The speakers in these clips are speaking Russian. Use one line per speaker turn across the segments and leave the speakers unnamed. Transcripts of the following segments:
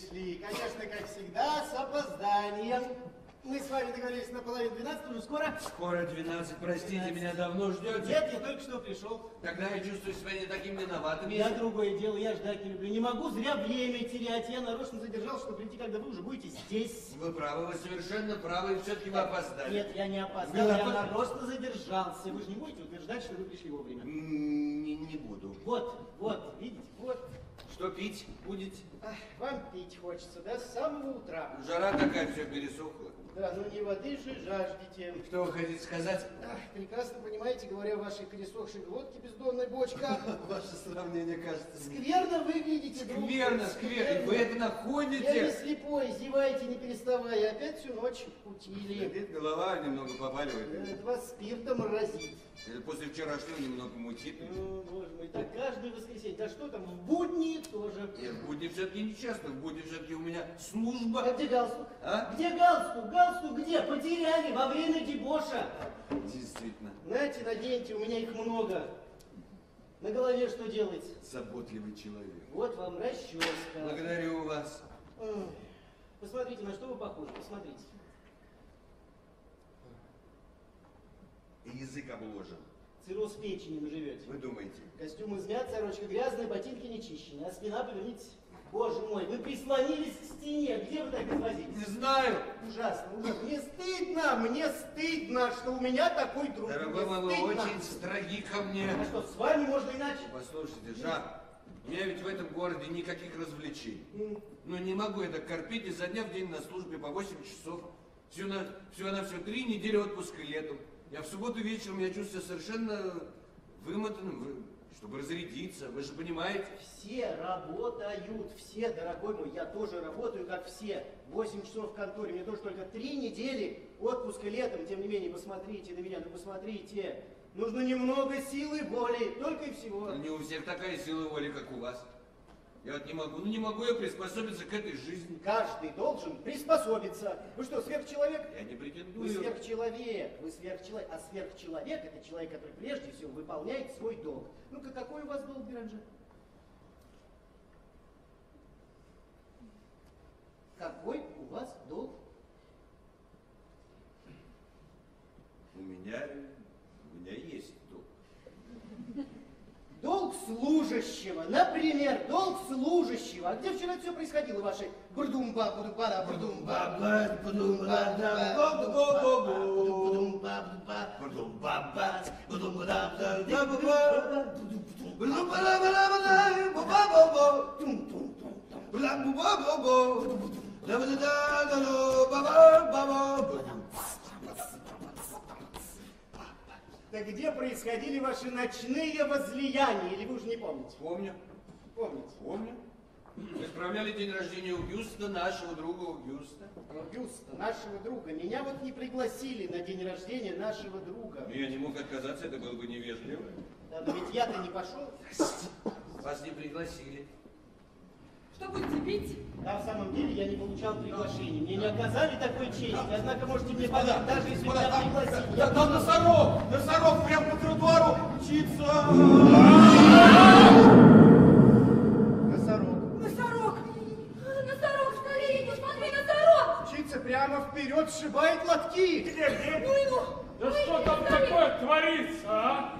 Пришли, конечно, как всегда, с опозданием. Мы с вами договорились на половину 12, уже скоро.
Скоро 12, простите, меня давно ждете?
Нет, я только что пришел.
Тогда я чувствую себя не таким виноватым.
Я
если-
другое дело, я ждать не люблю. Не могу зря время терять. Я нарочно задержал, чтобы прийти, когда вы уже будете здесь.
Вы правы, вы совершенно правы, и все-таки вы опоздали.
Нет, я не опоздал,
Вы
я
опоз-
нарочно задержался. Вы же не будете утверждать, что вы пришли вовремя.
Не, не буду.
Вот, вот, видите, вот.
Что пить будете?
Ах, вам пить хочется, да, с самого утра.
Жара такая, все пересохло.
Да, ну не воды же жаждете.
Что вы хотите сказать?
Ах, прекрасно понимаете, говоря о вашей пересохшей глотке, бездонной бочка.
Ваше сравнение кажется
Скверно вы видите, друг.
Скверно, скверно. Вы это
Я не
находите?
слепой, зеваете не переставая. Опять всю ночь кутили.
Болит голова, немного побаливает.
Это вас спиртом разит.
Э, После вчерашнего немного мутит.
Ну, боже мой, так каждое воскресенье. Да что там, в будни тоже.
Нет, в будни все-таки не часто, в будни все-таки у меня
А
служба.
где галстук?
А?
Где галстук? Галстук где? Потеряли во время дебоша.
Действительно,
Знаете, наденьте, у меня их много. На голове что делать?
заботливый человек.
Вот вам расческа.
Благодарю вас.
Посмотрите, на что вы похожи, посмотрите.
Язык обложен.
Цирроз печени вы живете.
Вы думаете?
Костюм измят, сорочка грязная, ботинки не чищены, а спина, повернитесь. Боже мой, вы прислонились к стене, где вы так извозились?
Не знаю.
Ужасно, ужасно. Мне стыдно, мне стыдно, что у меня такой друг.
Дорогой
Мне
мой, вы
стыдно.
очень строги ко мне.
А что, с вами можно иначе?
Послушайте, Жан, у меня ведь в этом городе никаких развлечений.
М,
Ну не могу я так корпеть изо дня в день на службе по 8 часов. Всего на, всего на все три недели отпуска летом. Я в субботу вечером я чувствую себя совершенно вымотанным, вы- чтобы разрядиться. Вы же понимаете?
Все работают, все, дорогой мой, я тоже работаю, как все. 8 часов в конторе, мне тоже только три недели отпуска летом. Тем не менее, посмотрите на меня, ну посмотрите. Нужно немного силы воли, только и всего.
Не у всех такая сила воли, как у вас. Я вот не могу, ну не могу я приспособиться к этой жизни.
Каждый должен приспособиться. Вы что, сверхчеловек?
Я не
Вы
претендую.
сверхчеловек, вы сверхчеловек. А сверхчеловек это человек, который прежде всего выполняет свой долг. Ну-ка, какой у вас долг, Биранжа? Какой у вас долг?
У меня, у меня есть долг.
Служащего, например, долг служащего. А где вчера все происходило, ваши бурдумба, будумба, бурдумба, будумба, Да где происходили ваши ночные возлияния, или вы уже не помните?
Помню,
Помните.
помню. Мы справляли день рождения у Гюста, нашего друга у Гюста.
Гюста, нашего друга. Меня вот не пригласили на день рождения нашего друга.
Но я не мог отказаться, это было бы невежливо.
Да, но ведь я-то не пошел.
Вас не пригласили.
Что будете пить?
Да, в самом деле я не получал приглашений. Мне не оказали такой чести. Однако можете мне поверить, даже если меня пригласили.
Я там носорог! Носорог прямо по тротуару мчится!
Носорог.
Носорог! Носорог, скорее, посмотри, носорог!
Мчится прямо вперед, сшибает лотки.
Ну его!
Да что там такое творится, а?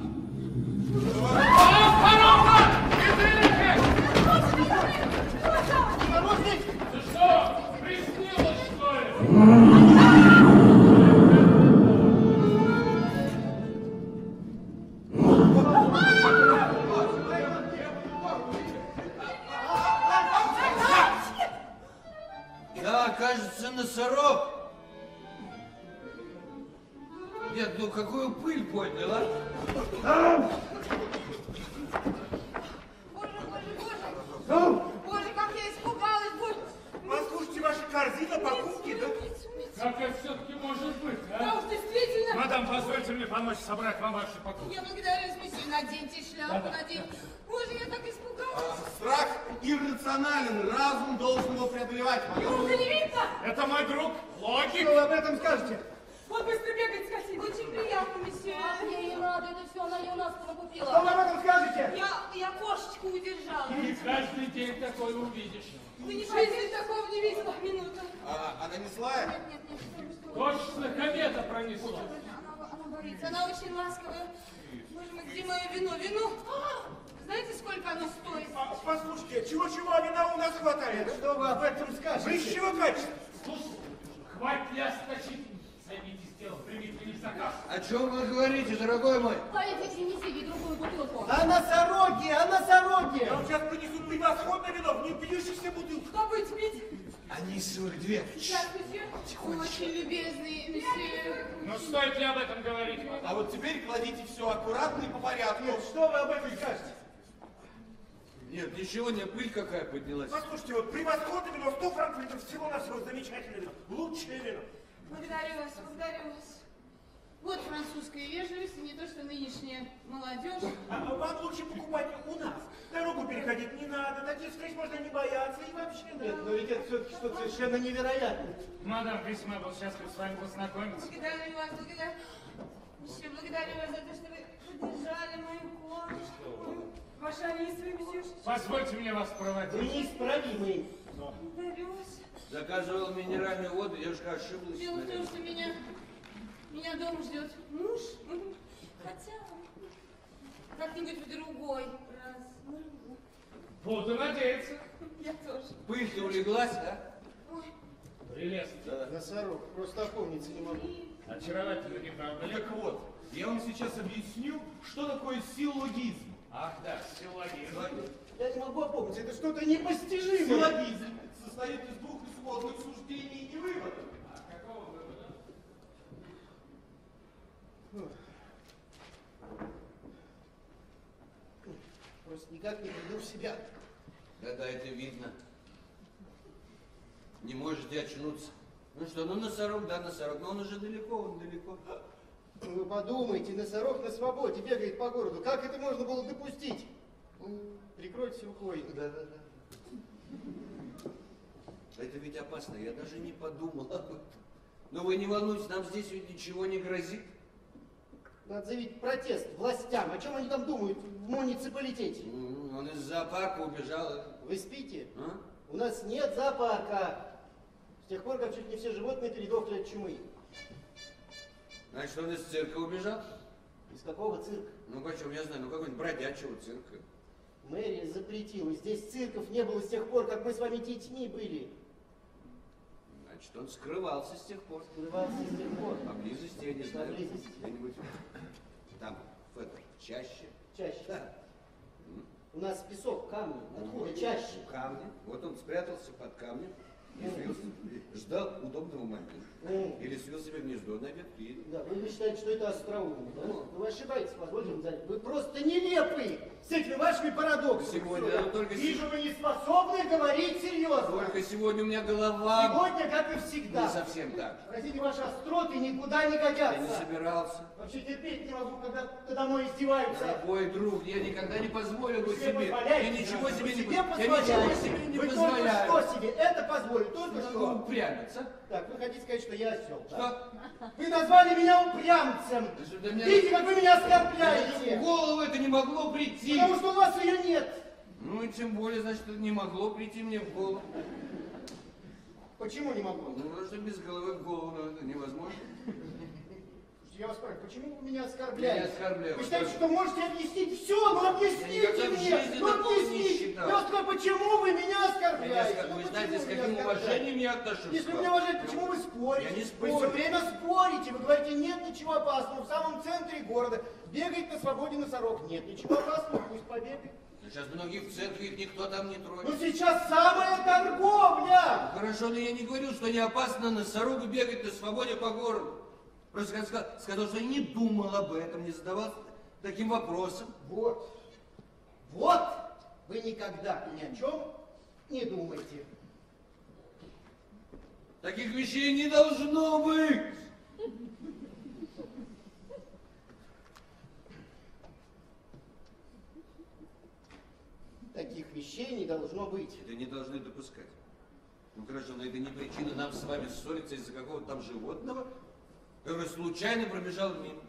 Стоит
ли об этом говорить?
А вот теперь кладите все аккуратно и по порядку.
Что вы об этом скажете?
Нет, ничего, не пыль какая поднялась.
Послушайте, вот превосходное вино, 100 франков литров всего на всего замечательное вино. Лучшее вино.
Благодарю вас, благодарю вас. Вот французская вежливость, и не то, что нынешняя молодежь.
А вам лучше покупать у нас. Дорогу переходить не надо, таких встреч можно не бояться и вообще
Нет, но ведь это все-таки что-то совершенно невероятное.
Мадам, весьма был счастлив с вами познакомиться.
Благодарю вас, благодарю. Месье, благодарю вас за то, что вы поддержали мою кошечку. Ваша Алиса, месье.
Позвольте мне вас
Вы
проводить.
неисправимый.
Благодарю вас.
Заказывал минеральную воду, девушка ошиблась.
Дело в том, что меня, меня дома ждет муж. Хотя как-нибудь в другой.
Буду надеяться.
Я тоже.
Пыль-то улеглась, да?
Прелестно.
Носорог, просто опомниться не могу.
Очаровательно, не правда ли?
Так вот, я вам сейчас объясню, что такое силлогизм.
Ах да, силлогизм.
Я не могу опомниться, это что-то непостижимое.
Силлогизм состоит из двух исходных суждений и выводов.
А какого вывода?
Просто никак не приду в себя.
Да-да, это видно. Не можете очнуться. Ну что, ну носорог, да, носорог, но он уже далеко, он далеко.
Вы подумайте, носорог на свободе бегает по городу. Как это можно было допустить? Прикройте рукой. Да-да-да.
Это ведь опасно, я даже не подумал об этом. Но вы не волнуйтесь, нам здесь ведь ничего не грозит.
Надо заявить протест властям. О чем они там думают в муниципалитете?
М, Он из зоопарка убежал.
Вы спите?
А?
У нас нет зоопарка. С тех пор, как чуть не все животные передохли от чумы.
Значит, он из цирка убежал?
Из какого цирка?
Ну, почем, я знаю, ну какой-нибудь бродячего цирка.
Мэрия запретила. Здесь цирков не было с тех пор, как мы с вами детьми были.
Значит, он скрывался с тех пор.
Скрывался с тех пор.
Поблизости, я не знаю.
Поблизости.
Где-нибудь там, в этом, чаще.
Чаще.
Да.
У нас песок, камни. Откуда чаще?
Камни. Вот он спрятался под камнем. И слился. Ждал удобного момента.
Ну.
Или свел себе гнездо на ветке.
Да, вы считаете, что это остроумно, да? Ну, вы ошибаетесь, позвольте вам занять. Вы просто нелепы с этими вашими парадоксами.
Сегодня
я
только
Вижу, вы не способны говорить серьезно.
Только сегодня у меня голова
Сегодня, как и всегда.
не совсем так.
Простите, ваши остроты никуда не
Я
годятся.
не собирался.
Вообще терпеть не могу, когда надо мной издеваются.
Дорогой друг, я никогда не позволил бы
Вы
себе. Я ничего
да?
себе
Вы
не
себе
Я ничего себе не
Вы
позволяю.
только что себе это позволили, только
Что
что.
упрямиться?
Так, вы хотите сказать, что я осел, да?
Что?
Вы назвали меня упрямцем.
Да меня-
Видите, как вы меня
В
оскорбляете.
голову это не могло прийти.
Потому что у вас ее нет.
Ну и тем более, значит, это не могло прийти мне в голову.
Почему не могу?
Ну, потому что без головы в голову ну, это невозможно.
Я вас спрашиваю, почему вы меня
Я
оскорбляете?
не оскорбляю.
Вы считаете, что можете объяснить все? Ну
Я
объясните мне! Ну объясните! Я вас спрашиваю, почему вы меня
Я не
оскорбляете? Ну,
Вы знаете, с
вы
каким
оскорбляете?
уважением я отношусь
Если вы меня уважаете, почему вы спорите?
Я не
Вы
спорю.
все время спорите. Вы говорите, нет ничего опасного. В самом центре города бегает на свободе носорог. Нет ничего опасного, пусть побегает.
Сейчас многих в центре их никто там не
Но
тронет.
сейчас самая торговля!
Хорошо, но я не говорил, что не опасно носорогу бегать на свободе по городу. Просто сказал, сказал, что я не думал об этом, не задавался таким вопросом.
Вот. Вот вы никогда ни о чем не думаете.
Таких вещей не должно быть.
Таких вещей не должно быть.
Это не должны допускать. Ну хорошо, но это не причина нам с вами ссориться из-за какого-то там животного, который случайно пробежал мимо.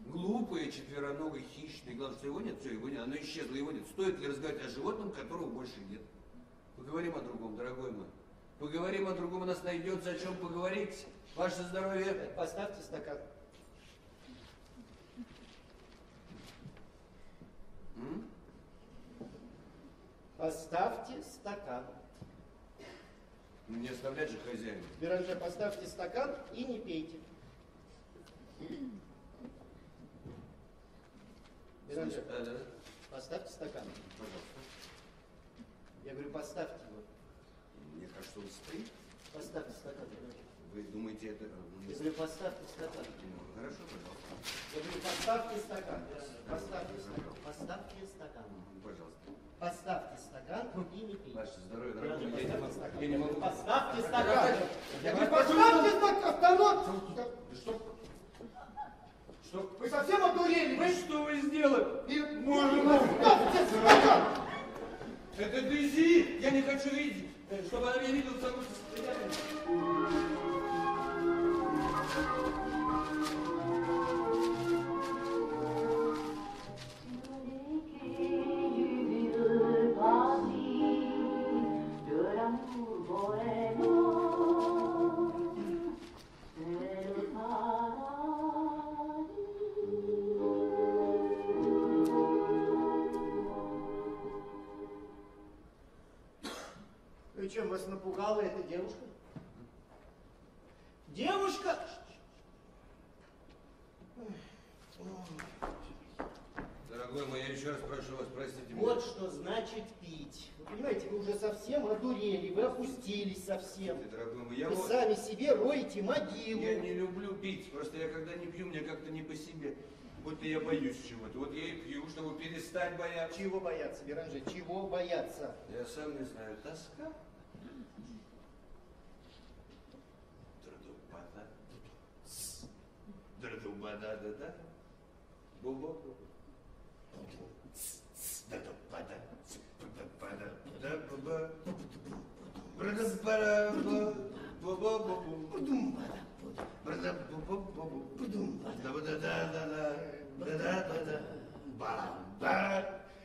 Глупое, четвероногое, хищное. Главное, что его нет, все, его нет. Оно исчезло, его нет. Стоит ли разговаривать о животном, которого больше нет? Поговорим о другом, дорогой мой. Поговорим о другом, у нас найдется о чем поговорить. Ваше здоровье.
Поставьте стакан.
М?
Поставьте стакан.
Ну, Не оставлять же хозяина.
Беранже, поставьте стакан и не пейте. Беранже,
да,
поставьте стакан.
пожалуйста.
Я говорю, поставьте его.
Мне кажется, он стоит.
Поставьте стакан. Беранже.
Вы думаете, это...
Я говорю, поставьте стакан.
Ну, Хорошо, пожалуйста.
Я говорю, поставьте стакан. Беранже, Поставьте стакан. Поставьте стакан.
Пожалуйста.
Поставьте стакан и не пейте.
Ваше здоровье, дорогой. Я могу.
поставьте
Я не могу.
стакан. Поставьте стакан.
Я
Я говорю, поставьте стакан. Второй.
Что? Что?
Вы совсем одурели? Вы
Что вы сделали?
И-
мой!
Поставьте стакан.
Это Дези! Я не хочу видеть, чтобы она меня видела в таком состоянии.
Роете могилу.
Я не люблю пить, просто я когда не пью, мне как-то не по себе. Будто я боюсь чего-то. Вот я и пью, чтобы перестать бояться.
Чего бояться, Беранже, чего бояться?
Я сам не знаю, тоска. Драдубада. Драдубада, да-да. Бу-бу. Драдубада. Драдубада. Да-ба-ба. Брадабараба.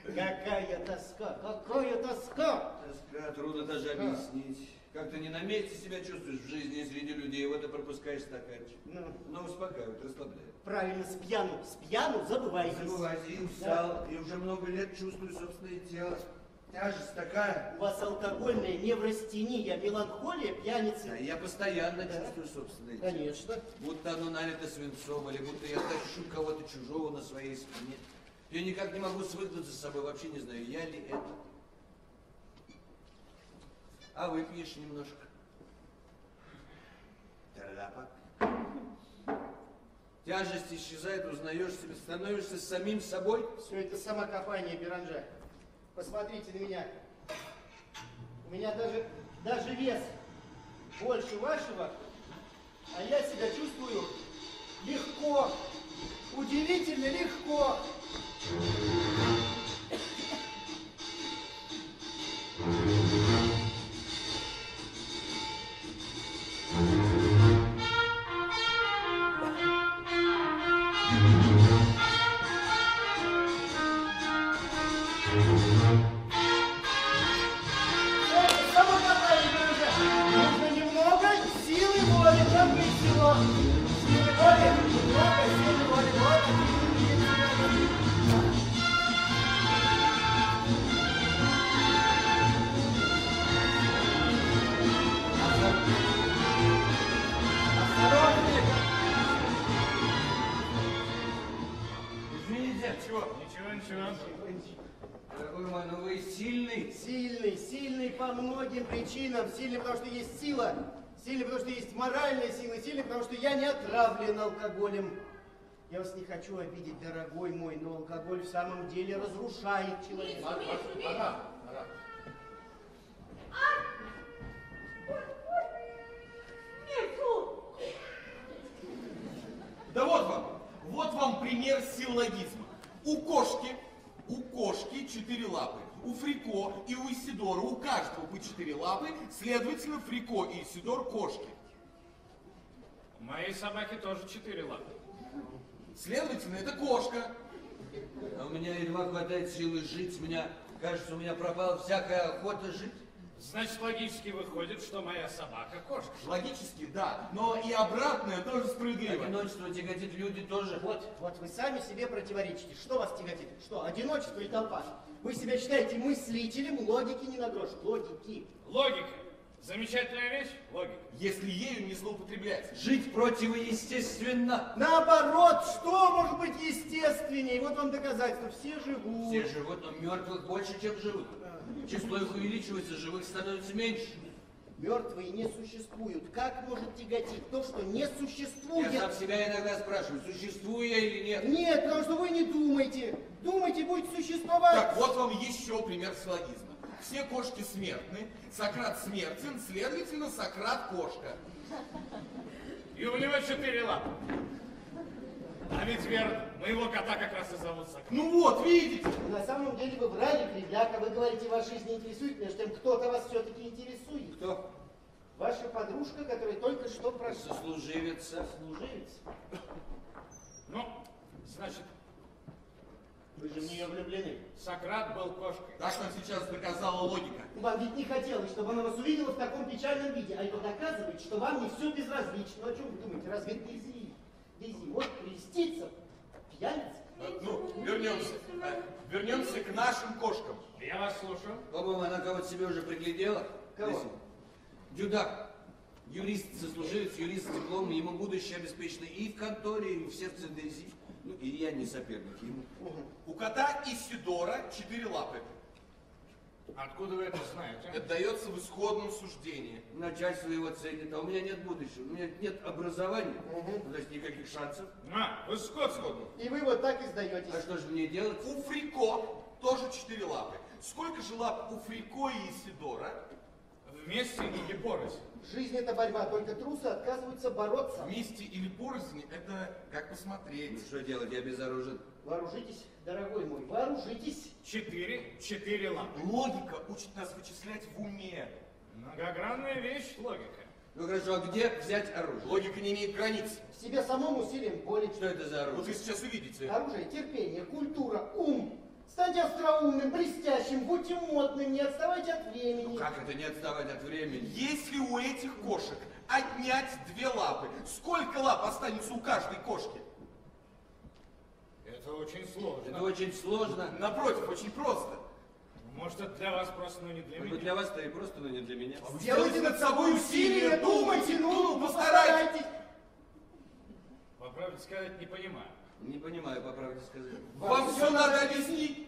Какая тоска, какая тоска!
Тоска, трудно даже объяснить. Как ты не на месте себя чувствуешь в жизни и среди людей, вот и пропускаешь стаканчик.
Ну,
Но успокаивает, расслабляет.
правильно, с пьяну, с пьяну забывайтесь.
Забывайте, и устал, и уже много лет чувствую собственное тело. Тяжесть такая.
У вас алкогольная неврастения, меланхолия,
Да,
пьяница.
и я постоянно чувствую собственное тело.
Конечно.
Будто оно налито свинцом, или будто я тащу кого-то чужого на своей спине. Я никак не могу свыкнуться с собой, вообще не знаю, я ли это. А выпьешь немножко. Тарапа. Тяжесть исчезает, узнаешь себя, становишься самим собой.
Все это самокопание, Беранжа. Посмотрите на меня. У меня даже, даже вес больше вашего, а я себя чувствую легко, удивительно легко. Это моральная сила. Сильный, потому что я не отравлен алкоголем. Я вас не хочу обидеть, дорогой мой, но алкоголь в самом деле разрушает человека.
Да вот вам, вот вам пример силлогизма. У кошки, у кошки четыре лапы. У Фрико и у Исидора у каждого по четыре лапы, следовательно, Фрико и Исидор кошки.
Моей собаки тоже четыре лапы.
Следовательно, это кошка.
А у меня едва хватает силы жить. У меня, кажется, у меня пропала всякая охота жить.
Значит, логически выходит, что моя собака кошка.
Логически, да, но и обратное тоже справедливо.
Одиночество тяготит люди тоже.
Вот, вот вы сами себе противоречите. Что вас тяготит? Что, одиночество или толпа? Вы себя считаете мыслителем, логики не на грош. Логики.
Логика. Замечательная вещь, логика.
Если ею не злоупотреблять.
Жить противоестественно.
Наоборот, что может быть естественнее? Вот вам доказательство. Все живут.
Все живут, но мертвых больше, чем живых. Число их увеличивается, живых становится меньше.
Мертвые не существуют. Как может тяготить то, что не существует?
Я сам себя иногда спрашиваю, существую я или нет.
Нет, потому что вы не думаете. Думайте, будет существовать.
Так, вот вам еще пример силлогизма. Все кошки смертны, Сократ смертен, следовательно, Сократ кошка.
И у него четыре лапы. А ведь верно, моего кота как раз и зовут Сократ.
Ну вот, видите?
На самом деле вы врали, Кривляка. Вы говорите, вас жизнь не интересует, между тем кто-то вас все-таки интересует.
Кто?
Ваша подружка, которая только что прошла.
Сослуживица.
Служивец.
Ну, значит,
Вы же в нее влюблены.
Сократ был кошкой.
Так нам сейчас доказала логика.
Вам ведь не хотелось, чтобы она вас увидела в таком печальном виде. А это доказывает, что вам не все безразлично. Ну о чем вы думаете? Разве это Дези? Дези, вот креститься, пьяница.
Э, Ну, вернемся. Э, Вернемся к нашим кошкам.
Я вас слушаю.
По-моему, она кого-то себе уже приглядела.
Кого?
Лысин. Дюдак. Юрист, сослуживец, юрист с дипломом, ему будущее обеспечено и в конторе, и в сердце Дези. Ну, и я не соперник ему.
У кота Исидора четыре лапы.
Откуда вы это знаете?
Это дается в исходном суждении.
Начальство его ценит, а у меня нет будущего, у меня нет образования, то есть никаких шансов.
А, вы скот.
И вы вот так и сдаетесь.
А что же мне делать?
У Фрико тоже четыре лапы. Сколько же лап у Фрико и Исидора?
Вместе или порознь?
Жизнь это борьба, только трусы отказываются бороться.
Вместе или порознь, это как
Ну,
посмотреть.
что делать, я безоружен.
Вооружитесь, дорогой мой, вооружитесь.
Четыре, четыре лапы.
Логика учит нас вычислять в уме.
Многогранная вещь, логика.
Ну хорошо, а где взять оружие?
Логика не имеет границ.
В себе самому усилием воли.
Что это за
Вот вы
оружие?
сейчас увидите.
Оружие, терпение, культура, ум. Станьте остроумным, блестящим, будьте модным, не отставайте от времени.
Как это не отставать от времени?
Если у этих кошек отнять две лапы, сколько лап останется у каждой кошки?
Это очень сложно.
Это очень сложно.
Напротив, очень просто.
Может, это для вас просто, но не для
Может
меня.
для вас-то и просто, но не для меня.
Сделайте над собой усилие, думайте, ну, постарайтесь.
По правде сказать, не понимаю.
Не понимаю, по правде сказать.
Вам все надо объяснить.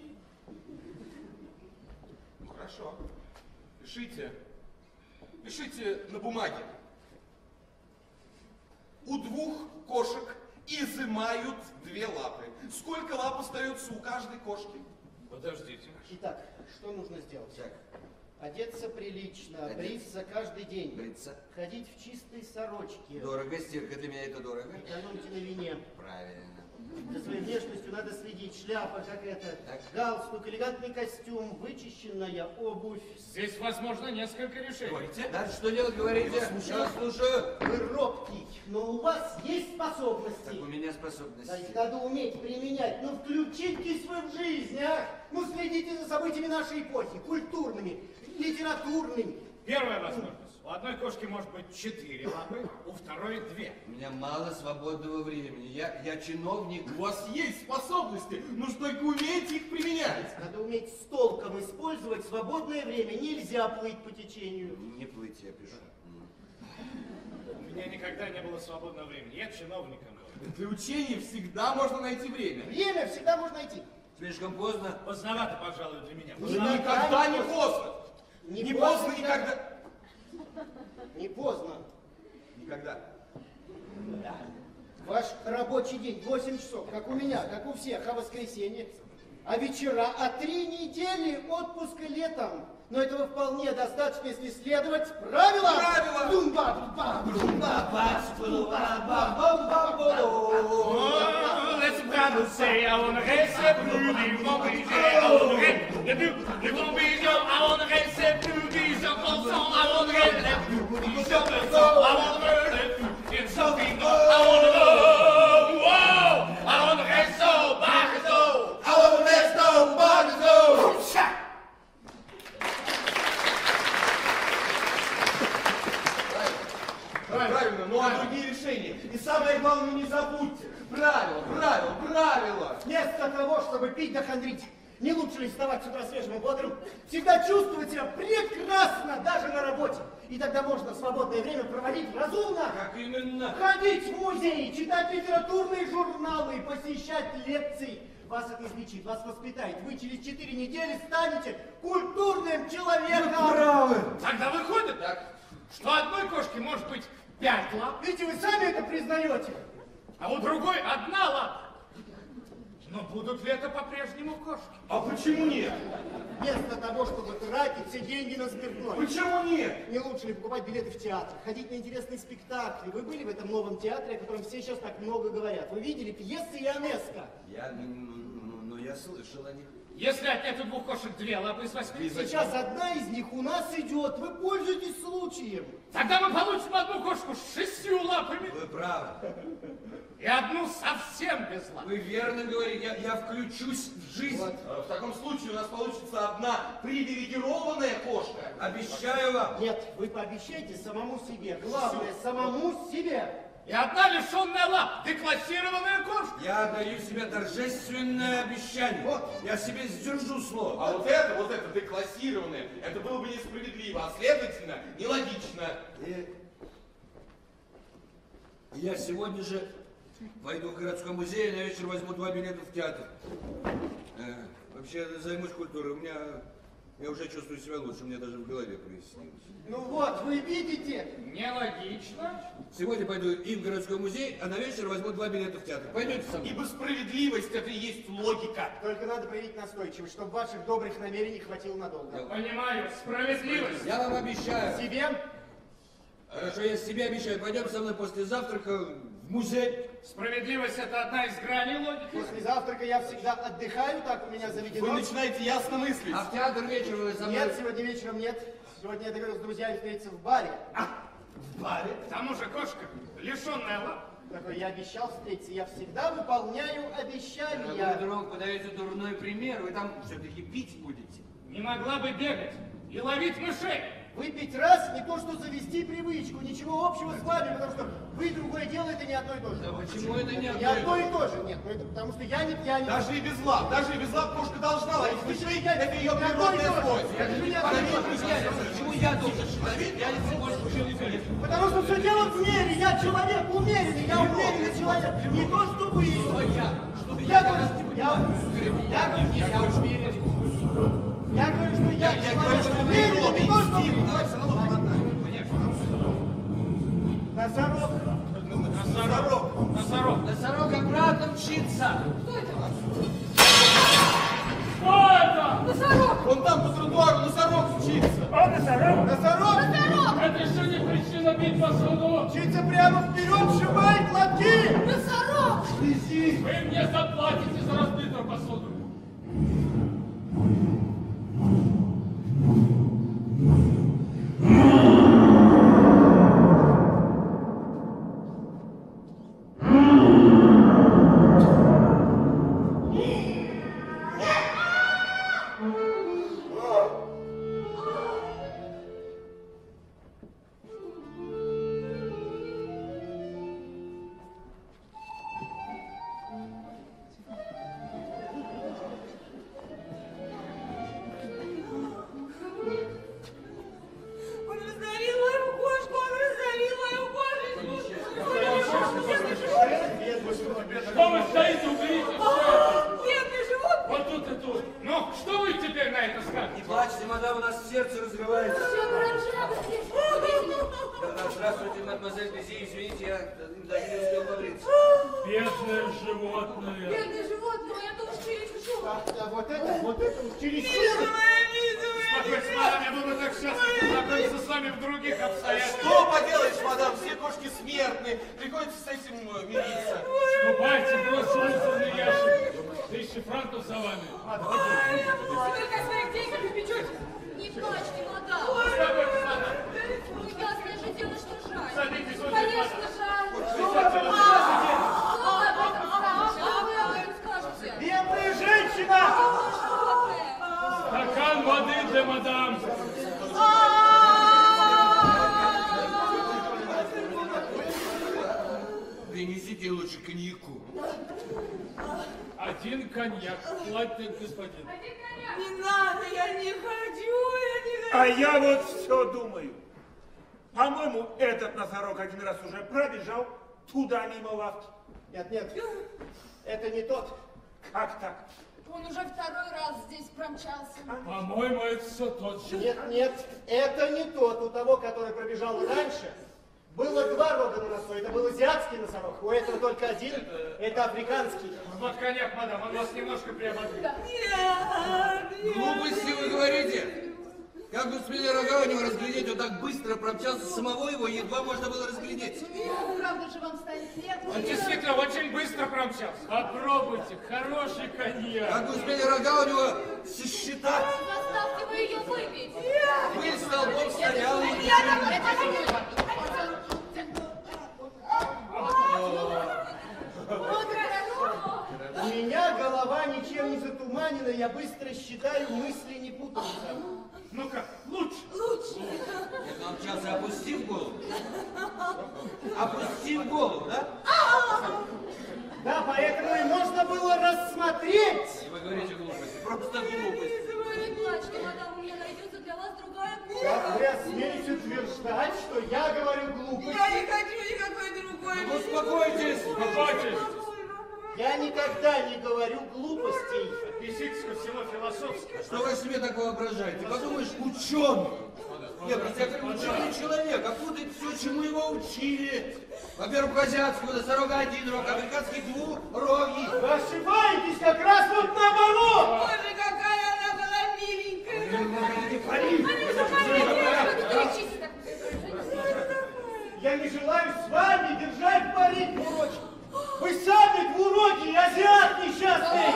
Ну хорошо. Пишите. Пишите на бумаге. У двух кошек изымают две лапы. Сколько лап остается у каждой кошки?
Подождите.
Итак, что нужно сделать?
Так,
Одеться прилично,
Одеться.
бриться каждый день.
бриться.
Ходить в чистой сорочке.
Дорого, стирка для меня это дорого.
Экономьте на вине.
Правильно.
За своей внешностью надо следить. Шляпа, как это,
Так.
галстук, элегантный костюм, вычищенная обувь.
Здесь возможно несколько решений.
Говорите? Да, что делать, говорите? Я слушаю.
Вы робкий, но у вас есть способности.
Так у меня
Да, их
способности.
надо уметь применять. Ну включитесь вы в жизнь, а? Ну следите за событиями нашей эпохи, культурными, литературными.
Первая возможность. У одной кошки может быть четыре лапы, у второй две.
У меня мало свободного времени. Я, я чиновник.
У вас есть способности, нужно только уметь их применять.
Надо уметь с толком использовать свободное время. Нельзя плыть по течению.
Не плыть, я пишу.
У меня никогда не было свободного времени. Я чиновником был.
Для учения всегда можно найти время.
Время всегда можно найти.
Слишком поздно.
Поздновато, пожалуй, для меня.
Никогда
Никогда не поздно.
Не,
Не поздно никогда.
Не поздно.
Никогда.
Ваш рабочий день 8 часов, как у меня, как у всех, а воскресенье. А вечера, а три недели отпуска летом. Но этого вполне достаточно, если следовать правилам.
I wanna rester plus
можно свободное время проводить разумно.
Как именно?
Ходить в музей, читать литературные журналы, посещать лекции. Вас это излечит, вас воспитает. Вы через четыре недели станете культурным человеком.
Тогда выходит, что у одной кошки может быть пять лап,
Видите, вы сами это признаете.
а у другой одна лапа. Но будут ли это по-прежнему кошки?
А почему нет?
Вместо того, чтобы тратить все деньги на спиртное.
Почему нет?
Не лучше ли покупать билеты в театр, ходить на интересные спектакли? Вы были в этом новом театре, о котором все сейчас так много говорят? Вы видели пьесы Ионеско?
Я, ну, ну, ну, я слышал о них.
Если отнять у двух кошек две лапы из восьми,
Сейчас одна из них у нас идет. Вы пользуетесь случаем.
тогда мы получим одну кошку с шестью лапами
Вы правы.
И одну совсем без лап.
Вы верно говорите. Я, я включусь в жизнь.
А, В таком случае у нас получится одна привилегированная кошка.
Обещаю вам.
Нет, вы пообещайте самому себе. Главное, самому себе.
И одна лишенная лап, деклассированная кошка.
Я даю себе торжественное обещание.
Вот.
Я себе сдержу слово.
А вот это, вот это деклассированное, это было бы несправедливо, а следовательно, нелогично.
И я сегодня же пойду в городской музей, на вечер возьму два билета в театр. Э, вообще займусь культурой. У меня я уже чувствую себя лучше, мне даже в голове прояснилось.
Ну вот, вы видите?
Нелогично.
Сегодня пойду и в городской музей, а на вечер возьму два билета в театр. Пойдете со мной?
Ибо справедливость это и есть логика.
Только надо проявить настойчивость, чтобы ваших добрых намерений хватило надолго.
Понимаю, справедливость.
Я вам обещаю.
Себе?
Хорошо, я себе обещаю. Пойдем со мной после завтрака в музей.
Справедливость это одна из граней логики.
После завтрака я всегда отдыхаю, так у меня заведено.
Вы начинаете ясно мыслить.
А в театр вечером вы со мной...
Нет, сегодня вечером нет. Сегодня я договорился с друзьями встретиться в баре.
В баре.
К тому же кошка, лишенная лап.
Такой я обещал встретиться. Я всегда выполняю
Дорогой
обещания.
друг, подаете дурной пример. Вы там все-таки пить будете.
Не могла бы бегать и ловить мышей.
Выпить раз, не то что завести привычку, ничего общего с вами, потому что вы другое дело, это не одно и то же.
Да почему это не
Не
одно и
одно
то
и то же, нет, ну это потому что я не пьяница.
Даже и без лап, даже и без лап кошка должна ловить мышей.
Я-
Это ее
я
природное свойство.
Я же не одно же.
Почему я должен ловить пьяницы больше, чем вы?
Потому что все дело в мере, я человек умеренный, я умеренный человек, не то что вы.
Я, чтобы
Я
я...
я, я, говорю,
Я очень уверен.
я я говорю, что я,
я говорю, что я
вы не можете Носорог.
Носорог.
Носорог.
Носорог обратно мчится.
Кто это
вас? Что это?
Носорог.
Он там по тротуару носорог мчится.
А носорог?
Носорог.
Носорог.
Это что не причина бить посуду?
Мчится прямо вперед, сжимает лапки.
Носорог.
Вы мне заплатите за разбитую посуду.
Thank
you.
Стакан воды для мадам.
Принесите лучше коньяку.
Один коньяк. Платье, господин.
Не надо, я не хочу, я не хочу!
А я вот все думаю. По-моему, этот носорог один раз уже пробежал туда мимо лавки.
Нет, нет, это не тот.
Как так?
Он уже второй раз здесь промчался.
По-моему, это все тот же.
Нет, нет, это не тот. У того, который пробежал раньше, было два рога на носу. Это был азиатский носорог. У этого только один. Это африканский.
Вот коньяк, мадам, он вас немножко приободрит.
Нет, нет.
Глупости вы говорите. Как вы успели рога у него разглядеть? Он так быстро промчался, самого его едва можно было разглядеть.
Правда же вам станет
Он
легче.
действительно очень быстро промчался. Попробуйте, хороший коньяк.
Как успели рога у него сосчитать?
Заставьте вы ее выпить.
Вы столбом стоял и
У меня голова ничем не затуманена, я быстро считаю, мысли не путаются.
Ну-ка, лучше.
Это он сейчас опустив голову? Опустив голову, да?
Да, поэтому и можно было рассмотреть.
И вы говорите глупости, просто глупости.
Не плачьте, мадам, у меня найдется для вас другая
Как вы осмелись утверждать, что я говорю глупости?
Я не хочу никакой другой.
Ну, успокойтесь.
Успокойтесь.
Я никогда не говорю глупостей.
Физическое всего философское.
Что вы себе так воображаете? Подумаешь, ученый. Нет, просто я говорю, ученый человек, а путает все, чему его учили. Во-первых, азиатского носорога один рог, африканский двурогий.
Вы ошибаетесь как раз вот наоборот.
Боже, какая она была миленькая.
Я не желаю с вами держать пари, двурочек. Вы сами двуроки, азиат несчастный.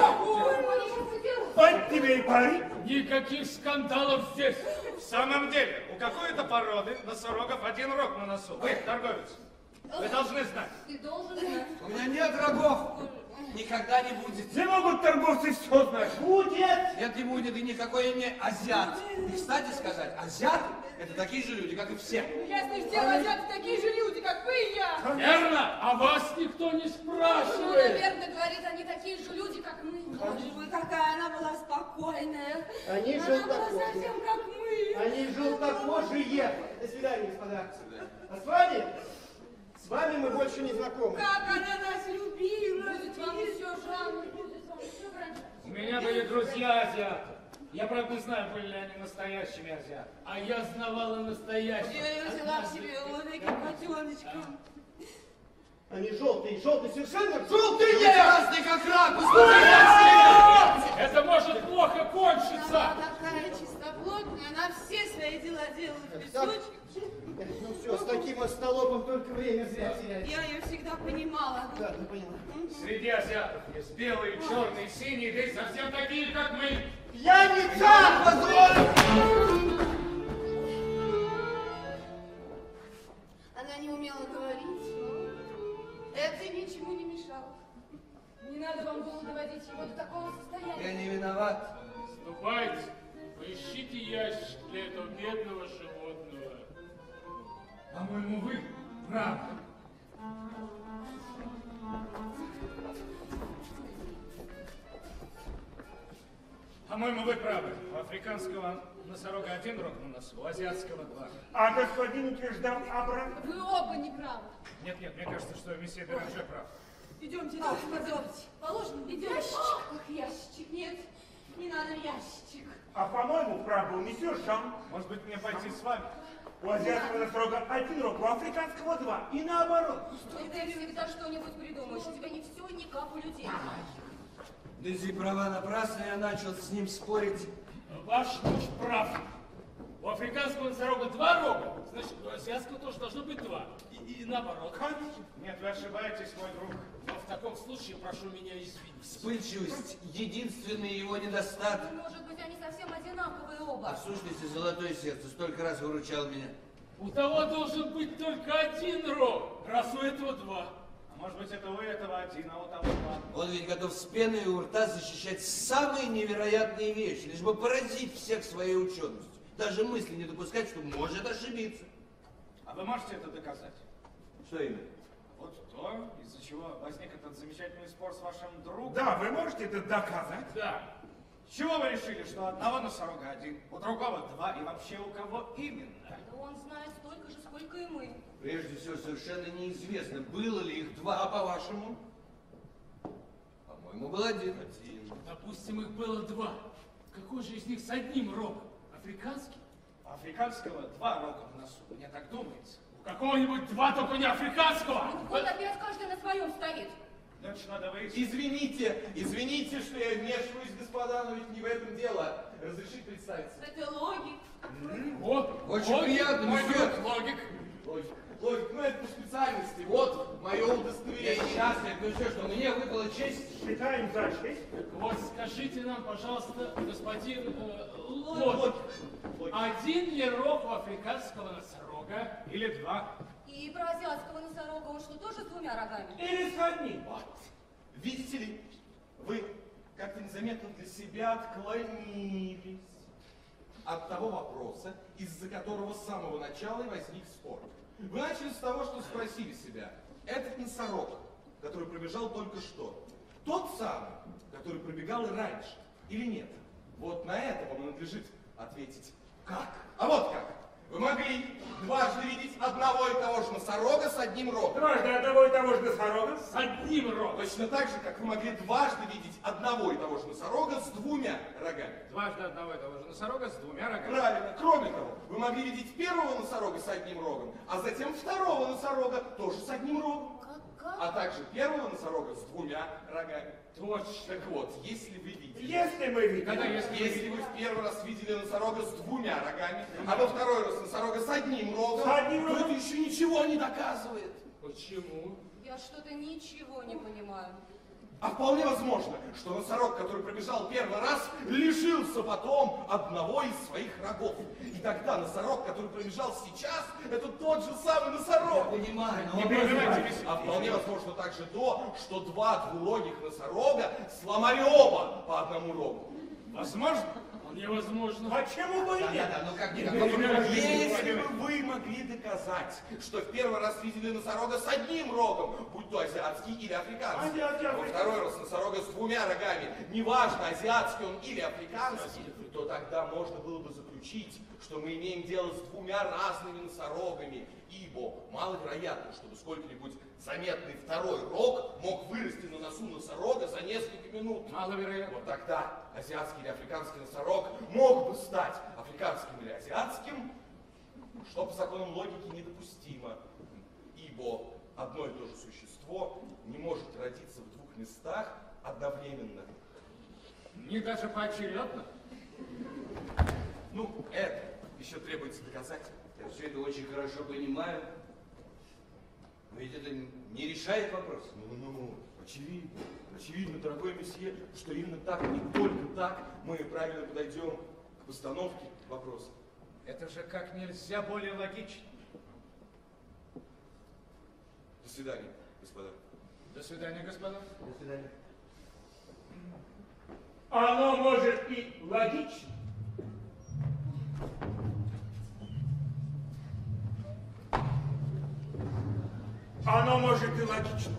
Пань тебе и пари.
Никаких скандалов здесь. В самом деле, у какой-то породы носорогов один рог на носу. Вы, торговец, вы должны знать.
Ты должен знать.
У меня нет рогов. Никогда не будет.
Не могут торговцы все знать.
Будет.
Нет, не будет и никакой я не азиат. И, кстати сказать, азиаты это такие же люди, как и все.
Ясно, что азиаты такие же люди, как вы и я.
Верно, а вас никто не
Ну,
спрашивает.
наверное, говорит, они такие же люди, как мы.
Боже мой, какая она была спокойная.
Они
Она была
желтокожие.
совсем как мы.
Они желтокожие. До свидания, господа. А с вами? С вами мы больше не знакомы.
Как она нас любила.
Будет вам все жалко, будет вам все вранье.
У меня были друзья азиаты. Я, правда, не знаю, были ли они настоящими азиатами. А я знавала настоящих.
Я взяла к себе вот таким котеночком.
Они желтые, желтые, совершенно желтые.
Красный как раз!
Это может плохо кончиться.
Она такая чистоплотная, она все свои дела делает в песочек.
Ну все, с таким остолопом только время зря терять.
Я ее всегда понимала.
Да, ты поняла.
Среди азиатов есть белые, черные, синие, да и совсем такие, как мы.
Пьяница! Позор!
Она не умела говорить. Это ничему не мешало.
Не надо вам было доводить его до такого состояния.
Я не виноват.
Ступайте, поищите ящик для этого бедного животного. По-моему, вы правы. По-моему, вы правы. У африканского носорога один рог на носу, у азиатского два.
А господин утверждал обратно.
Вы оба не правы.
Нет, нет, мне кажется, что месье Беранже прав.
Идемте, идемте.
Положим ящик. Ах, ящик.
Нет, не надо ящик.
А по-моему, прав был месье Жан.
Может быть, мне пойти с вами?
У азиатского носорога один рог, у африканского два. И наоборот.
Ты всегда что-нибудь придумаешь. У тебя не все, не как у людей.
Дези права напрасно, я начал с ним спорить.
Ваш муж прав. У африканского носорога два рога, значит, у азиатского тоже должно быть два. И, и наоборот. Нет, вы ошибаетесь, мой друг. Но в таком случае прошу меня извинить.
Вспыльчивость — единственный его недостаток.
Может быть, они совсем одинаковые
А
оба.
в сущности, золотое сердце столько раз выручал меня.
У того должен быть только один рог, раз у этого два. Может быть, это у этого один, а у того два.
Он ведь готов с пеной у рта защищать самые невероятные вещи, лишь бы поразить всех своей ученостью. Даже мысли не допускать, что может ошибиться.
А вы можете это доказать?
Что именно?
Вот то, из-за чего возник этот замечательный спор с вашим другом.
Да, вы можете это доказать?
Да. Чего вы решили, что у одного носорога один, у другого два, и вообще у кого именно?
Да он знает столько же, сколько и мы.
Прежде всего, совершенно неизвестно, было ли их два, а по-вашему? По-моему, был один. Один.
Допустим, их было два. Какой же из них с одним рогом? Африканский? У африканского два рога в носу, мне так думается. У какого-нибудь два, только не африканского!
Вот опять каждый на своем стоит.
Значит, надо выяснить.
Извините, извините, что я вмешиваюсь, господа, но ведь не в этом дело. Разрешите представиться?
Это логик.
Вот,
Очень
логик,
приятно,
мой друг, логик.
Логик, логик, ну это по специальности. Вот мое
Я
удостоверение.
счастлив, ну что, что мне выпала честь.
Считаем за честь.
Вот скажите нам, пожалуйста, господин э, логик,
Логик. Логик.
один ли рог у африканского носорога или два?
И про азиатского носорога он что, тоже с двумя рогами?
Или с одним.
Вот. Видите ли, вы как-то незаметно для себя отклонились от того вопроса, из-за которого с самого начала и возник спор. Вы начали с того, что спросили себя, этот носорог, который пробежал только что, тот самый, который пробегал и раньше, или нет? Вот на это вам надлежит ответить как. А вот как. Вы могли дважды видеть одного и того же носорога с одним рогом.
Дважды одного и того же носорога.
С одним рогом.
Точно так же, как вы могли дважды видеть одного и того же носорога с двумя рогами.
Дважды одного и того же носорога с двумя рогами.
Правильно. Кроме того, вы могли видеть первого носорога с одним рогом, а затем второго носорога тоже с одним рогом,
Как,
а также первого носорога с двумя рогами.
Точно.
Так вот, если вы видели,
Если мы видим.
Когда если вы
если вы в первый раз видели носорога с двумя рогами, а во второй раз носорога с одним рогом,
С одним
то
рогом.
это еще ничего не доказывает.
Почему?
Я что-то ничего не понимаю.
А вполне возможно, что носорог, который пробежал первый раз, лишился потом одного из своих рогов. И тогда носорог, который пробежал сейчас, это тот же самый носорог.
Понимаю, но
Не перебивайте.
А вполне возможно также то, что два двуногих носорога сломали оба по одному рогу.
Возможно? Вполне возможно.
Почему бы и
Да,
нет?
да, да, ну как никак.
Если бы вы могли доказать, что в первый раз видели носорога с одним рогом, будь то азиатский или африканский, а во второй раз носорога с двумя рогами, неважно, азиатский он или африканский, то тогда можно было бы заключить, что мы имеем дело с двумя разными носорогами, ибо маловероятно, чтобы сколько-нибудь заметный второй рог мог вырасти на носу носорога за несколько минут.
Маловероятно.
Вот тогда азиатский или африканский носорог мог бы стать африканским или азиатским, что по законам логики недопустимо, ибо одно и то же существо не может родиться в двух местах одновременно.
Не даже поочередно.
Ну, это еще требуется доказать.
Я все это очень хорошо понимаю. Но ведь это не решает вопрос.
Ну-ну, очевидно, очевидно, дорогой месье, что именно так, и только так мы правильно подойдем к постановке вопроса.
Это же как нельзя более логично.
До свидания, господа.
До свидания, господа.
До свидания.
Оно может и логично. Оно может и логично.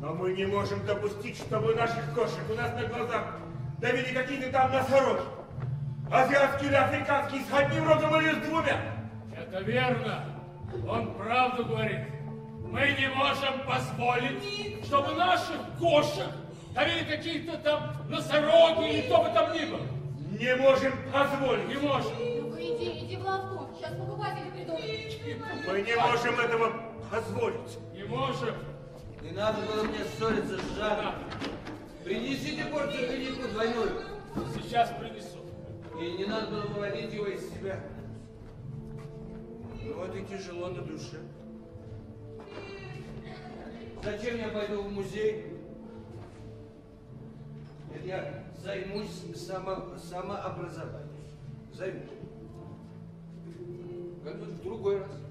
Но мы не можем допустить, чтобы наших кошек у нас на глазах давили какие-то там носороги. Азиатские или африканские с одним рогом или с двумя.
Это верно. Он правду говорит. Мы не можем позволить, чтобы наших кошек давили какие-то там носороги или кто бы там ни был.
Не можем позволить.
Не можем.
Ну-ка иди, иди в лавку. Сейчас покупатели придут.
Мы не можем этого позволить.
Не можем.
Не надо было мне ссориться с Жаном. Принесите порцию коньяку двойную.
Сейчас принесу.
И не надо было выводить его из себя. Ну вот и тяжело на душе. Зачем я пойду в музей? Нет, я займусь само, самообразованием. Займусь. Как-нибудь в другой раз.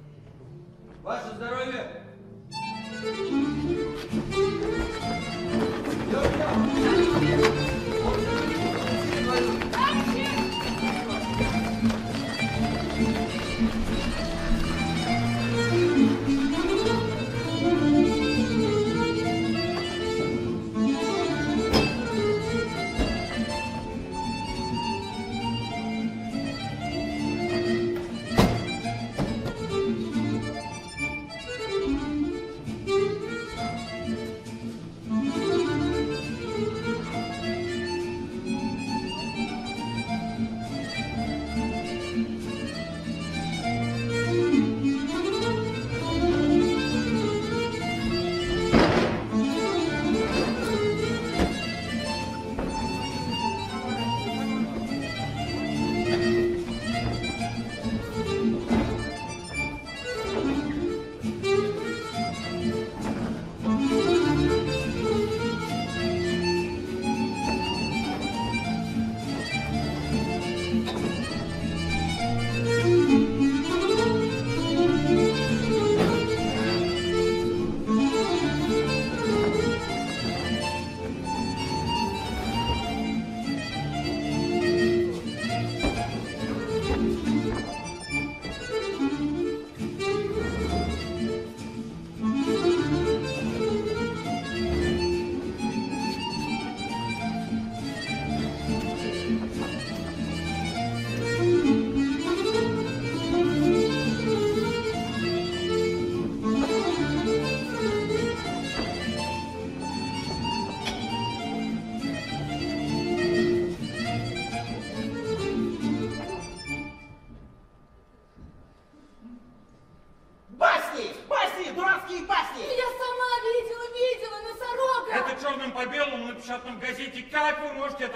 Ваше здоровье!
Басни!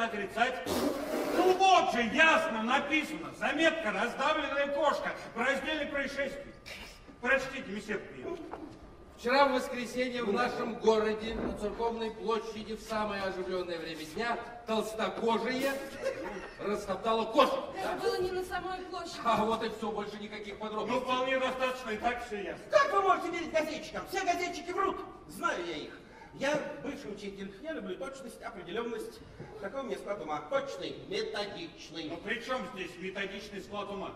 Отрицать? Ну вот же, ясно написано. Заметка «Раздавленная кошка» в разделе происшествий. Прочтите, месье Пьер.
Вчера в воскресенье в нашем городе на церковной площади в самое оживленное время дня толстокожие растоптала кошку.
Это было не на самой площади.
А вот и все, больше никаких
Ну,
подробностей.
вполне достаточно, и так все ясно.
Как вы можете верить газетчикам? Все газетчики врут. Знаю я их. Я бывший учитель. Я люблю точность, определенность. Такой у меня склад ума. Точный, методичный.
Ну, при чем здесь методичный склад ума?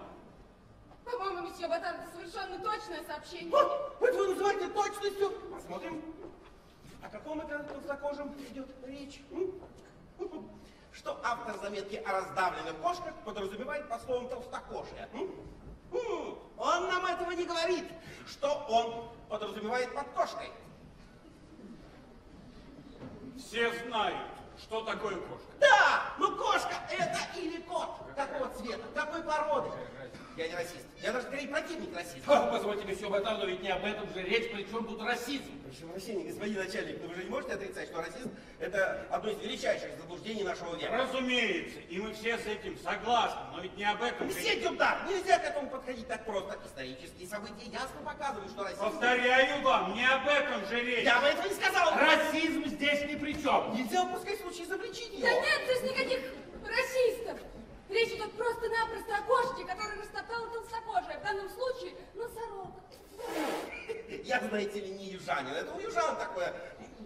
По-моему, месье Батар, это совершенно точное сообщение.
Вот, вот вы называете точностью. Посмотрим. О каком это толстокожем идет речь? Что автор заметки о раздавленных кошках подразумевает по словам толстокожие? Он нам этого не говорит. Что он подразумевает под кошкой?
Все знают, что такое кошка.
Да, ну кошка это или кот. Какого цвета, какой породы? Я не расист. Я даже скорее противник расизма.
Ах, Позвольте, месье Батар, но ведь не об этом же речь, при чем тут расизм?
Прошу прощения, господин начальник, но вы же не можете отрицать, что расизм – это одно из величайших заблуждений нашего века.
Разумеется, и мы все с этим согласны, но ведь не об этом же
Все туда! Нельзя к этому подходить так просто. Исторические события ясно показывают, что расизм...
Повторяю вам, не об этом же речь.
Я бы этого не сказал!
Расизм здесь ни при чем.
Нельзя упускать случай изобличить его!
Да нет здесь никаких расистов. Речь идет просто-напросто о кошке, которая растоптала толстокожая, в данном случае носорог.
Я, знаете ли, не южанин. Это у южан такое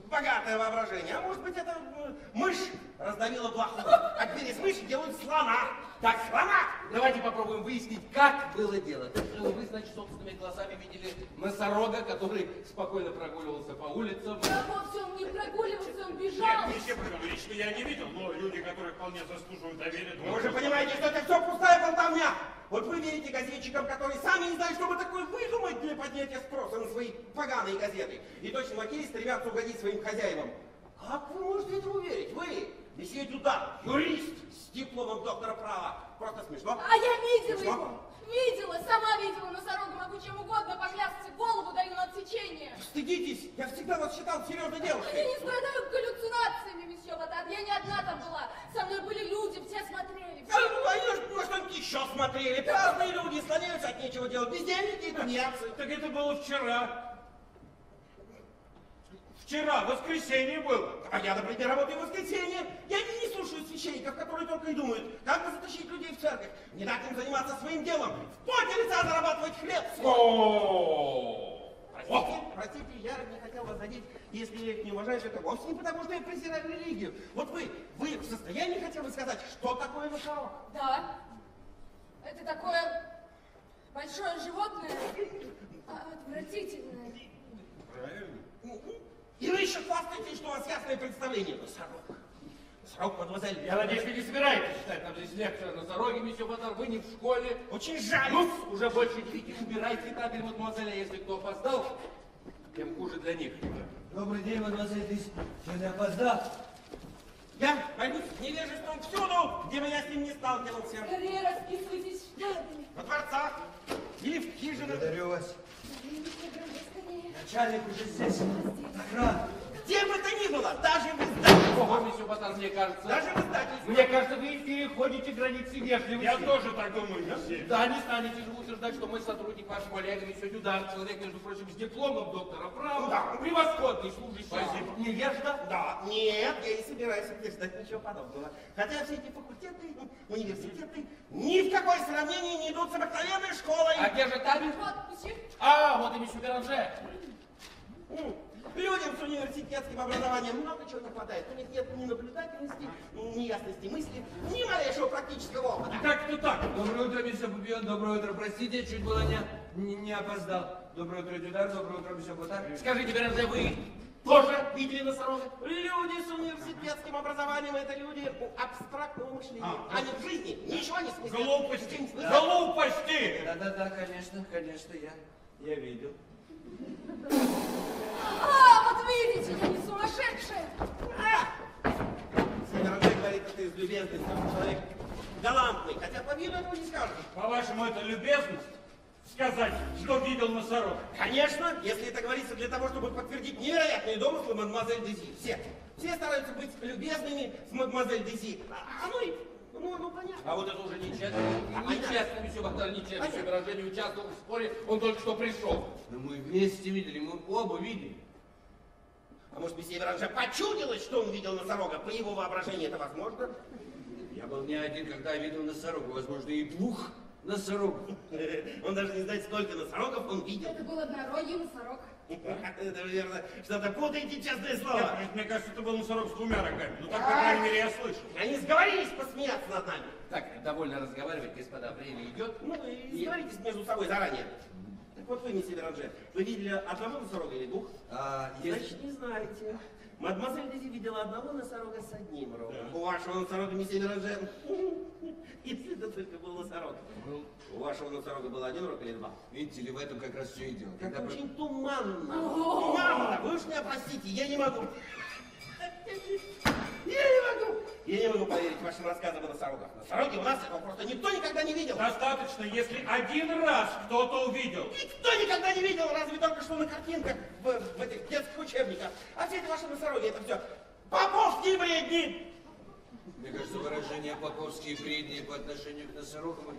богатое воображение. А может быть, это э, мышь раздавила блоху. А теперь из мыши делают слона. Так, слона!
Давайте попробуем выяснить, как было дело. Что вы, значит, собственными глазами видели носорога, который спокойно прогуливался по улицам.
Да вовсе он не прогуливался, он бежал.
Нет, Месье Брюн, лично я не видел, но люди, которые вполне заслуживают доверия...
Вы же понимаете, что это все пустая болтовня. Вот вы верите газетчикам, которые сами не знают, что бы такое выдумать для поднятия спроса на свои поганые газеты. И точно лакеи стремятся угодить своим хозяевам. Как вы можете этому верить? Вы, месье Дюда, юрист с дипломом доктора права. Просто смешно.
А я видела
Смешно?
его. Видела, сама видела носорога, могу чем угодно поклясться, голову даю на отсечение.
Стыдитесь, я всегда вас считал серьезной
Я
девушкой.
не страдаю галлюцинациями, месье Батат. Я не одна там была. Со мной были люди, все смотрели.
А, ну, а я ж, может, там еще смотрели. Разные люди слоняются от нечего делать. Бездельники и тунеядцы.
Так это было вчера. Вчера, воскресенье было.
А я, например, работаю в воскресенье. Я не слушаю священников, которые только и думают, как бы затащить людей в церковь, не дать им заниматься своим делом, в поте лица зарабатывать хлеб.
О,
Простите, простите, я не хотел вас задеть, если я их не уважаю, это вовсе не потому, что я презираю религию. Вот вы, вы в состоянии хотя бы сказать, что такое носорог?
Да. Это такое большое животное, а, отвратительное.
правильно.
И вы еще хвастаетесь, что у вас ясное представление. Носорог. Носорог, мадемуазель.
Я надеюсь, вы не собираетесь читать нам здесь лекцию о носороге, месье Батар. Вы не в школе.
Очень жаль.
Ну, уже больше не видите, убирайте табель, мадемуазель, а если кто опоздал, тем хуже для них.
Добрый день, мадемуазель, ты сегодня опоздал?
Я борюсь с невежеством всюду, где бы я с ним не сталкивался.
Скорее расписывайтесь в табеле.
Во дворцах или в хижинах.
Благодарю вас.
Скорее, месье Гранде, скорее.
Начальник уже здесь. Охрана.
Где бы то ни было, даже в издательстве.
Ого, месье Батар, мне кажется.
Даже в издательстве.
Мне кажется, вы переходите границы вежливости.
Я тоже так думаю, месье.
Да, не станете же вы утверждать, что мой сотрудник, ваш коллега, месье Дюдар, человек, между прочим, с дипломом доктора права,
Да.
превосходный служащий,
Спасибо.
невежда.
Да, нет, я не собираюсь утверждать ничего подобного. Хотя все эти факультеты, университеты ни в какое сравнение не идут с обыкновенной школой.
А где же табель?
Вот, месье.
А, вот и месье Беранже.
М, Людям с университетским образованием много чего не хватает. У них нет ни наблюдательности, ни ясности мысли, ни малейшего практического опыта.
Так-то так.
Доброе утро, мистер Пупион. Доброе утро. Простите, чуть было не, не, не опоздал. Доброе утро, Дюдар. Доброе утро, мистер Ботар.
Скажите, Беранже, вы тоже видели носорога?
Люди с университетским образованием это люди абстрактного мышления.
А,
Они в жизни ничего не смыслят.
Глупости.
Смыслят.
Глупости.
Да-да-да, конечно, конечно, я, я видел.
А, вот видите, я не сумасшедшая.
Северодой говорит, это из любезности, он человек галантный, хотя по виду этого не скажешь.
По-вашему, это любезность? Сказать, что видел носорог.
Конечно, если это говорится для того, чтобы подтвердить невероятные домыслы мадемуазель Дези. Все. Все стараются быть любезными с мадемуазель Дези. А, ну и, ну, ну понятно.
А вот это уже нечестно. Нечестно, месье Батар, нечестно. Месье Беранже не участвовал в споре, он только что пришел.
Но мы вместе видели, мы оба видели.
А может, месье Веранже почудилось, что он видел носорога? По его воображению это возможно?
Я был не один, когда видел носорога, возможно, и двух носорогов.
Он даже не знает, сколько носорогов он видел.
Это был однорогий носорог.
Это, верно, что-то путаете, честное слово.
Нет, мне кажется, это был носорог с двумя рогами. Ну, так, по крайней мере, я слышал.
Они сговорились посмеяться над нами.
Так, довольно разговаривать, господа, время идет.
Ну, и сговоритесь между собой заранее. Так вот вы, месье Веранже, вы видели одного носорога или двух?
А.
Значит, не знаете. Мадемуазель Дези видела одного носорога с одним рогом. У вашего носорога, месье Веранже, если это только был носорог. У вашего носорога был один рог или два?
Видите ли, в этом как раз все и дело.
Как очень туманно. Туманно. Вы уж меня простите, я не могу. Я не могу. Я не могу поверить вашим рассказам о носорогах. Носороги у нас этого просто никто никогда не видел.
Достаточно, если один раз кто-то увидел.
Никто никогда не видел, разве только что на картинках в, в этих детских учебниках. А все эти ваши носороги, это все поповские бредни.
Мне кажется, выражение «поповские бредни» по отношению к носорогам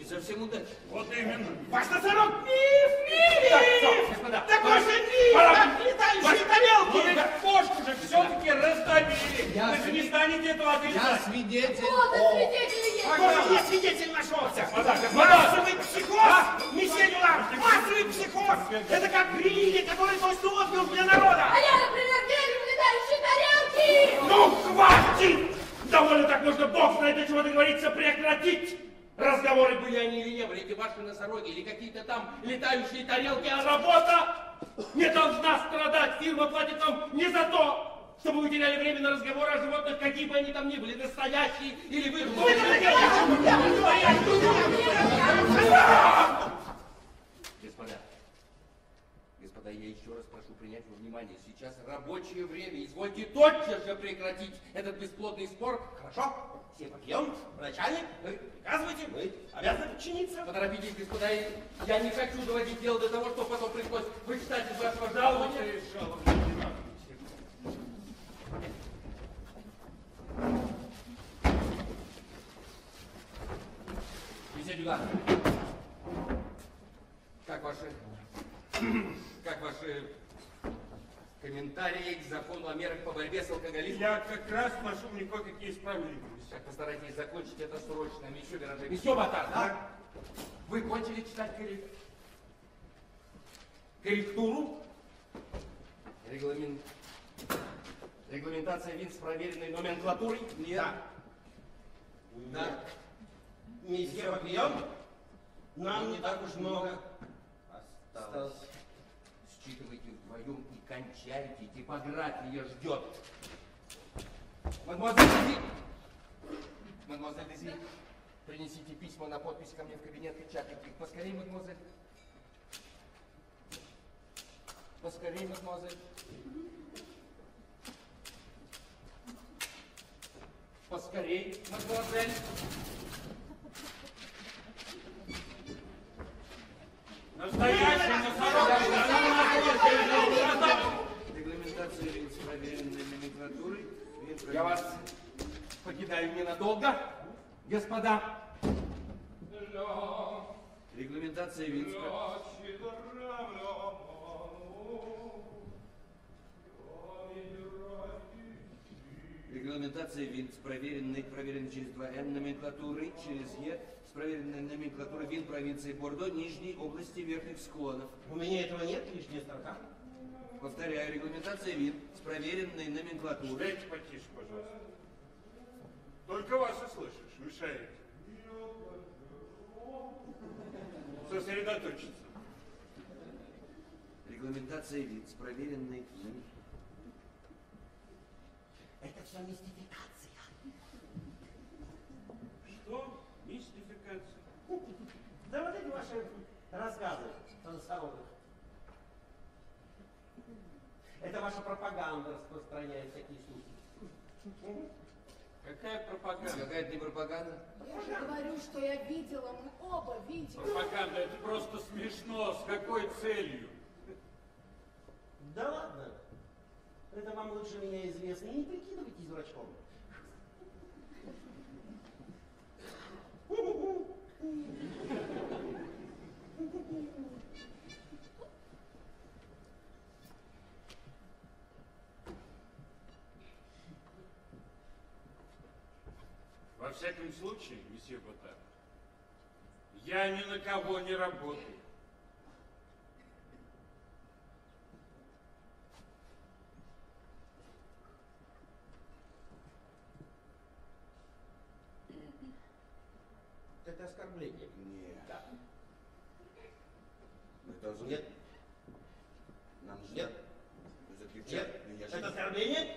не совсем удачно.
Вот именно.
Ваш носорог миф, миф,
Так, стоп, господа.
Такой же миф,
Пора.
как летающие
Ну,
тарелки.
так кошку же все-таки раздавили.
Я
Вы же не станете этого
Я
отрицать.
свидетель.
Вот и свидетели есть.
Тоже мне свидетель нашелся.
Господа, господа.
Массовый психоз, месье Дюлан, массовый психоз. Это как религия, который носит опиум для народа.
А я, например, верю в летающие тарелки.
Ну, хватит! Довольно так можно, бог знает, о чем это говорится, прекратить. Разговоры были
они или не были, эти ваши носороги, или какие-то там летающие тарелки, а
Работа не должна страдать. Фирма платит вам не за то, чтобы вы теряли время на разговоры о животных, какие бы они там ни были, настоящие или выдуманные.
Господа, господа, я еще раз прошу принять во внимание, сейчас рабочее время. Извольте тотчас же прекратить этот бесплодный спор.
Хорошо, все попьем. Начальник, вы приказывайте, мы обязаны подчиниться.
Поторопитесь, господа, я не хочу доводить дело до того, что потом пришлось вычитать из вашего жалования. Дюган, как ваши, как ваши комментарии к закону о мерах по борьбе с алкоголизмом?
Я как раз прошу мне кое-какие исправления.
Так постарайтесь закончить это срочно. Месье Беранже. Месье Батар, да? Вы кончили читать коррек... корректуру? Регламент... Регламентация вин с проверенной номенклатурой? Нет.
Да. Месье попьем. Нам не так уж много осталось.
Считывайте вдвоем кончайте. Типография ждет. Мадемуазель Дези! Мадемуазель Дези, принесите письма на подпись ко мне в кабинет печатайте их. Поскорей, мадемуазель. Поскорей, мадемуазель. Поскорей, мадемуазель.
Настоящий носорог.
Я вас покидаю ненадолго, господа.
Регламентация вин с про- Регламентация вин с проверенной, проверенной через 2Н номенклатурой, через Е, с проверенной номенклатурой вин провинции Бордо, Нижней области верхних склонов.
У меня этого нет, лишняя строка.
Повторяю, регламентация вин с проверенной номенклатурой.
Дайте потише, пожалуйста. Только вас и слышишь, мешаете. Сосредоточиться.
Регламентация вин с проверенной номенклатурой.
Это все мистификация.
Что?
Да вот эти ваши рассказы носорогах. Это ваша пропаганда распространяет такие слухи.
Какая пропаганда?
Какая-то не пропаганда.
Я же говорю, что я видела, мы оба видели.
Пропаганда, это просто смешно. С какой целью?
Да ладно. Это вам лучше меня известно. И не прикидывайтесь дурачком.
Во всяком случае, месье Ботар, я ни на кого не работаю.
Это оскорбление.
Нет.
Да.
Мы должны...
Нет.
Нам же
Нет.
Мы заключаем.
Нет.
Ну, я же-
Это оскорбление?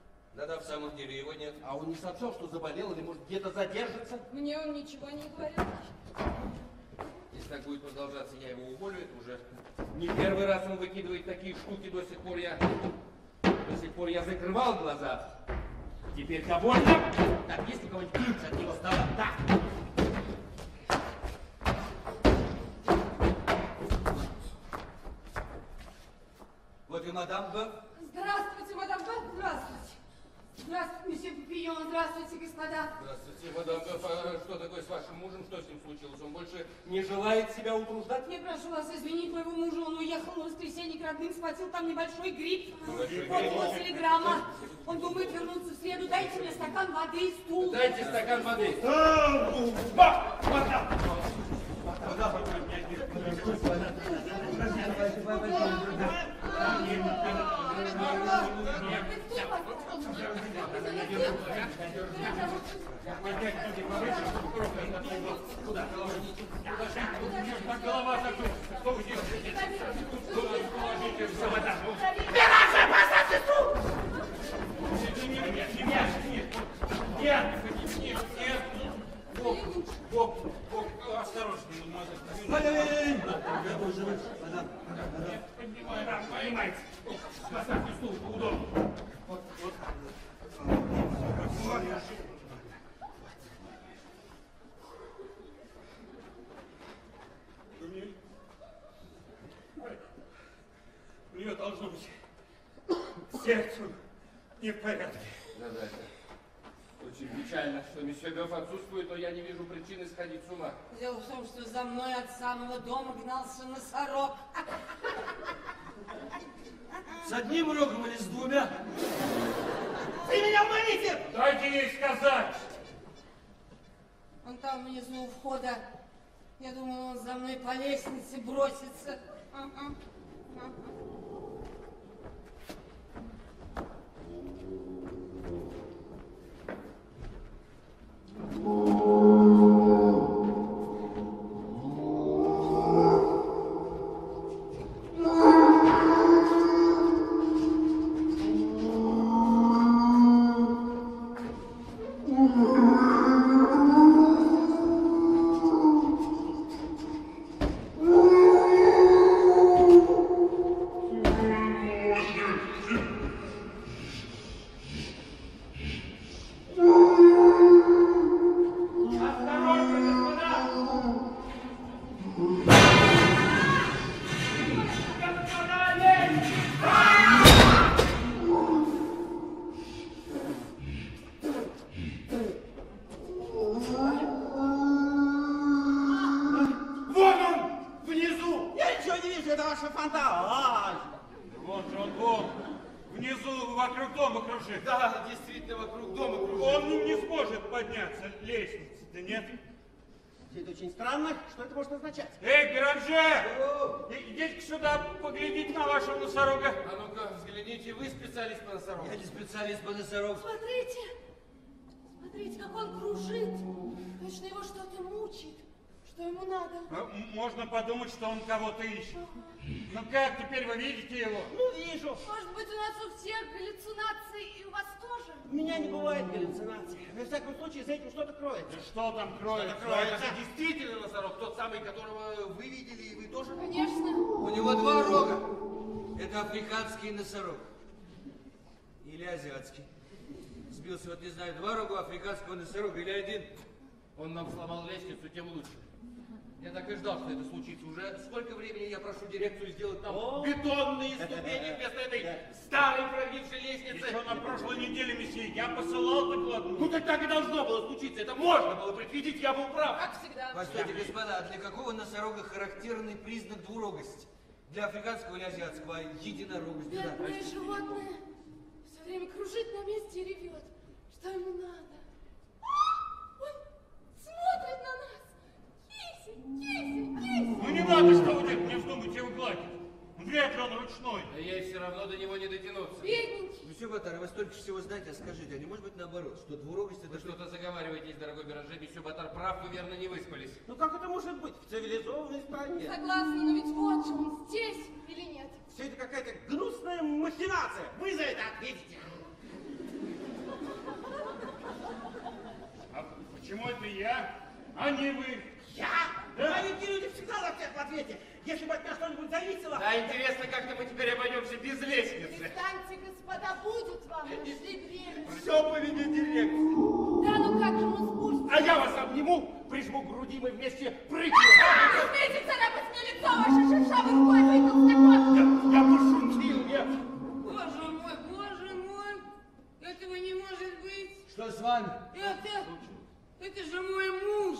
Да-да, в самом деле его нет.
А он не сообщал, что заболел или, может, где-то задержится?
Мне он ничего не говорил.
Если так будет продолжаться, я его уволю. Это уже не первый раз он выкидывает такие штуки. До сих пор я, до сих пор я закрывал глаза. Теперь довольно. Так, есть у кого-нибудь ключ от него стола? Да.
Вот и мадам Б.
Здравствуйте, мадам Б. Здравствуйте. Здравствуйте, месье Пипион. Здравствуйте, господа.
Здравствуйте, мадам. А что такое с вашим мужем? Что с ним случилось? Он больше не желает себя утруждать?
Я прошу вас извинить моего мужа. Он уехал на воскресенье к родным, схватил там небольшой грипп.
Небольшой
Вот его телеграмма. Он думает вернуться в среду. Дайте мне стакан воды и стул.
Дайте стакан воды.
Голова закрыта. Что вы делаете? Что вы положите в самотар? Нет, нет, нет, нет, нет, нет. Бог, Бог, Бог, осторожнее, мадемуазель. Поднимай, да, поднимайте. Поставьте стул поудобнее. Вот, вот. У нее, должно быть сердце не в порядке.
Да, да, это очень печально, что месье Бёв отсутствует, но я не вижу причины сходить с ума.
Дело в том, что за мной от самого дома гнался носорог.
С одним рогом или с двумя?
Ты меня уморите!
Дайте ей сказать.
Он там внизу у входа. Я думала, он за мной по лестнице бросится. Ага, ага.
Осторожно, Вокруг дома кружит.
Да, действительно, вокруг дома кружит.
Он не сможет подняться лестницы-то, нет?
Это очень странно. Что это может означать?
Эй, Гранже! Идите сюда, поглядите на вашего носорога.
А ну-ка, взгляните, вы специалист по носорогам.
Я не специалист по носорогу.
Смотрите. Смотрите, как он кружит. Точно его что-то мучит. Что ему надо?
А, Можно подумать, что он кого-то ищет. Ну как, теперь вы видите его?
Ну, вижу.
Может быть, у нас у всех галлюцинации и у вас тоже?
У меня не бывает галлюцинаций. Во всяком случае, за этим что-то кроется.
Что там кроется?
Это действительно носорог, тот самый, которого вы видели, и вы тоже?
Конечно.
У него два рога. Это африканский носорог. Или азиатский. Сбился, вот не знаю, два рога у африканского носорога или один.
Он нам сломал лестницу, тем лучше. Я так и ждал, что это случится. Уже сколько времени я прошу дирекцию сделать там
О!
бетонные ступени вместо этой старой прогнившей лестницы.
Еще на прошлой неделе, месье, я посылал докладную.
Ну так так и должно было случиться. Это можно было предвидеть, я был прав.
Как всегда.
Постойте, господа, а для какого носорога характерный признак двурогости? Для африканского или азиатского, единорогости, да.
Бедное животное. Все время кружит на месте и ревет. Что ему надо? А! Он смотрит на нас. Киси, киси, киси.
Ну не надо, что вы делаете, не вздумайте его гладить. Вряд ли он ручной.
Да ей все равно до него не дотянуться.
Бедненький.
Ну
Месье Батар, вы столько всего знаете, а скажите, а не может быть наоборот, что двурогость
Вы
это
что-то заговариваетесь, дорогой Бераже, месье Батар прав, вы верно не выспались.
Ну как это может быть в цивилизованной стране?
Согласна, но ведь вот же он здесь или нет?
Все это какая-то гнусная махинация. Вы за это ответите.
А почему это я, а не вы?
Я? Да. Маленькие люди всегда за всех в ответе. Если бы от меня что-нибудь зависело...
Да, интересно, как-то мы теперь обойдемся без лестницы.
Перестаньте, господа, будет вам, нашли время.
Все по вине дирекции.
Да, ну как же мы спустимся?
А я вас обниму, прижму к груди, мы вместе прыгнем.
Не смейте царапать мне лицо, вашей шершавой рукой, вы толстяков!
Я, я пошутил, я...
Боже мой, боже мой, этого не может быть.
Что с вами?
Это, это же мой муж.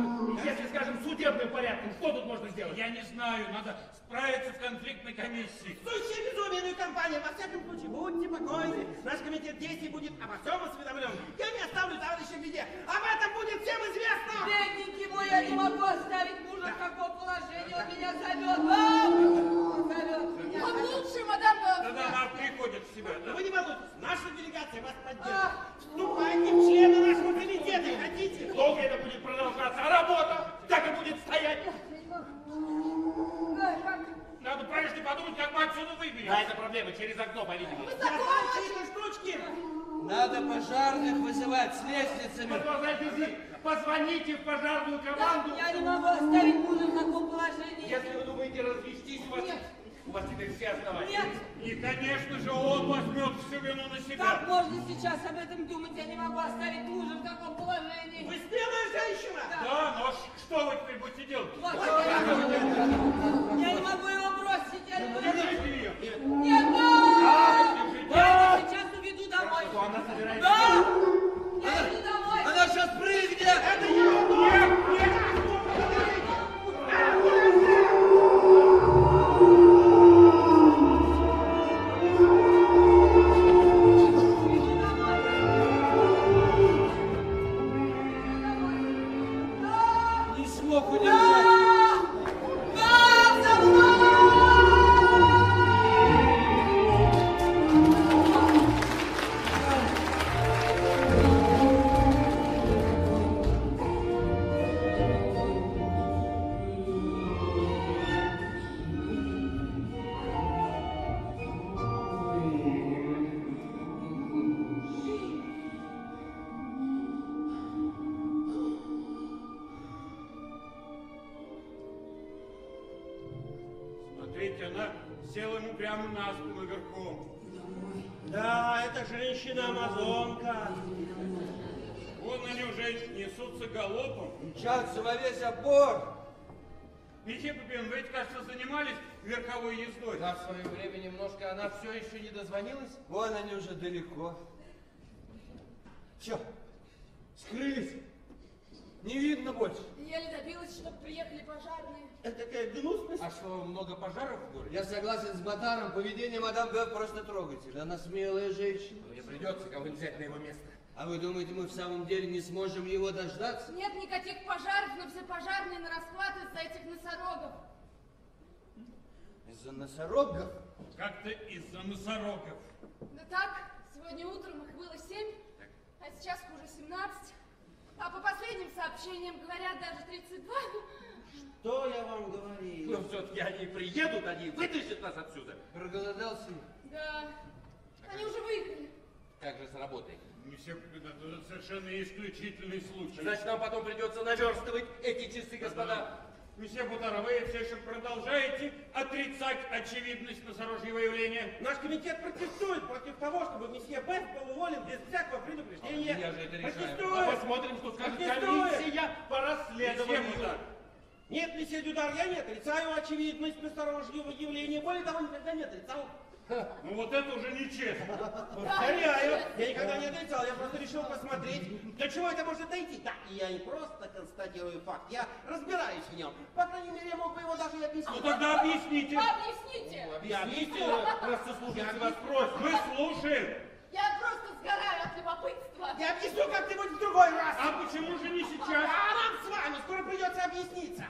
Если, скажем, судебным порядком, что тут можно сделать? Я не знаю, надо справиться в конфликтной комиссии.
Сущая безумие компания. Во всяком случае, будьте покойны. Наш комитет действий будет обо всем осведомлен. Я не оставлю товарища в беде. Об этом будет всем известно.
Бедненький мой, я не могу оставить мужа в таком положении. Он меня зовет. А! Зовет меня.
Он лучший, мадам
Да,
Бёв.
да, она приходит в себя.
Но
да.
вы не волнуйтесь, наша делегация вас поддержит. Вступайте в члены нашего комитета, хотите?
Долго это будет продолжаться, а работа так и будет стоять.
Да, как?
Надо прежде подумать, как мы отсюда выберемся. Да, это проблема, через окно, по-видимому.
Заканчивайте штучки.
Надо пожарных вызывать с лестницами.
Бизи, позвоните в пожарную команду.
Я не могу оставить мужа в таком положении.
Если вы думаете развестись, у вас,
Нет.
У вас теперь все основания.
Нет.
И, конечно же, он возьмет всю вину на себя.
Как можно сейчас об этом думать? Я не могу оставить мужа в таком положении.
Вы смелая женщина.
Да, но ш- что вы теперь будете делать?
Вот что я не могу. Я не могу его бросить. Я не могу.
Держите ее.
Нет, да! Я его сейчас уведу домой.
Что она собирается
Да! Я иду домой.
Она сейчас прыгнет!
Нет, нет,
Это женщина-амазонка.
Вон они уже несутся галопом.
Мчатся во весь опор.
Месье Пупен, вы ведь, кажется, занимались верховой ездой.
Да, в свое время немножко, она все еще не дозвонилась?
Вон они уже далеко. Все, скрылись. Не видно больше.
Еле добилась, чтобы приехали пожарные.
Это такая гнусность.
А что, много пожаров в городе?
Я согласен с Батаром, поведение мадам Бёв просто трогательно. Она смелая женщина.
Мне придется кого-нибудь взять на его место.
А вы думаете, мы в самом деле не сможем его дождаться?
Нет никаких пожаров, но все пожарные на расхват из-за этих носорогов.
Из-за носорогов?
Как-то из-за носорогов.
Да так, сегодня утром их было семь, а сейчас их уже 17. А по последним сообщениям говорят даже 32.
Что я вам говорил?
Но все-таки они приедут, они вытащат нас отсюда.
Проголодался?
Да, они уже выехали.
Как же с работой?
Месье Пупен, это совершенно исключительный случай.
Значит, нам потом придется наверстывать эти часы, господа.
Месье Бутара, вы все еще продолжаете отрицать очевидность носорожьего явления?
Наш комитет протестует против того, чтобы месье Беф был уволен без всякого предупреждения.
Я же это решаю.
Протестует!
А посмотрим, что скажет комиссия по расследованию.
Нет, месье Дюдар, я не отрицаю очевидность носорожьего явления. Более того, никогда не отрицал.
Ну вот это уже нечестно.
Повторяю, я никогда не отрицал, я просто решил посмотреть, до чего это может дойти. Да, и я не просто констатирую факт, я разбираюсь в нем. По крайней мере, я мог бы его даже и объяснить.
Ну тогда объясните.
Объясните.
Объясните, раз вы слушаете, вас просят.
Мы слушаем.
Я просто сгораю от любопытства.
Я объясню как-нибудь в другой раз.
А почему же не сейчас?
А нам с вами скоро придется объясниться.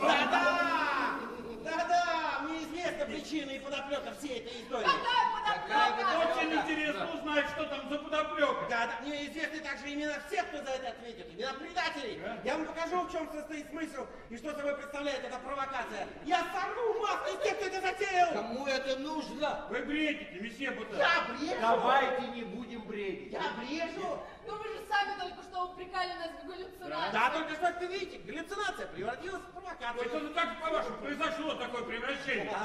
Да-да! Да-да! Мне известна причина и подоплека всей этой истории.
Какая подоплека?
Очень интересно узнать, что там за подоплека.
Да, да, мне известны также имена всех, кто за это ответит, имена предателей. Я вам покажу, в чем состоит смысл и что собой представляет эта провокация. Я сорву маски из тех, кто это затеял.
Кому это нужно?
Вы бредите, месье Бутер.
Я брежу.
Давайте не будем бредить.
Я брежу.
Ну вы же сами только что упрекали нас в галлюцинации.
Да, только что это видите, галлюцинация превратилась в провокацию.
Это ну как, по-вашему, произошло такое превращение?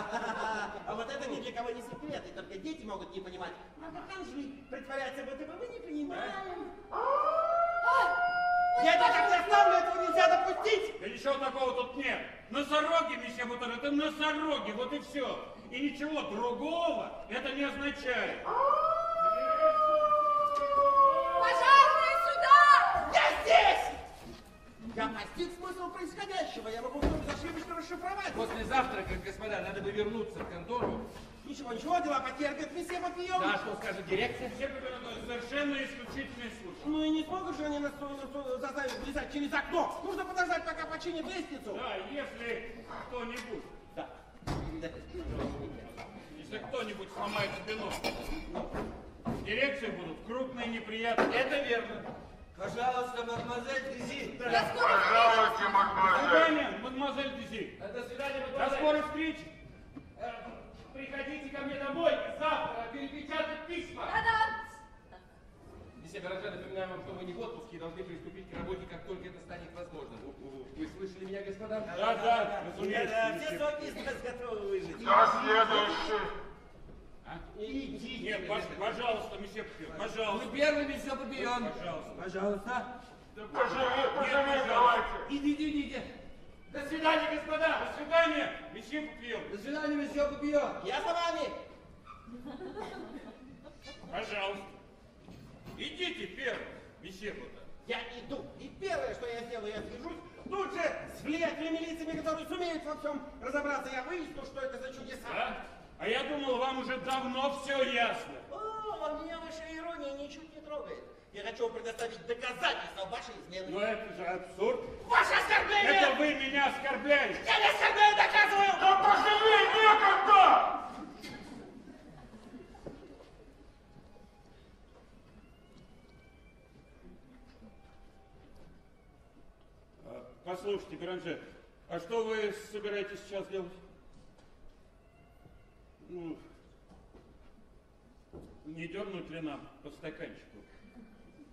А вот это ни для кого не секрет, и только дети могут не понимать. А Анжли притворяется, будто бы мы не понимаем. Я как не оставлю, этого нельзя допустить.
Да ничего такого тут нет. Носороги, месье Бутер, это носороги, вот и все. И ничего другого это не означает.
Пожарные сюда!
Я здесь! Я постиг смысл происходящего, я могу вдруг ошибочно расшифровать.
После завтрака, господа, надо бы вернуться в контору.
Ничего, ничего, дела потерпят, месье Папион.
Да, что скажет дирекция?
Это совершенно исключительный случай.
Ну и не смогут же они нас э, заставить влезать через окно. Нужно подождать, пока починят лестницу.
Да, если кто-нибудь,
Да.
если кто-нибудь сломает нос, в дирекции будут крупные неприятности.
Это верно.
Пожалуйста, мадемуазель Дези.
Я скоро
До свидания, мадемуазель Дези.
До свидания,
До
мадемуазель.
скорой встречи.
Э, Приходите ко мне домой завтра перепечатать письма.
Да-да.
Месье Гаража, напоминаю вам, что вы не в отпуске и должны приступить к работе, как только это станет возможным. Вы слышали меня, господа?
Да, да, разумеется.
Да, все
месье.
соки из нас готовы выжить.
А?
Идите.
Нет, пож- пожалуйста, месье Пьер, пожалуйста.
Мы первыми все побьем.
Пожалуйста.
Пожалуйста.
Да, пожалуйста. Нет, пожалуйста.
Идите, идите.
До свидания, господа. До свидания, месье Пьер.
До свидания, месье побьем.
Я за вами.
Пожалуйста. Идите первым, месье Бутер.
Я иду. И первое, что я сделаю, я свяжусь тут же с влиятельными лицами, которые сумеют во всем разобраться. Я выясню, что это за чудеса.
Да? А я думал, вам уже давно все ясно.
О, меня ваша ирония ничуть не трогает. Я хочу вам предоставить доказательства вашей измены.
Но это же абсурд.
Ваше оскорбление!
Это вы меня оскорбляете.
Я не оскорбляю, доказываю!
Да пожалей некогда! А, Послушайте, Гранже, а что вы собираетесь сейчас делать? Ну, не дернуть ли нам по стаканчику?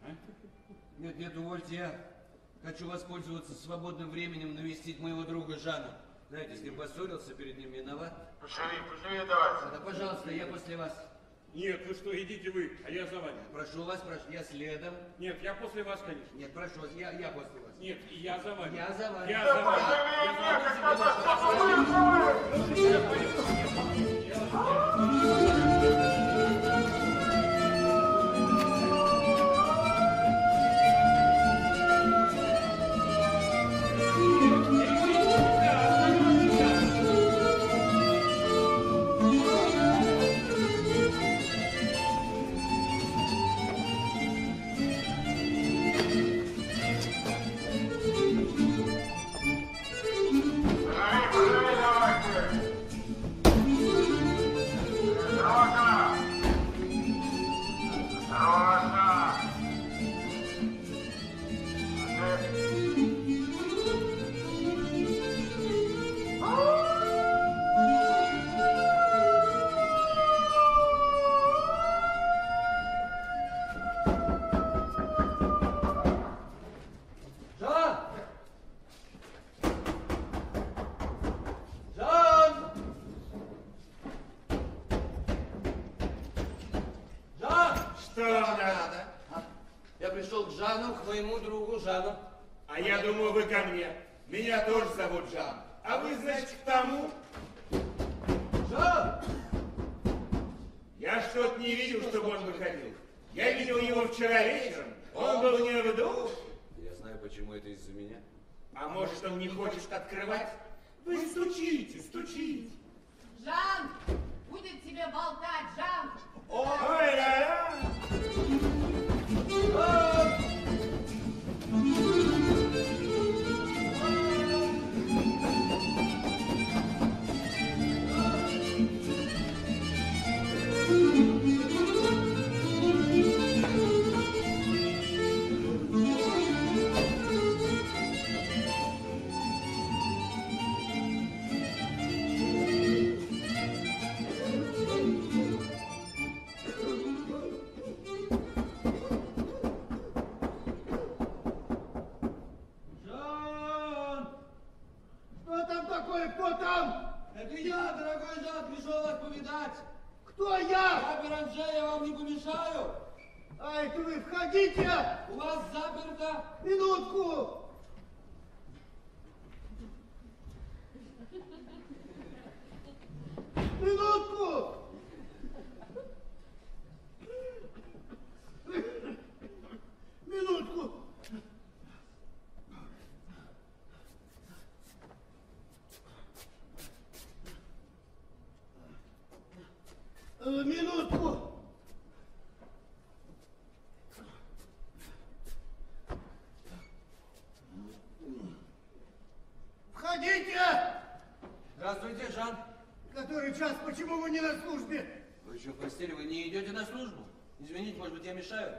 А?
Нет, нет, увольте, я хочу воспользоваться свободным временем навестить моего друга Жана. Знаете, с ним поссорился, перед ним виноват.
Пошли, пошли давайте.
Да, пожалуйста, я после вас.
Нет, вы что, идите вы, а я за вами.
Прошу вас, прошу, я следом.
Нет, я после вас, конечно.
Нет, прошу вас, я, я после вас.
Нет, и я за вами.
Я за вами.
Я за вами. Я за вами. А
это
вы
входите. У вас заперто. Минутку. Минутку. Минутку. Э, Минутку. Входите!
Здравствуйте, Жан.
Который час? Почему вы не на службе?
Вы еще в постели, вы не идете на службу? Извините, может быть, я мешаю?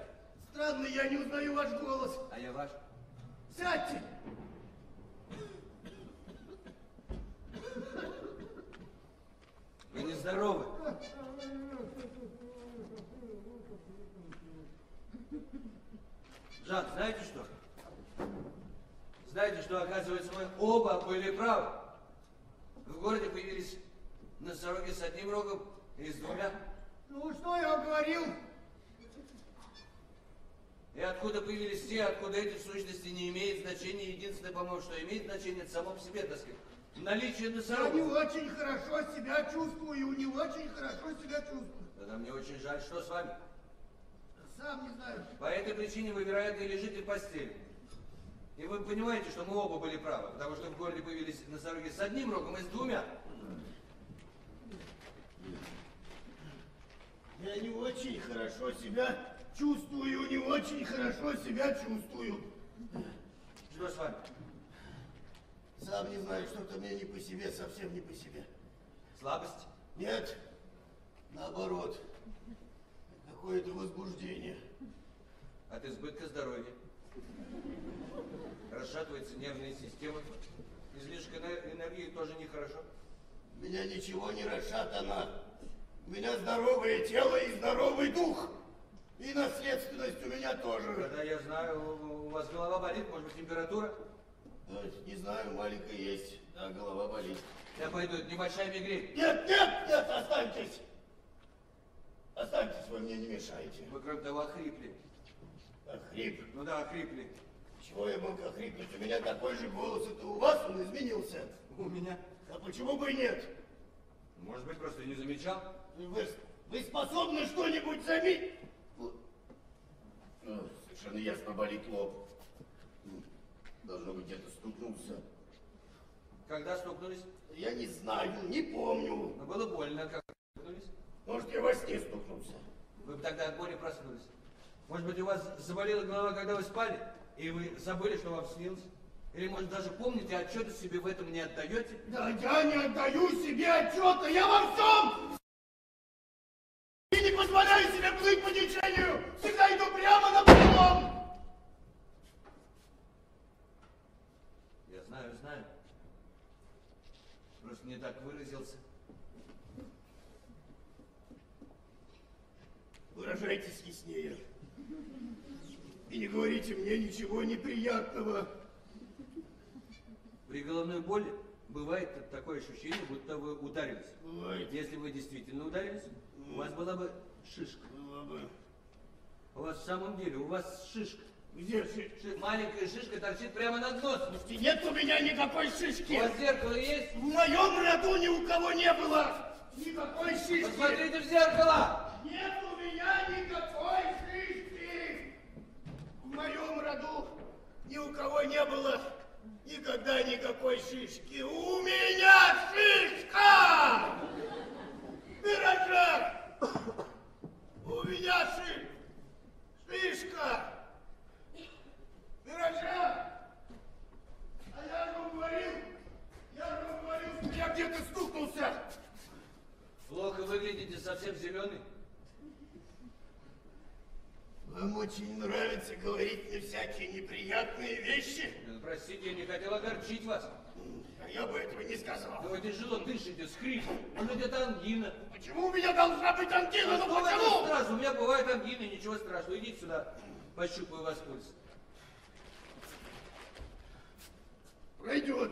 Странно, я не узнаю ваш голос.
А я ваш.
Сядьте!
Вы нездоровы. Жан, знаете что? Знаете, что, оказывается, мы оба были правы. В городе появились носороги с одним рогом и с двумя.
Ну, что я говорил?
И откуда появились те, откуда эти сущности не имеет значения. Единственное, по-моему, что имеет значение, это само по себе, так сказать, наличие
Я не очень хорошо себя чувствую, не очень хорошо себя чувствую.
Тогда мне очень жаль, что с вами.
Сам не знаю.
По этой причине вы, вероятно, и лежите в постели. И вы понимаете, что мы оба были правы, потому что в городе появились носороги с одним рогом и с двумя.
Я не очень хорошо себя чувствую, не очень хорошо себя чувствую.
Что с вами?
Сам не знаю, что-то мне не по себе, совсем не по себе.
Слабость?
Нет, наоборот. Какое-то возбуждение.
От избытка здоровья. Расшатывается нервная система. Излишек энер- энергии тоже нехорошо.
Меня ничего не расшатано. У меня здоровое тело и здоровый дух. И наследственность у меня тоже.
Когда я знаю, у вас голова болит, может быть, температура?
Не знаю, маленькая есть, а голова болит.
Я пойду, небольшая мигрень.
Нет, нет, нет, останьтесь. Останьтесь, вы мне не мешаете.
Вы, кроме того, охрипли.
Охрип.
Ну да, охрипли.
Чего я мог охрипнуть? У меня такой же голос, это у вас он изменился.
У меня?
А почему бы и нет?
Может быть, просто не замечал?
Вы, вы способны что-нибудь заметить? Ну, совершенно ясно болит лоб. Должно быть, где-то стукнулся.
Когда стукнулись?
Я не знаю, не помню.
Но было больно, как стукнулись.
Может, я во сне стукнулся.
Вы бы тогда от боли проснулись. Может быть, у вас заболела голова, когда вы спали, и вы забыли, что вам снилось? Или, может, даже помните, отчета себе в этом не отдаете?
Да я не отдаю себе отчета, я во всем! И не позволяю себе плыть по течению! Всегда иду прямо на пролом!
Я знаю, знаю. Просто не так выразился.
Выражайтесь яснее. И не говорите мне ничего неприятного.
При головной боли бывает такое ощущение, будто вы ударились.
Бывает.
Если вы действительно ударились, у вас была бы шишка.
Была бы.
У вас в самом деле, у вас шишка.
Где шишка?
Ши- Маленькая шишка торчит прямо над носом.
Нет у меня никакой шишки!
У вас зеркало есть?
В моем роду ни у кого не было никакой шишки!
Посмотрите в зеркало!
Нет у меня никакой шишки! В моем роду ни у кого не было никогда никакой шишки. У меня шишка! Пирожак! У меня ши... шишка! Пирожак! А я же говорил, я же говорил, я где-то стукнулся.
Плохо выглядите, совсем зеленый.
Вам очень нравится говорить мне всякие неприятные вещи?
Ну, Простите, я не хотел огорчить вас.
А я бы этого не сказал.
Но вы тяжело дышите, с хрипом. Может, это ангина.
Почему у меня должна быть ангина? Ну
Бывает
почему?
страшно, у меня бывает ангина, ничего страшного. Идите сюда, пощупаю вас пульс.
Пройдет.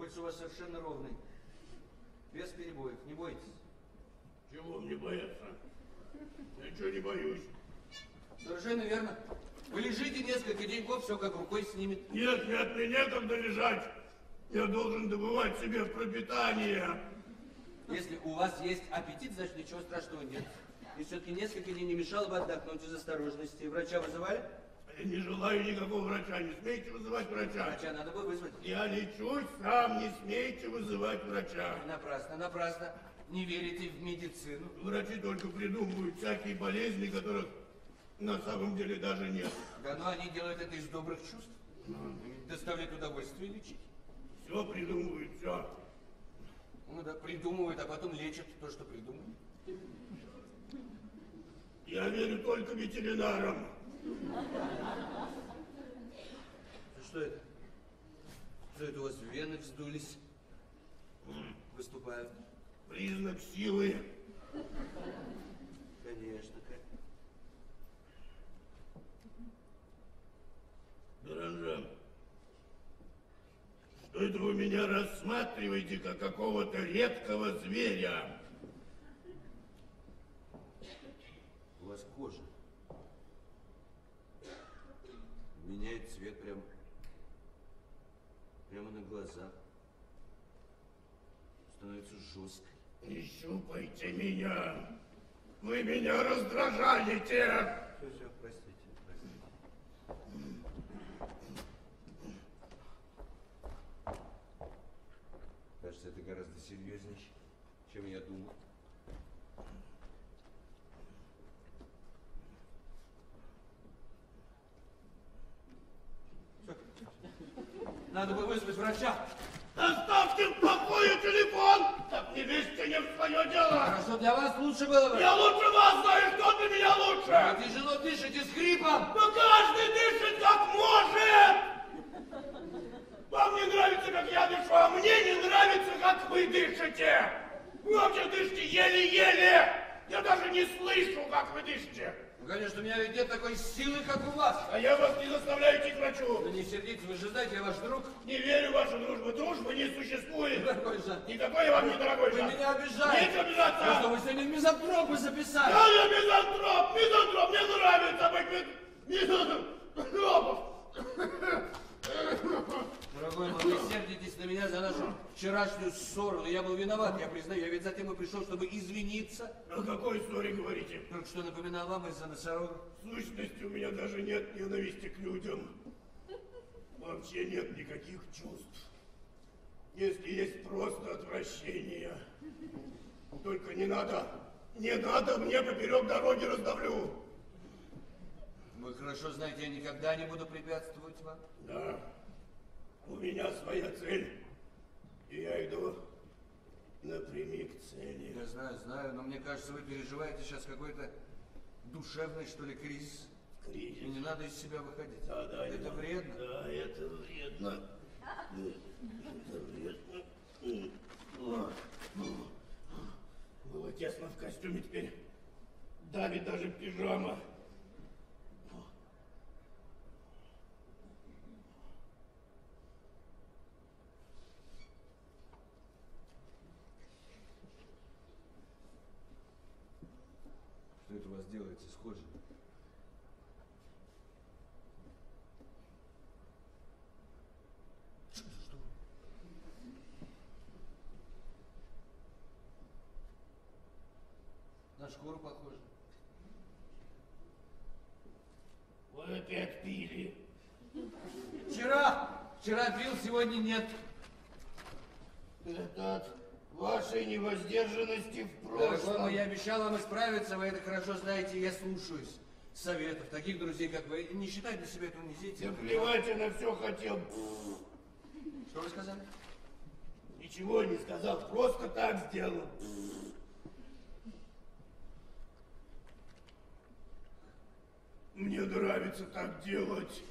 Пульс у вас совершенно ровный. Без перебоев, не бойтесь.
Чего мне бояться? Я ничего не боюсь.
Совершенно верно. Вы лежите несколько деньков, все как рукой снимет.
Нет, нет, мне некогда лежать. Я должен добывать себе пропитание.
Если у вас есть аппетит, значит ничего страшного нет. И все-таки несколько дней не мешало бы отдохнуть из осторожности. Врача вызывали?
Я не желаю никакого врача. Не смейте вызывать врача.
Врача надо бы вызвать.
Я лечусь сам. Не смейте вызывать врача.
Напрасно, напрасно. Не верите в медицину.
Врачи только придумывают всякие болезни, которых на самом деле даже нет.
Да, но они делают это из добрых чувств. Доставляют удовольствие лечить.
Все придумывают, все.
Ну да, придумывают, а потом лечат то, что придумали.
Я верю только ветеринарам.
Что это? Что это у вас вены вздулись? Выступают.
Признак силы.
Конечно.
Дорожан, что это вы меня рассматриваете как какого-то редкого зверя?
У вас кожа меняет цвет прям, прямо на глазах. Становится жесткой.
Не щупайте меня. Вы меня раздражаете.
Все, все, простите, простите. Кажется, это гораздо серьезнее, чем я думал. Надо бы вызвать врача.
Оставьте в покое телефон! Так не лезьте не в свое дело!
Хорошо, для вас лучше было бы.
Я лучше вас знаю, что для меня
Вы
лучше!
тяжело дышите с хрипом.
Но каждый дышит как может! Вам не нравится, как я дышу, а мне не нравится, как вы дышите! Вы вообще дышите еле-еле! Я даже не слышу, как вы дышите!
Ну, конечно, у меня ведь нет такой силы, как у вас.
А я вас не заставляю идти к врачу!
Да не сердитесь, вы же знаете, я ваш друг.
Не верю в вашу дружбу. Дружбы не существует.
Дорогой Жан,
Никакой я вам не дорогой
вы
Жан.
меня обижаете.
Нет обижаться.
Ну что, вы сегодня мизантропы записали?
Да, я мизантроп, мизантроп. Мне нравится быть ми- мизантропом.
Дорогой мой, вы сердитесь на меня за нашу вчерашнюю ссору, но я был виноват, я признаю, я ведь затем и пришел, чтобы извиниться.
О какой ссоре говорите?
Только что напоминал вам из-за носорога.
В сущности, у меня даже нет ненависти к людям. Вообще нет никаких чувств. Если есть просто отвращение. Только не надо, не надо мне поперек дороги раздавлю.
Вы хорошо знаете, я никогда не буду препятствовать вам.
Да, у меня своя цель. И я иду напрямик к цели.
Я знаю, знаю, но мне кажется, вы переживаете сейчас какой-то душевный, что ли, кризис. И
Кризис.
не надо из себя выходить.
Да, да,
Это
да.
вредно.
Да, это вредно. Это вредно. Было тесно в костюме, теперь давит даже пижама.
Что это у вас делается с кожей? На шкуру похоже.
Вы опять пили.
Вчера, вчера пил, сегодня нет.
Это от вашей невоздержанности в
Дорогой
прошлом.
мой, я обещал вам исправиться, вы это хорошо знаете, я слушаюсь советов таких друзей, как вы. Не считайте себя это
Да
унизительным.
плевать я на все хотел.
Что вы сказали?
Ничего не сказал, просто так сделал. Мне нравится так делать.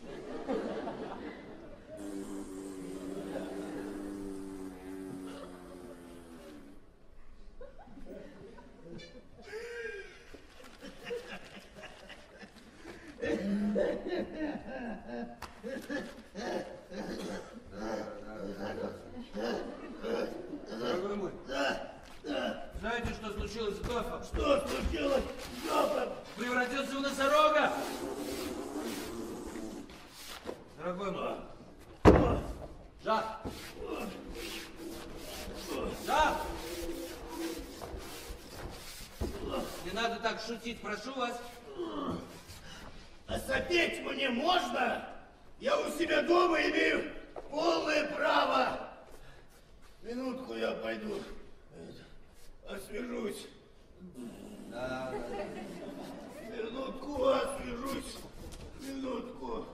Дорогой мой, знаете, что случилось с Гофом?
Что случилось с Гофом?
Превратился в носорога! Дорогой мой. Жак! Жак! Не надо так шутить, прошу вас.
А сопеть мне можно? Я у себя дома имею полное право. Минутку я пойду освежусь.
Да,
Минутку освежусь. Минутку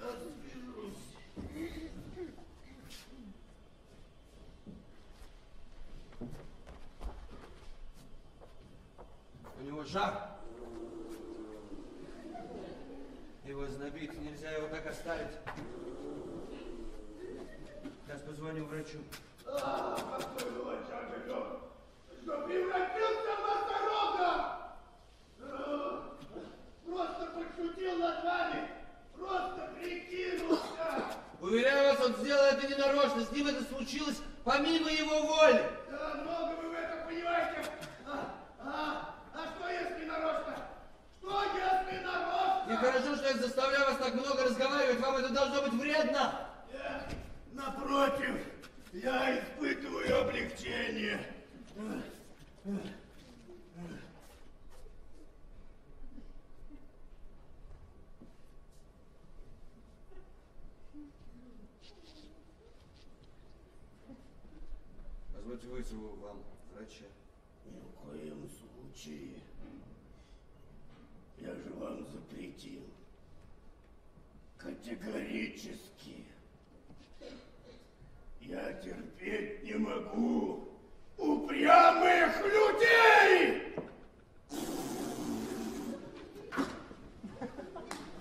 освежусь.
У него жар. Его знобит, нельзя его так оставить. Сейчас позвоню врачу.
А, что превратился в носорога! А, Просто подшутил над вами, просто прикинулся!
Уверяю вас, он сделал это не нарочно. С ним это случилось помимо его воли.
Да много вы в этом понимаете! А, а, а что если нарочно? Что если нарочно?
Нехорошо, что я заставляю вас так много разговаривать. Вам это должно быть вредно.
Э, Напротив, я испытываю облегчение.
Позвольте вызову вам врача.
Ни в коем случае. Я же вам запретил. Категорически. Я терпеть не могу упрямых людей!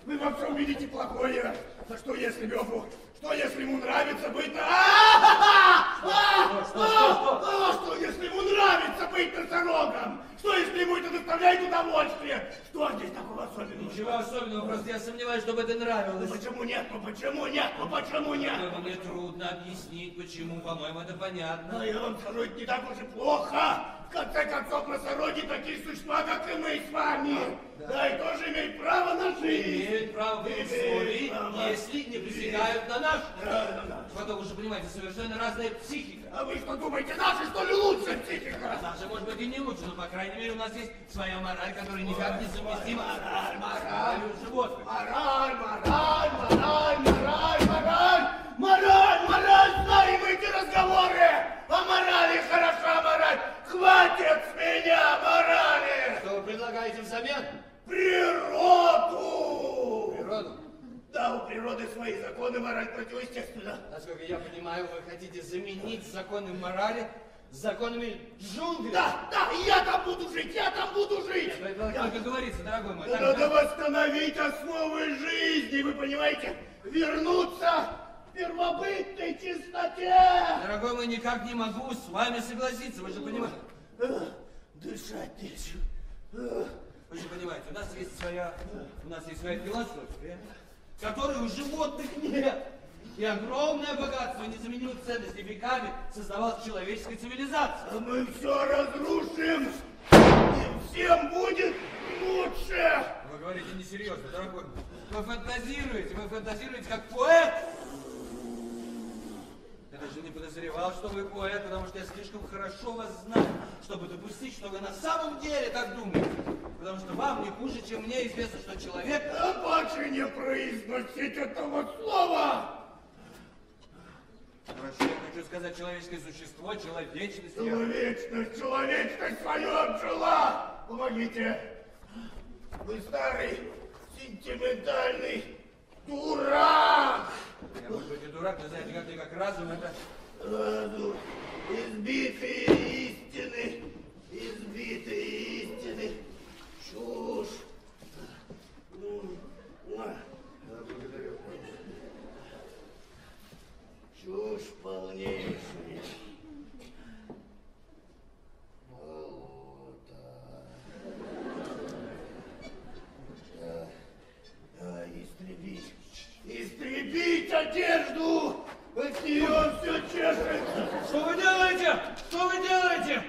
Вы во всем видите плохое. А что если Леву? Что если ему нравится быть... А, а, а, Что если ему нравится быть носорогом? Что если ему это доставляет удовольствие? Что здесь такого особенного?
Ничего особенного, просто я сомневаюсь, чтобы это
Ну
нравилось.
почему нет? Ну почему нет? Ну почему нет?
Мне трудно объяснить, почему, по-моему, это понятно.
Но я вам скажу, это не так уж и плохо. В конце концов, носороги такие существа, как и мы с вами. Да, и тоже имеют право на жизнь.
Имеют право
Имеют
условии, если не посягают на наш.
Да, да.
Потом вы же понимаете, совершенно разная психика.
А вы что думаете, наши что ли лучше психика?
Наша, может быть, и не лучше, но, по крайней мере, у нас есть своя мораль, которая никак не совместима
Мораль,
с
мораль.
животных.
Мораль, мораль, мораль, мораль, мораль, мораль, мораль, знаем эти разговоры. О морали хороша мораль. Хватит с меня морали.
Что вы предлагаете взамен?
Природу.
Природу.
Да, у природы свои законы, мораль противоестественна.
Насколько я понимаю, вы хотите заменить законы морали законами джунглей.
Да, да, я там буду жить, я там буду жить.
Но это только говорится, дорогой мой.
Но
так,
надо
так.
восстановить основы жизни, вы понимаете? Вернуться первобытной чистоте.
Дорогой мой, никак не могу с вами согласиться, вы же понимаете.
Дышать нечем.
Вы же понимаете, у нас есть своя, у нас есть своя философия, которой у животных нет. И огромное богатство, незаменимых ценностей веками создавалась человеческая цивилизация.
А мы все разрушим, и всем будет лучше.
Вы говорите несерьезно, дорогой. Вы фантазируете, вы фантазируете как поэт. Даже не подозревал, что вы поэт, потому что я слишком хорошо вас знаю, чтобы допустить, что вы на самом деле так думаете. Потому что вам не хуже, чем мне известно, что человек...
А больше не произносить этого слова.
Хорошо, я хочу сказать человеческое существо, человечность.
Человечность, человечность свою обжила. Помогите. Вы старый, сентиментальный дурак.
Я, может быть, и дурак, но знаете, как ты как разум, это...
Разум, избитые истины, избитые истины, чушь. Чушь полнейшая. Болото. Истребить одежду! От нее все чешется!
Что вы делаете? Что вы делаете?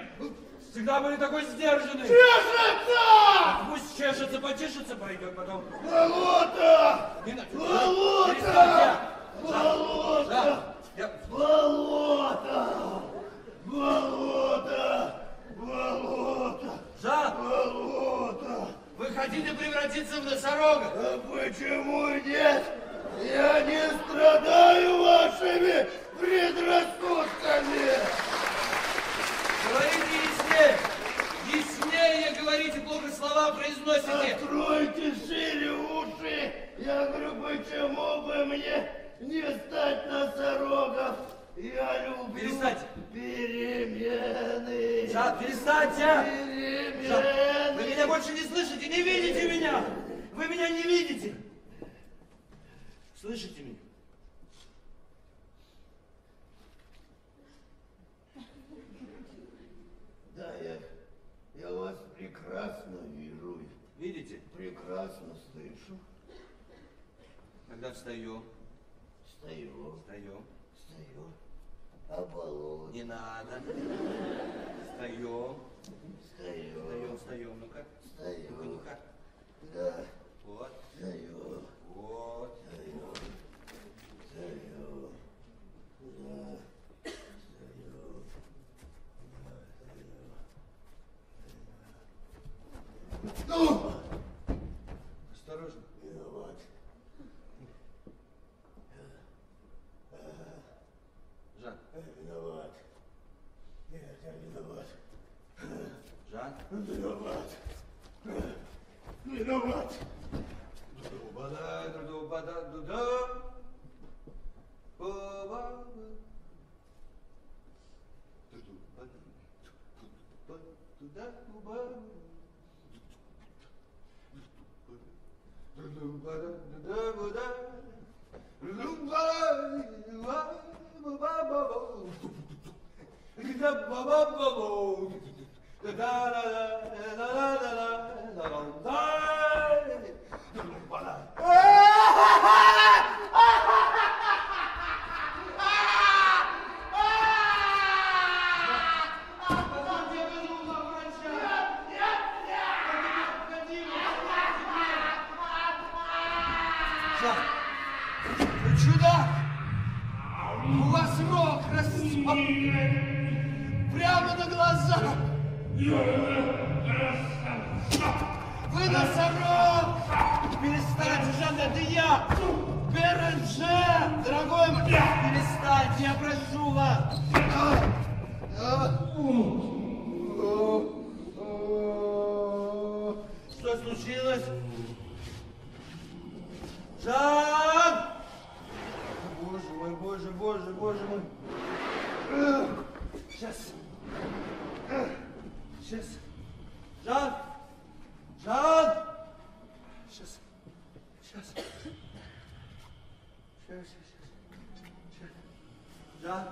Всегда были такой сдержанный.
Чешется!
Пусть чешется, почешется, пойдет потом.
Болото! Болото! Болото!
Да.
Болото! Болото! Болото!
Жан,
Болото!
вы хотите превратиться в носорога?
А почему нет? Я не страдаю вашими предрассудками!
Говорите яснее. Яснее говорите, плохо слова произносите.
Откройте шире уши! Я говорю, почему бы мне не стать носорогом? Я люблю
Перестаньте.
перемены.
Жан, перестаньте. Жан,
Перемены.
вы меня больше не слышите, не видите меня. Вы меня не видите. Слышите меня?
Да, я, я вас прекрасно вижу,
Видите?
прекрасно слышу.
Когда встаю, встаю.
стою. А болото.
Не надо. Встаем.
Стою,
Встаем, встаем. Ну-ка.
стою.
Ну-ка, ну-ка.
Да,
Вот.
стою,
Вот.
стою. Стою. Да, стою. Ну!
alone. da da da da da da da da da. Вы носорог! Перестаньте, Жан, это я! Беренже! Дорогой мой! Перестаньте, я прошу вас! Что случилось? Жан! Боже мой, боже, боже, боже мой. Сейчас. Сейчас. Жан! Жан! Сейчас. Сейчас. Сейчас, сейчас, сейчас. Жан.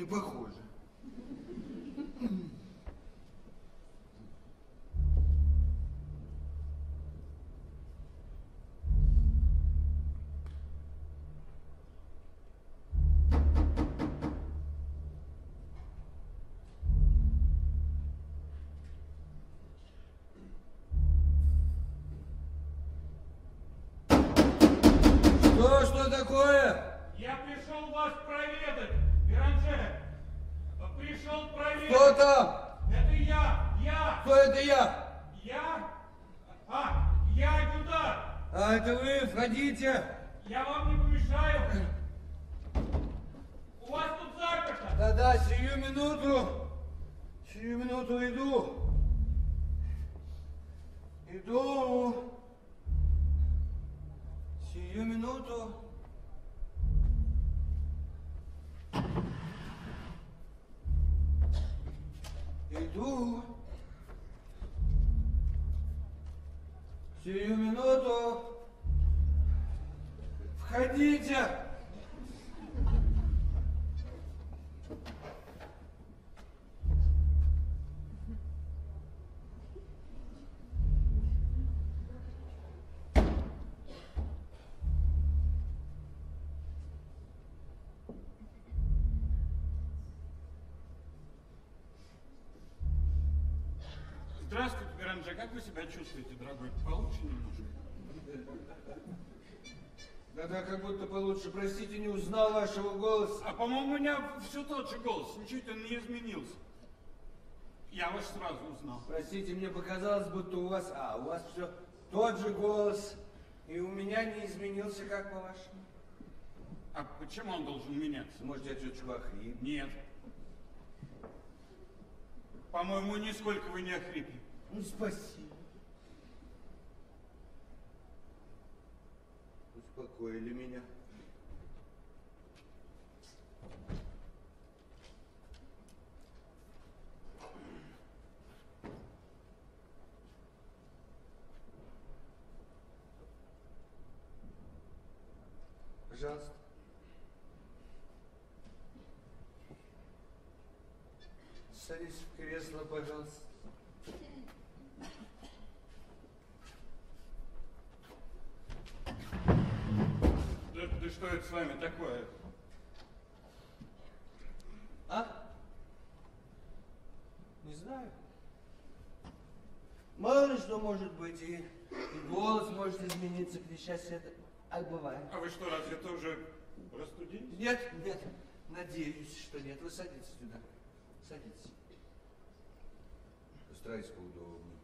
Не похоже.
Здравствуйте, Беранже. Как вы себя чувствуете, дорогой? Получше немножко?
Да-да, как будто получше. Простите, не узнал вашего голоса.
А по-моему, у меня все тот же голос. Ничуть он не изменился. Я вас сразу узнал.
Простите, мне показалось, будто у вас... А, у вас все тот же голос. И у меня не изменился, как по-вашему?
А почему он должен меняться?
Может, я чуточку охрип?
Нет. По-моему, нисколько вы не охрипли.
Ну, спасибо. Успокоили меня. Пожалуйста. Садись в кресло, пожалуйста.
Да, да что это с вами такое?
А? Не знаю. Мало ли что может быть, и, и голос может измениться, к несчастью, это а бывает.
А вы что, разве тоже простудились?
Нет, нет, надеюсь, что нет. Вы садитесь сюда. Садитесь. Устраивайтесь поудобнее.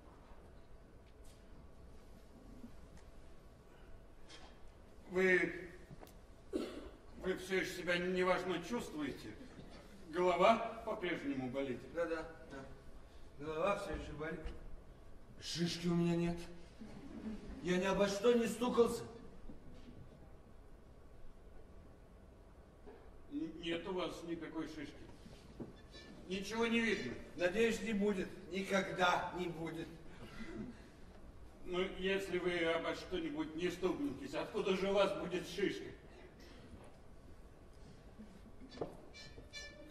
Вы... Вы все еще себя неважно чувствуете? Голова по-прежнему болит?
Да-да, да. Голова все еще болит. Шишки у меня нет. Я ни обо что не стукался.
Нет у вас никакой шишки. Ничего не видно.
Надеюсь, не будет. Никогда не будет.
Ну, если вы обо что-нибудь не стукнетесь, откуда же у вас будет шишка?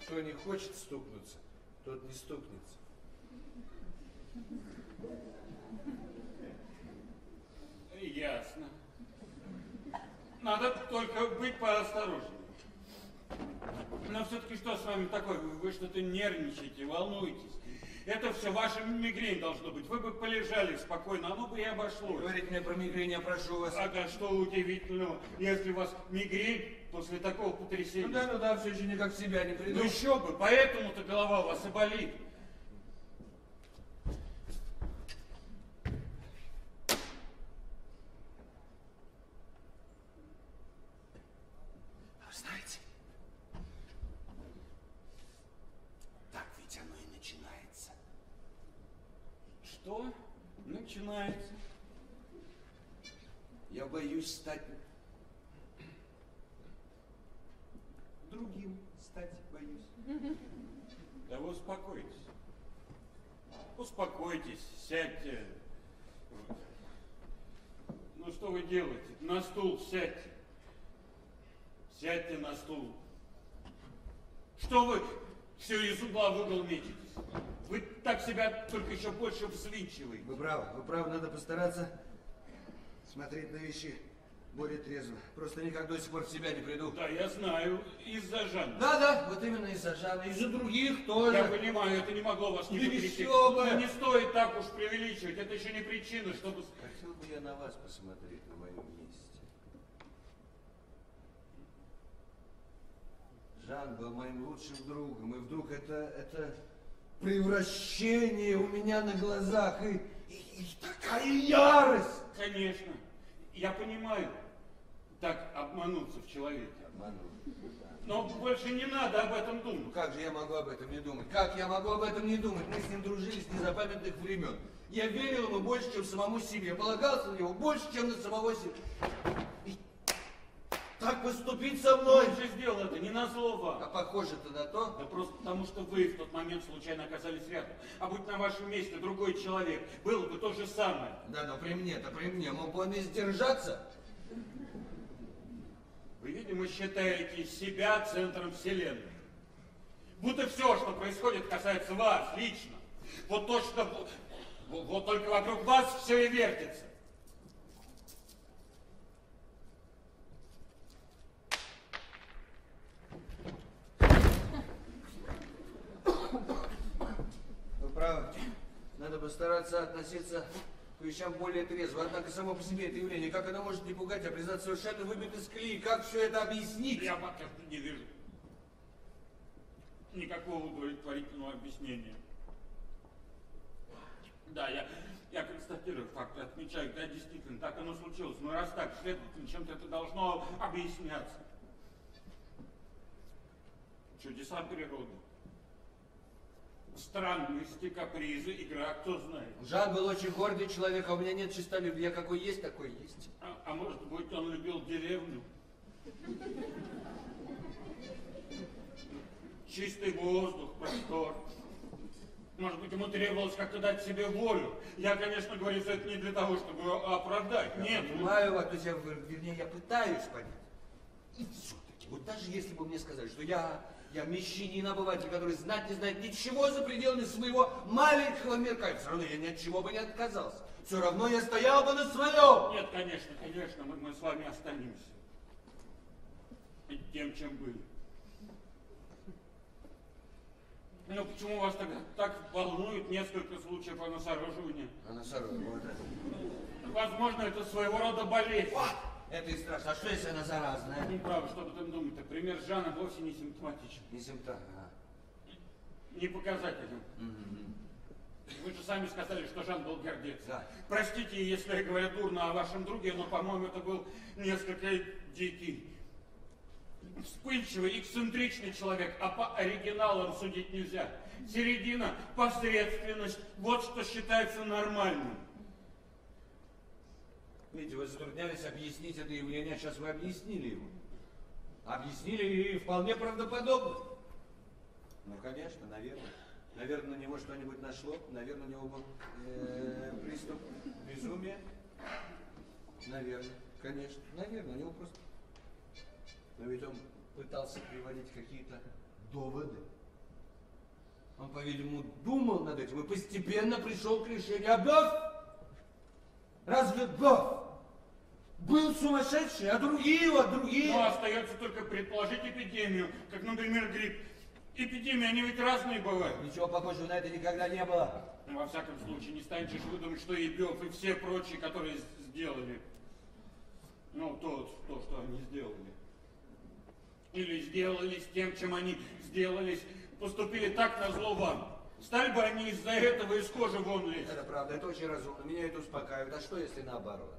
Кто не хочет стукнуться, тот не стукнется.
Ясно. Надо только быть поосторожнее. Но все-таки что с вами такое? Вы, что-то нервничаете, волнуетесь. Это все ваша мигрень должно быть. Вы бы полежали спокойно, оно бы и обошлось.
Говорите мне про мигрень, я прошу вас.
Ага, что удивительного, если у вас мигрень после такого потрясения.
Ну да, ну да, все еще никак в себя не приду.
Ну еще бы, поэтому-то голова у вас и болит.
А вы знаете, так ведь оно и начинается.
Что начинается?
Я боюсь стать другим. Стать боюсь.
Да вы успокойтесь. Успокойтесь, сядьте. Ну что вы делаете? На стул сядьте. Сядьте на стул. Что вы все из угла в угол метитесь? Вы так себя только еще больше взвинчиваете.
Вы правы, вы правы, надо постараться смотреть на вещи более трезво. Просто никак до сих пор в себя не приду.
Да, я знаю, из-за Жанны.
Да, да, вот именно из-за Жанны, из-за других тоже.
Я понимаю, это не могло вас не потрясти.
еще бы!
Но не стоит так уж преувеличивать. Это еще не причина, чтобы...
Хотел бы я на вас посмотреть на моем месте. Жан был моим лучшим другом, и вдруг это, это превращение у меня на глазах, и, и- и такая ярость.
Конечно, я понимаю, так обмануться в человеке.
Обманул.
Но больше не надо об этом думать.
Ну как же я могу об этом не думать? Как я могу об этом не думать? Мы с ним дружили с незапамятных времен. Я верил ему больше, чем самому себе. Полагался на него больше, чем на самого себя. Так поступить со мной.
Он же сделал это не на зло
А похоже-то на то.
Да просто потому, что вы в тот момент случайно оказались рядом. А будь на вашем месте другой человек, было бы то же самое.
Да, но при мне-то, при мне. Мог бы он и сдержаться.
Вы, видимо, считаете себя центром вселенной. Будто все, что происходит, касается вас лично. Вот то, что... Вот только вокруг вас все и вертится.
Вы правы. Надо бы постараться относиться к вещам более трезво. Однако само по себе это явление, как оно может не пугать, а признать совершенно выбит из колеи? Как все это объяснить?
Я пока что не вижу никакого удовлетворительного объяснения. Да, я, я констатирую факт, отмечаю, да, действительно, так оно случилось. Но раз так, следовательно, чем-то это должно объясняться. Чудеса природы. Странности, капризы, игра, кто знает.
Жан был очень гордый человек, а у меня нет честолюбия. Какой есть, такой есть.
А, а может быть, он любил деревню? Чистый воздух, простор. Может быть, ему требовалось как-то дать себе волю. Я, конечно, говорю все это не для того, чтобы его оправдать.
Я
Нет.
понимаю вас, то есть я, вернее, я пытаюсь понять. И все-таки, вот даже если бы мне сказали, что я, я мещанин обыватель, который знать не знает ничего за пределами своего маленького мирка, все равно я ни от чего бы не отказался. Все равно я стоял бы на своем.
Нет, конечно, конечно, мы, мы с вами останемся. И тем, чем были. Ну, почему вас тогда так волнует несколько случаев анасороживания?
А носорог, да.
Возможно, это своего рода болезнь.
Это и страшно. А что, если она заразная?
Ну, право, что об этом думать-то? Пример Жана вовсе не симптоматичен.
Не симптом. а.
Не показателен. Вы же сами сказали, что Жан был гордец.
Да.
Простите, если я говорю дурно о вашем друге, но, по-моему, это был несколько дикий, вспыльчивый, эксцентричный человек, а по оригиналам судить нельзя. Середина, посредственность, вот что считается нормальным.
Видите, вы затруднялись объяснить это явление, а сейчас вы объяснили его. Объяснили и вполне правдоподобно. Ну, конечно, наверное. Наверное, на него что-нибудь нашло. Наверное, у него был э, приступ безумия. Наверное, конечно. Наверное, у него просто... Но ведь он пытался приводить какие-то доводы. Он, по-видимому, думал над этим и постепенно пришел к решению. Бёв? Разве Бёв был сумасшедший, а другие вот, другие...
Но остается только предположить эпидемию, как, например, грипп. Эпидемии, они ведь разные бывают.
Ничего похожего на это никогда не было.
Ну, во всяком случае, не станешь выдумать, что и Бёв, и все прочие, которые сделали. Ну, то, то, что они сделали. Или сделали с тем, чем они сделались, поступили так на зло вам. Стали бы они из-за этого из кожи вон лезть.
Это правда, это очень разумно. Меня это успокаивает. А что, если наоборот?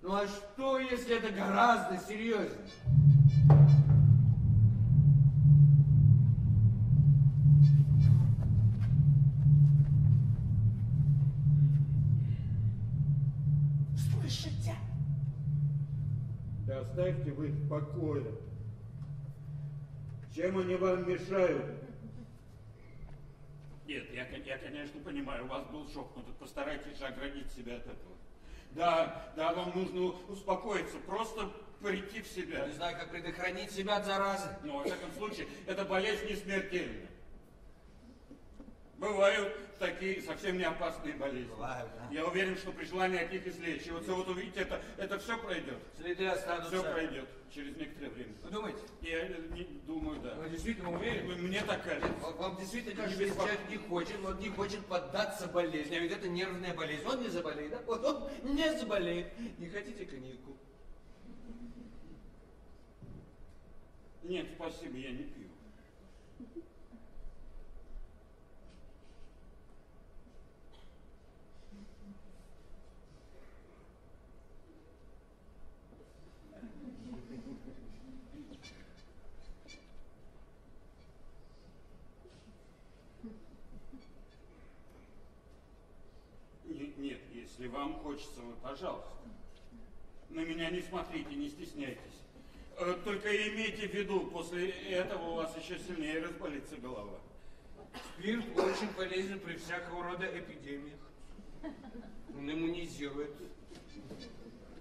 Ну а что, если это гораздо серьезнее? Слышите?
Да оставьте вы их в покое. Чем они вам мешают?
Нет, я, я, конечно, понимаю, у вас был шок, но тут постарайтесь же оградить себя от этого. Да, да, вам нужно успокоиться, просто прийти в себя.
Не знаю, как предохранить себя от заразы.
Но, во всяком случае, эта болезнь не смертельна. Бывают такие совсем не опасные болезни.
Бывают, да.
Я уверен, что при желании от них излечиваться, вот увидите, это, это все пройдет.
Следы останутся.
Все пройдет через некоторое время.
Вы думаете?
Я э, не думаю, да.
Вы действительно уверены?
Мне так кажется.
Вам- Вам действительно кажется, что человек не хочет, вот не хочет поддаться болезни, а ведь это нервная болезнь. Он не заболеет, да? Вот он не заболеет. Не хотите коньяку?
Нет, спасибо, я не пью. Не- Нет, если вам хочется, вы, пожалуйста. На меня не смотрите, не стесняйтесь. Э, Только имейте в виду, после этого у вас еще сильнее разболится голова.
Спирт очень полезен при всякого рода эпидемиях. Он иммунизирует.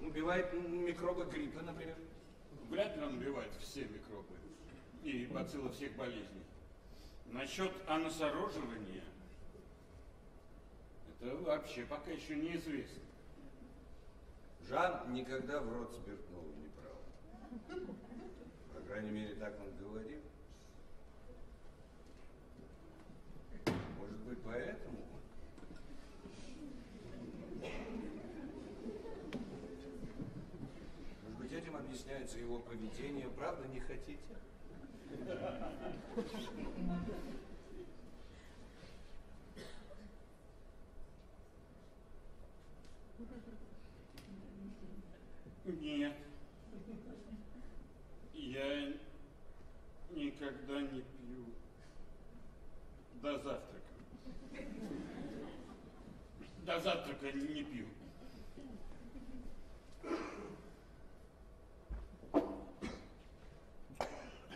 Убивает микробы гриппа, например.
Вряд ли он убивает все микробы и бациллы всех болезней. Насчет аносороживания, это вообще пока еще неизвестно.
Жан никогда в рот спиртного не брал. По крайней мере, так он говорил. Может быть, поэтому?
Может быть, этим объясняется его поведение. Правда, не хотите?
Нет. Я никогда не пью до завтрака. До завтрака не пью.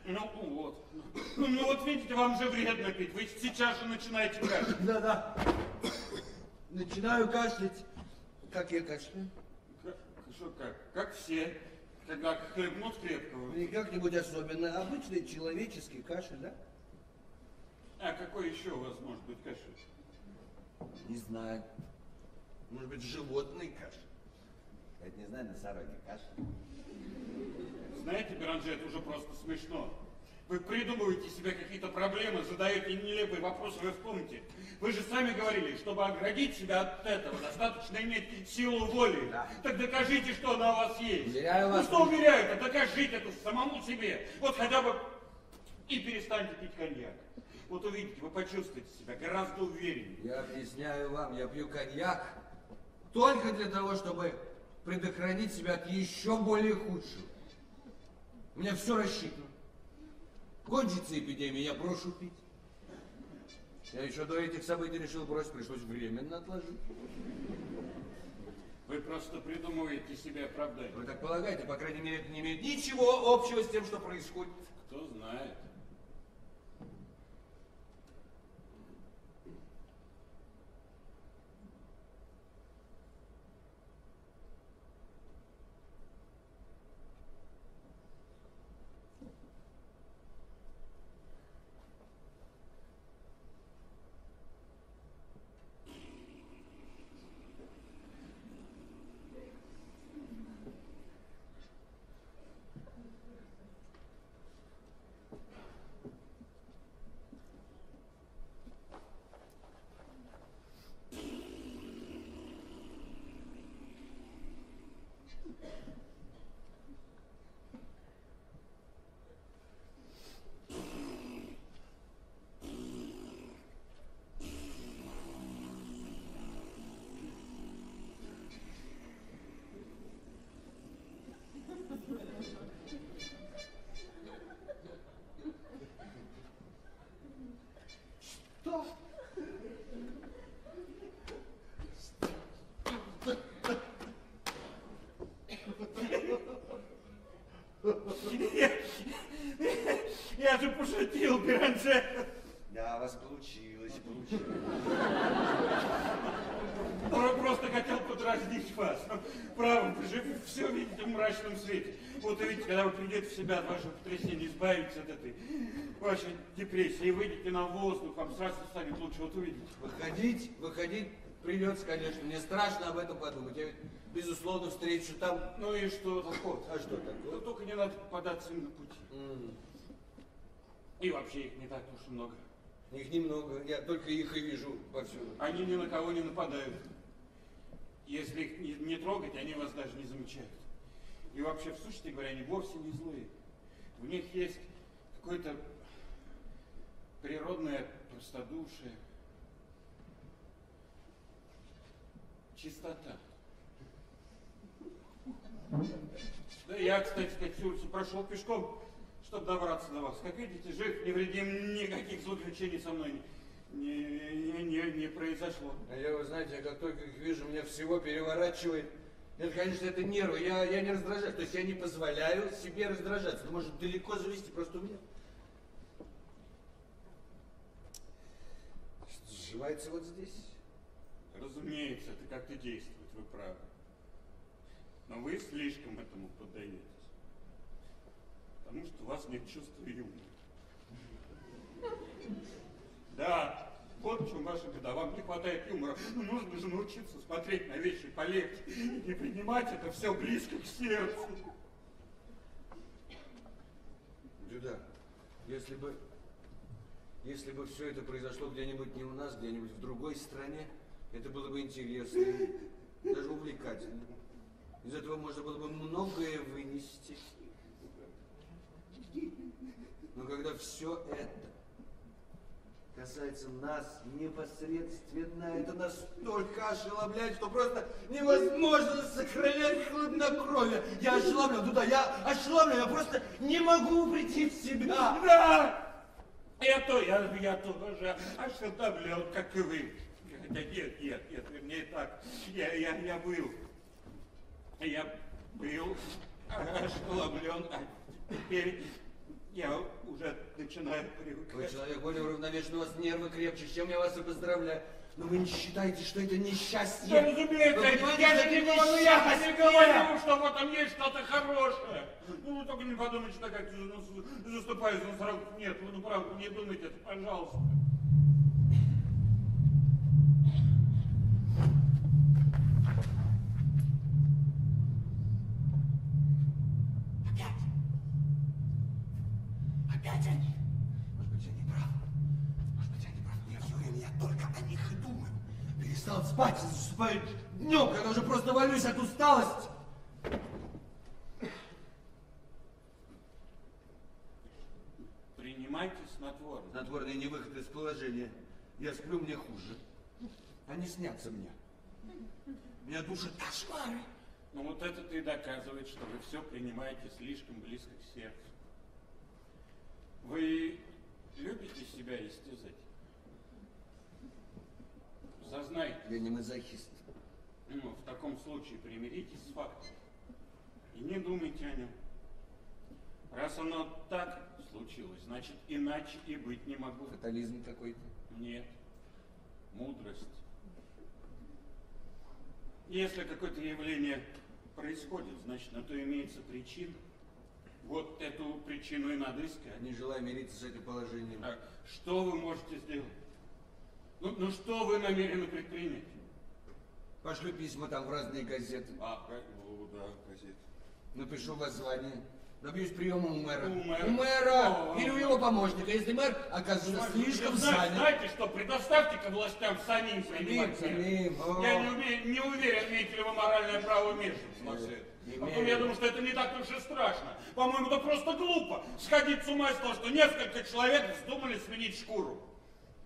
Ну вот. Ну вот видите, вам же вредно пить. Вы сейчас же начинаете кашлять.
Да-да. Начинаю кашлять. Как я кашляю?
Как, что как? Как все. Когда хлебнут крепкого.
Не как-нибудь особенно. Обычный человеческий кашель, да?
А какой еще у вас может быть кашель?
Не знаю. Может быть, животный кашель. Я это не знаю, носорогий кашель.
Знаете, Беранже, это уже просто смешно. Вы придумываете себе какие-то проблемы, задаете нелепые вопросы, вы вспомните. Вы же сами говорили, чтобы оградить себя от этого, достаточно иметь силу воли.
Да.
Так докажите, что она у вас есть.
Уверяю
ну
вас,
что уверяют, а докажите это самому себе. Вот хотя бы и перестаньте пить коньяк. Вот увидите, вы почувствуете себя гораздо увереннее.
Я объясняю вам, я пью коньяк только для того, чтобы предохранить себя от еще более худшего. У меня все рассчитано. Кончится эпидемия, я брошу пить. Я еще до этих событий решил бросить, пришлось временно отложить.
Вы просто придумываете себе оправдание.
Вы так полагаете, по крайней мере, это не имеет ничего общего с тем, что происходит.
Кто знает. Я же пошутил, Беранже.
Да, у вас получилось, получилось.
Про- Просто хотел подразнить вас. Право, вы же все видите в мрачном свете. Вот увидите, когда вы придете в себя от вашего потрясения, избавитесь от этой вашей депрессии и выйдете на воздух, вам сразу станет лучше. Вот увидите.
Выходить, выходить придется, конечно. Мне страшно об этом подумать. Я ведь, безусловно, встречу там...
Ну и что такое?
А что такое?
Ну, только не надо попадаться им на пути.
М,
И вообще их не так уж и много.
Их немного, я только их и вижу повсюду.
Они ни на кого не нападают. Если их не, трогать, они вас даже не замечают. И вообще, в сущности говоря, они вовсе не злые. В них есть какое-то природное простодушие, чистота. Да я, кстати сказать, всю улицу прошел пешком, чтобы добраться до вас. Как видите, жив, невредим, никаких злоключений со мной не, не, не, не произошло.
А я, вы знаете, я как только их вижу, меня всего переворачивает. Это, конечно, это нервы. Я, я не раздражаюсь. То есть я не позволяю себе раздражаться. Ну, может, далеко завести, просто у меня. Сживается вот здесь.
Разумеется, это как-то действует, вы правы. Но вы слишком этому поддаетесь. Потому что у вас нет чувства юмора. Да, вот в чем ваша беда. Вам не хватает юмора. Ну, нужно же научиться смотреть на вещи полегче и принимать это все близко к сердцу.
Дюда, если бы, если бы все это произошло где-нибудь не у нас, где-нибудь в другой стране, это было бы интересно, даже увлекательно. Из этого можно было бы многое вынести. Но когда все это касается нас непосредственно, это настолько ошеломляет, что просто невозможно сохранять хладнокровие. Я ошеломлен, туда, я ошеломлен, я просто не могу прийти в себя.
Да! Это я, я тоже ошеломлен, как и вы. Хотя нет, нет, нет, вернее так. Я, я, я был. Я был ошеломлен, а теперь я уже начинаю
Вы
привыкать.
человек более уравновешенный, у вас нервы крепче, с чем я вас и поздравляю. Но вы не считаете, что это несчастье?
Да, разумеется,
Вы понимаете,
я
что
же не
это
говорю, я не говорю, что в этом есть что-то хорошее. Ну, вы только не подумайте, что как ну, заступаюсь на сорок. Нет, вы ну правда, не думайте это, пожалуйста.
Перестал спать, засыпаю днем, когда уже просто валюсь от усталости.
Принимайте снотворное.
Снотворный не выход из положения. Я сплю, мне хуже. Они снятся мне. Меня душат кошмары.
Ну вот это и доказывает, что вы все принимаете слишком близко к сердцу. Вы любите себя истязать? Сознайте.
Я не мазохист.
Ну, в таком случае примиритесь с фактом. И не думайте о нем. Раз оно так случилось, значит, иначе и быть не могло.
Фатализм какой-то.
Нет. Мудрость. Если какое-то явление происходит, значит, на то имеется причина. Вот эту причину и надо искать.
Не желаю мириться с этим положением.
А что вы можете сделать? Ну, ну что вы намерены предпринять?
Пошлю письма там в разные газеты.
А, ну, да, газет.
Напишу воззвание. Добьюсь приема у мэра.
У мэра?
У мэра
О,
или у его помощника, если мэр окажется слишком занят.
знаете что, предоставьте-ка властям самим принимать
Самим.
Я не, уме- не уверен, имеете ли вы моральное право вмешиваться во все это. Потом я думаю, что это не так уж и страшно. По-моему, это просто глупо сходить с ума из того, что несколько человек вздумали сменить шкуру.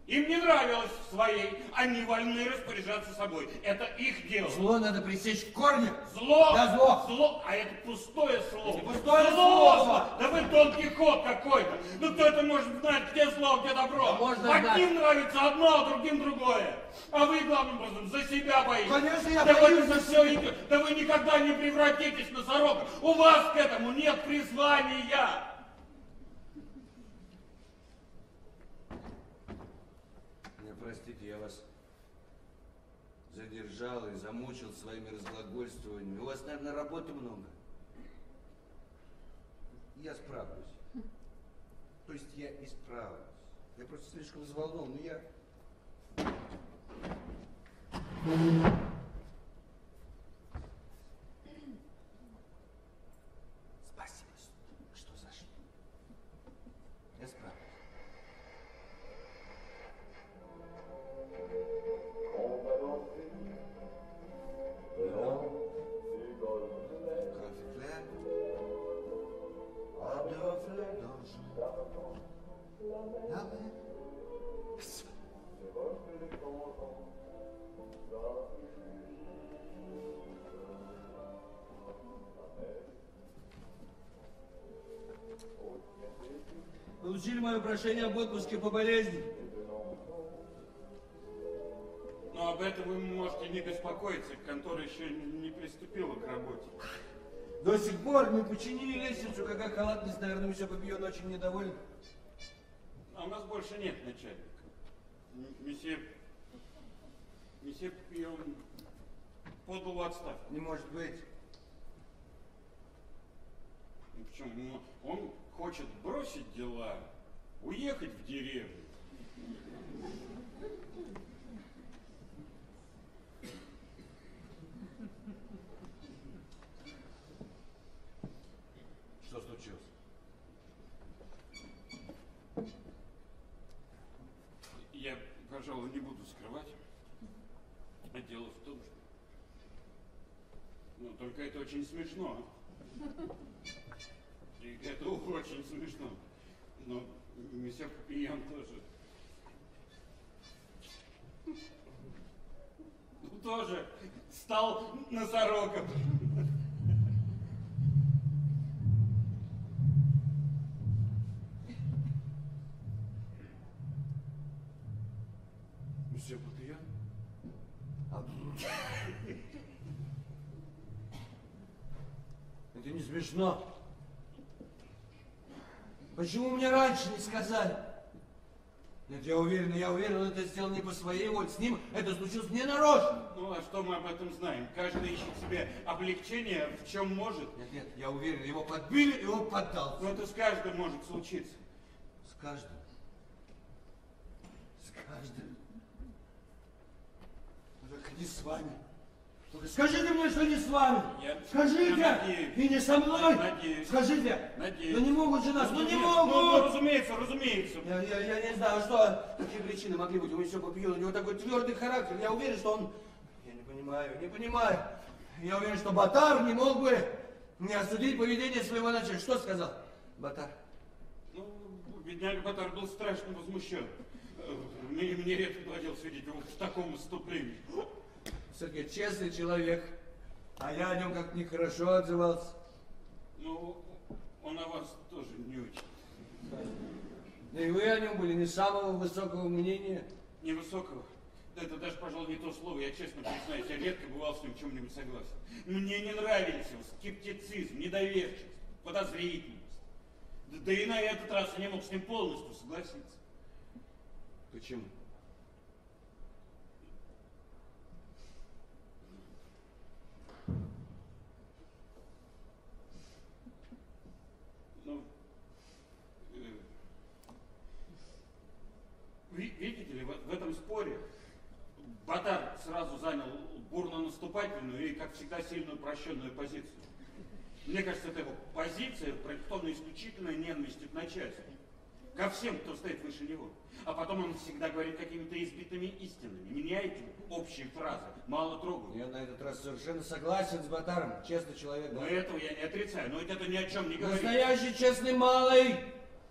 Им не нравилось в своей, они вольны распоряжаться собой. Это их дело.
Зло надо пресечь в корне.
Зло!
Да, зло.
Зло! А это пустое слово.
пустое
зло!
слово.
Да вы Дон Кихот какой-то. Ну кто это может знать, где зло, где добро?
Да можно
Одним
знать.
нравится одно, а другим другое. А вы, главным образом, за себя боитесь.
Конечно, я
да
боюсь
вы
за
все идет. Да вы никогда не превратитесь в носорога. У вас к этому нет призвания.
Мне простите, я вас задержал и замучил своими разглагольствованиями. У вас, наверное, работы много. Я справлюсь. То есть я исправлюсь. Я просто слишком взволнован, но я... прошение об отпуске по болезни?
Но об этом вы можете не беспокоиться. Контора еще не приступила к работе.
До сих пор не починили лестницу, какая халатность, наверное, все побьет очень недовольны.
А у нас больше нет начальника. Месье... Месье Пьон подал отставку.
Не может быть.
Ну, в чем? Ну, Он хочет бросить дела, уехать в деревню.
Что случилось?
Я, пожалуй, не буду скрывать. А дело в том, что... Ну, только это очень смешно. И это очень смешно. Ну, месье Папион тоже. Ну, тоже стал носорогом.
Месье Папион? А, Это не смешно. Почему мне раньше не сказали? Нет, я уверен, я уверен, он это сделал не по своей воле. С ним это случилось не нарочно.
Ну, а что мы об этом знаем? Каждый ищет себе облегчение, в чем может.
Нет, нет, я уверен, его подбили, и он поддался.
Но это с каждым может случиться.
С каждым. С каждым. Только не с вами. Скажите мне, что не с вами.
Я-
Скажите.
надеюсь.
И не со мной.
Надеюсь.
Скажите.
Надеюсь.
Ну не могут же нас, ну, не
нет,
могут.
Ну, ну, разумеется, разумеется.
Я, я, я не знаю, что, какие причины могли быть. Него все попьет, у него такой твердый характер. Я уверен, что он... Я не понимаю, не понимаю. Я уверен, что Батар не мог бы не осудить поведение своего начальника. Что сказал Батар?
Ну, бедняга Батар был страшно возмущен. Э, Мне, мне редко доводилось видеть его в таком выступлении.
Все-таки честный человек. А я о нем как нехорошо отзывался.
Ну, он о вас тоже не очень.
Да и вы о нем были не самого высокого мнения.
Невысокого. Да это даже, пожалуй, не то слово. Я честно признаюсь, я редко бывал с ним в чем-нибудь согласен. Мне не нравились его скептицизм, недоверчивость, подозрительность. Да, да и на этот раз я не мог с ним полностью согласиться.
Почему?
Ну, э, ви- видите ли, в, этом споре Батар сразу занял бурно наступательную и, как всегда, сильно упрощенную позицию. Мне кажется, это его позиция, продиктована исключительной ненавистью к начальству. Ко всем, кто стоит выше него. А потом он всегда говорит какими-то избитыми истинами. Меняйте общие фразы, мало трогают.
Я на этот раз совершенно согласен с Батаром. Честный человек. да.
Но этого я не отрицаю, но ведь это ни о чем не говорит.
Настоящий честный малый.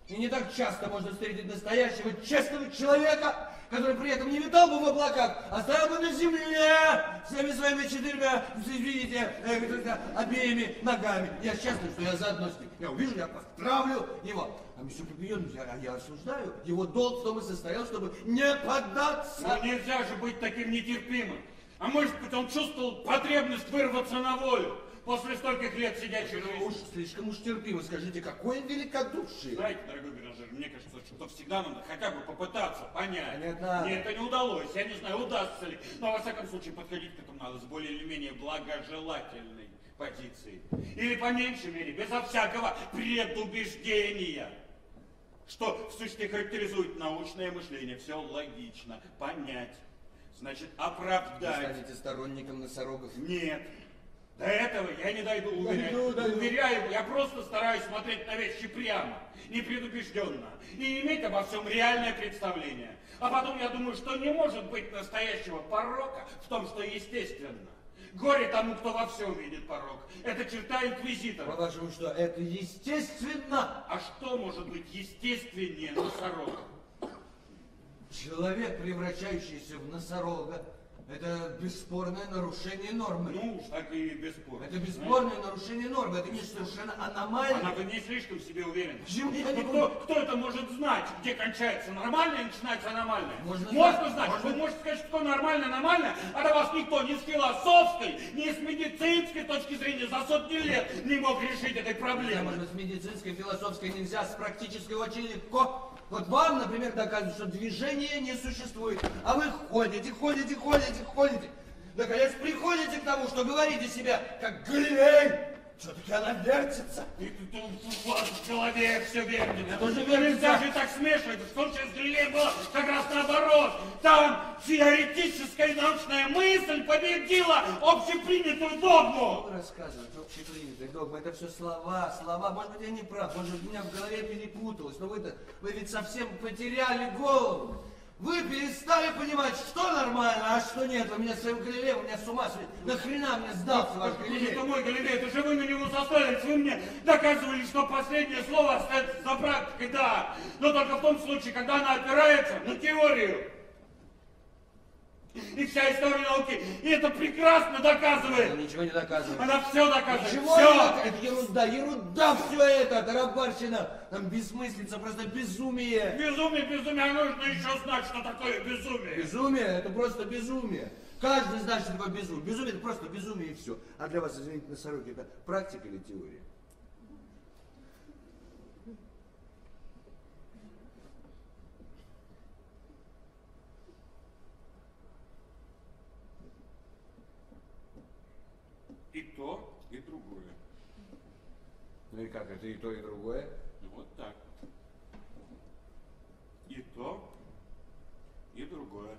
И не так часто можно встретить настоящего честного человека, который при этом не витал бы в облаках, а стоял бы на земле всеми своими четырьмя, видите, э, обеими ногами. Я счастлив, что я заодно с ним. Я увижу, я поздравлю его. А месье Папион, я, я осуждаю. Его долг в том и состоял, чтобы не поддаться.
Ну нельзя же быть таким нетерпимым. А может быть, он чувствовал потребность вырваться на волю после стольких лет сидячей
Ну, уж
жизни.
слишком уж терпимо. Скажите, какое великодушие.
Знаете, дорогой Беранжер, мне кажется, что всегда надо хотя бы попытаться понять.
Понятно.
Мне это не удалось. Я не знаю, удастся ли. Но, во всяком случае, подходить к этому надо с более или менее благожелательной позиции. Или, по меньшей мере, безо всякого предубеждения. Что, в сущности, характеризует научное мышление. Все логично. Понять. Значит,
Вы
оправдать.
станете сторонником носорогов.
Нет. До этого я не дойду, уверяю.
Дойду, дойду.
Уверяю, я просто стараюсь смотреть на вещи прямо, непредубежденно, и иметь обо всем реальное представление. А потом я думаю, что не может быть настоящего порока в том, что естественно. Горе тому, кто во всем видит порок. Это черта инквизитора.
По-вашему, что это естественно?
А что может быть естественнее носорога?
Человек, превращающийся в носорога, это бесспорное нарушение нормы.
Ну уж так и бесспорно.
Это бесспорное нарушение нормы, это нечто совершенно аномальное.
Она вы не слишком в себе уверена.
Почему я не
Ну, кто, кто это может знать, где кончается нормальное и начинается аномальное?
Можно
Можно
знать. Можно-
Вы можете сказать, что аномальное, а до вас никто ни с философской, ни с медицинской точки зрения за сотни лет не мог решить этой
Да,
проблемы.
может, с медицинской, философской нельзя, с практической очень легко. Вот вам, например, доказывают, что движения не существует, а вы ходите, ходите, ходите, ходите. Наконец приходите к тому, что говорите себя, как Галилей. Все-таки она вертится.
И тут у вас в голове все вертится.
Я тоже
Нельзя же так смешивать. В случае с Галилеем было как раз наоборот. Там теоретическая научная мысль победила общепринятую догму.
Что рассказывать общепринятые догмы? Это все слова, слова. Может быть, я не прав, может у меня в голове перепуталось. Но вы-то, вы ведь совсем потеряли голову. Вы перестали понимать, что нормально, а что нет. Вы меня своим Галилеем, меня с ума сводите. Нахрена мне сдался ваш Галилей?
Это мой Галилей, это же вы на него сослались. Вы мне доказывали, что последнее слово остается за практикой, да. Но только в том случае, когда она опирается на теорию. И вся история науки, и это прекрасно доказывает.
Она ничего не доказывает.
Она все доказывает.
Чего
все.
это? Это ерунда, ерунда все это, тарабарщина. Там бессмыслица, просто безумие.
Безумие, безумие, а нужно еще знать, что такое безумие.
Безумие, это просто безумие. Каждый знает, что такое безумие. Безумие это просто безумие и все. А для вас, извините, носороги, это практика или теория?
И то, и другое.
Ну и как, это и то, и другое?
Вот так. И то, и другое.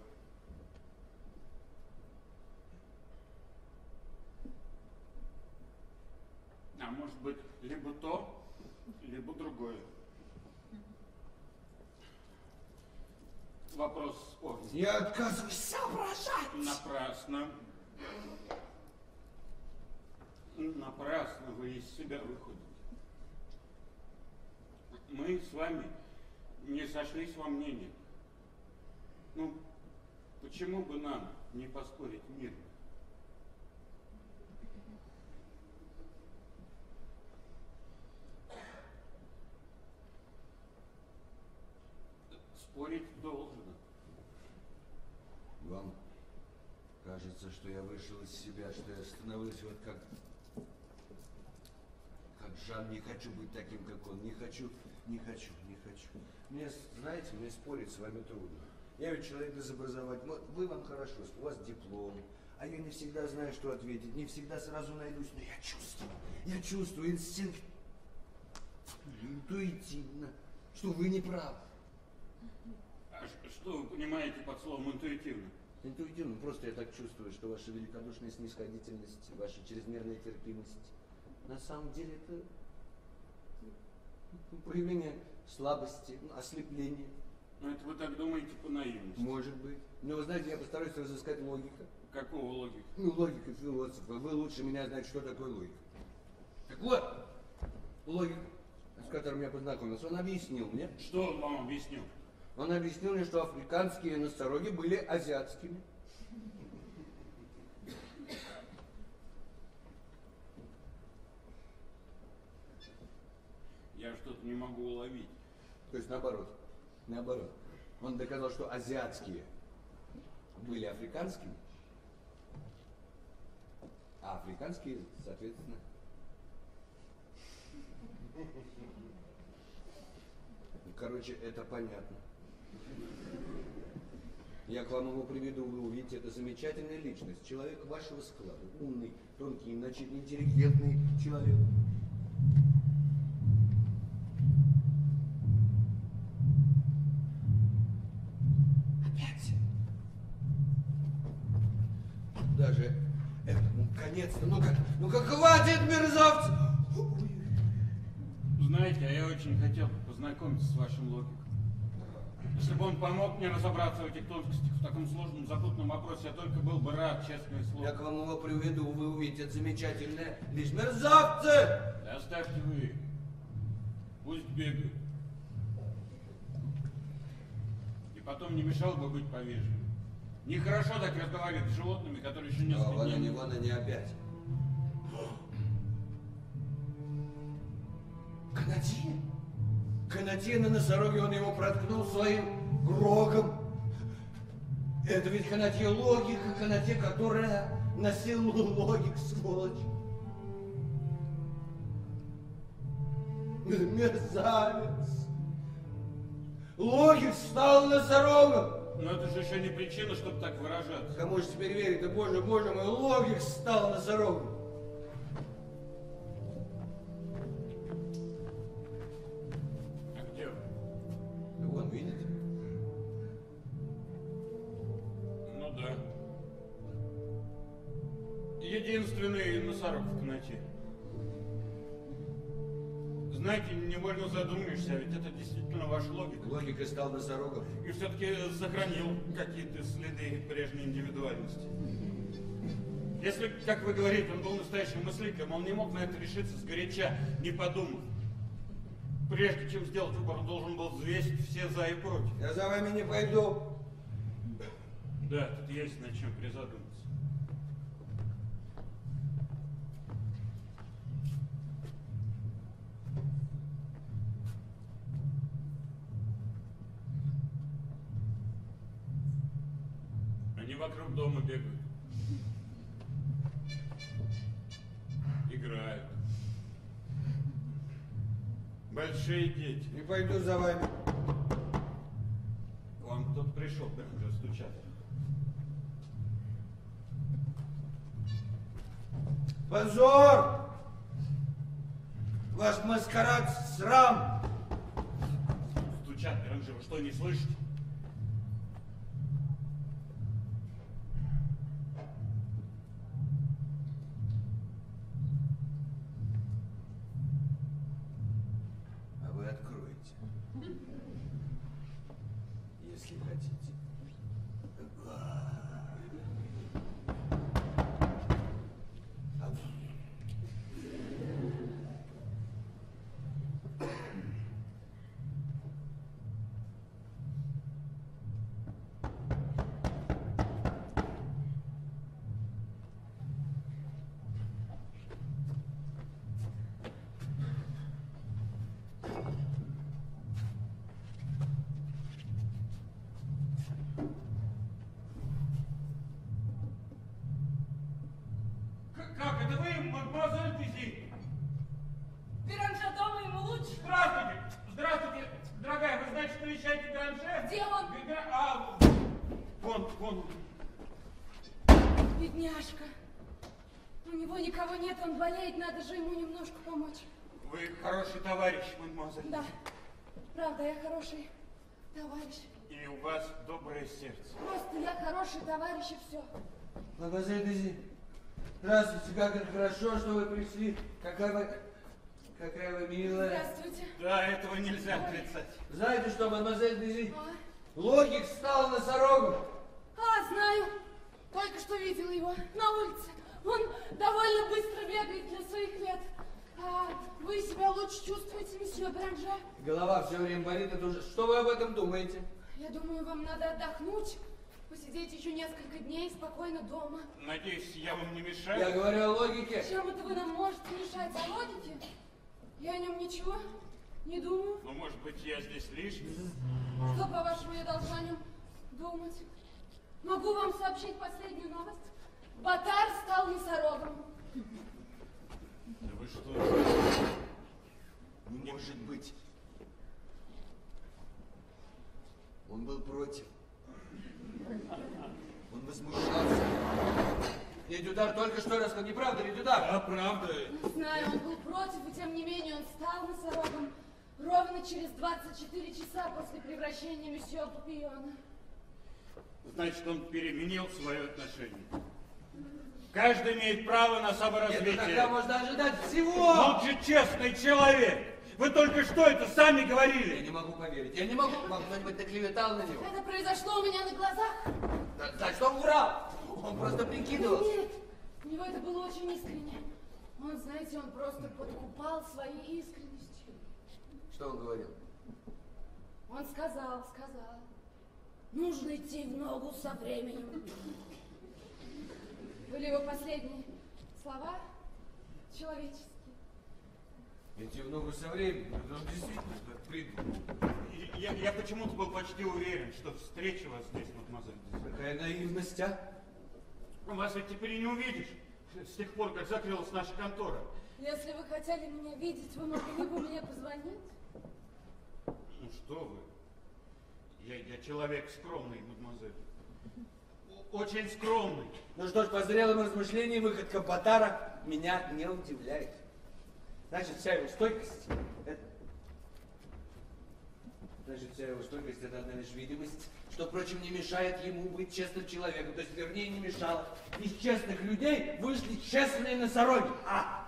А может быть, либо то, либо другое. Вопрос спорный.
Я отказываюсь соображать.
Напрасно. Напрасно вы из себя выходите. Мы с вами не сошлись во мнениях. Ну, почему бы нам не поспорить мирно? Спорить должно.
Вам кажется, что я вышел из себя, что я становлюсь вот как... Как Жан, не хочу быть таким, как он. Не хочу, не хочу, не хочу. Мне, знаете, мне спорить с вами трудно. Я ведь человек без образования. Вы вам хорошо, у вас диплом. А я не всегда знаю, что ответить. Не всегда сразу найдусь. Но я чувствую. Я чувствую инстинкт. Интуитивно. Что вы не правы.
А что вы понимаете под словом интуитивно?
Интуитивно, просто я так чувствую, что ваша великодушная снисходительность, ваша чрезмерная терпимость, на самом деле это проявление слабости, ну, ослепления.
Ну, это вы так думаете по наивности.
Может быть. Но вы знаете, я постараюсь разыскать логика.
Какого логика?
Ну, логика философа. Вы лучше меня знаете, что такое логика. Так вот, логик, с которым я познакомился, он объяснил мне,
Что он вам объяснил?
он объяснил мне, что африканские носороги были азиатскими.
Я что-то не могу уловить.
То есть наоборот. Наоборот. Он доказал, что азиатские были африканскими, а африканские, соответственно, Ну, Короче, это понятно. Я к вам его приведу, вы увидите, это замечательная личность, человек вашего склада, умный, тонкий, значит, интеллигентный человек. Этому конец-то, ну-ка, ну-ка, хватит, мерзавцы!
Знаете, а я очень хотел бы познакомиться с вашим логиком. Если бы он помог мне разобраться в этих тонкостях в таком сложном, запутанном вопросе, я только был бы рад, честное слово.
Я к вам его приведу, вы увидите, замечательное. Лишь мерзавцы!
Да оставьте вы. Пусть бегают. И потом не мешало бы быть повежливым. Нехорошо так разговаривать с животными, которые еще
А,
несколько
вон
дней...
вон они опять. Канатье? Канатье на носороге, он его проткнул своим рогом. Это ведь канатье логика, канатье, которая носила логик, сволочь. Мерзавец. Логик стал носорогом.
Но это же еще не причина, чтобы так выражаться.
Кому же теперь верить? Да боже, боже мой, логик стал носорогом.
А где вы?
Да вон, видите?
Ну да. Единственный носорог в канате. Знаете, невольно задумаешься, а ведь это действительно ваш логик.
Логика стал носорогом.
И все-таки сохранил какие-то следы прежней индивидуальности. Если, как вы говорите, он был настоящим мыслителем, он не мог на это решиться сгоряча, не подумав. Прежде чем сделать выбор, он должен был взвесить все за и против.
Я за вами не пойду.
Да, тут есть над чем призадуматься. Они вокруг дома бегают. Играют. Большие дети.
Не пойду за вами.
Вам кто-то пришел, прям уже стучат.
Позор! Ваш маскарад срам!
Стучат, Беранжи, вы что, не слышите?
Никого нет, он болеет, надо же ему немножко помочь.
Вы хороший товарищ, мадемуазель.
Да, правда, я хороший товарищ.
И у вас доброе сердце.
Просто я хороший товарищ и все.
Мадемуазель Дези, здравствуйте, как это хорошо, что вы пришли. Какая вы, какая вы милая.
Здравствуйте.
Да, этого нельзя отрицать.
Знаете что, мадемуазель Дези,
А?
логик стал носорогом.
А, знаю. Только что видела его на улице. Он довольно быстро бегает для своих лет. А вы себя лучше чувствуете, месье Бранже?
Голова все время болит, это уже... Что вы об этом думаете?
Я думаю, вам надо отдохнуть, посидеть еще несколько дней спокойно дома.
Надеюсь, я вам не мешаю?
Я говорю о логике.
Чем это вы нам можете мешать о логике? Я о нем ничего не думаю.
Ну, может быть, я здесь лишний?
Что, по-вашему, я должна о нем думать? Могу вам сообщить последнюю новость? Батар стал носорогом.
Да вы что?
Не может быть. Он был против. Он возмущался. Редюдар только что рассказал, не правда, Редюдар?
Да, правда.
Не знаю, он был против, и тем не менее он стал носорогом ровно через 24 часа после превращения месье Пупиона.
Значит, он переменил свое отношение. Каждый имеет право на
Нет, ну
саморазвитие.
тогда можно ожидать всего.
Он же честный человек. Вы только что это сами
Я
говорили.
не могу поверить. Я не могу. Вам кто-нибудь наклеветал на него?
Это произошло у меня на глазах.
Да, Значит, он врал. Он просто прикидывался.
Нет, у него это было очень искренне. Он, знаете, он просто подкупал своей искренностью.
Что он говорил?
Он сказал, сказал, нужно идти в ногу со временем. Были его последние слова человеческие.
Идти в ногу со временем. Это он действительно так придумал.
Я, я почему-то был почти уверен, что встречу вас здесь, мадемуазель.
Какая наивность, а?
Вас ведь теперь и не увидишь, с тех пор, как закрылась наша контора.
Если вы хотели меня видеть, вы могли бы мне позвонить?
Ну что вы? Я, я человек скромный, мадемуазель. Очень скромный.
Ну что ж, по зрелым размышлениям выходка Батара меня не удивляет. Значит, вся его стойкость это... Значит, вся его стойкость это одна лишь видимость, что, впрочем, не мешает ему быть честным человеком. То есть, вернее, не мешало. Из честных людей вышли честные носороги. А!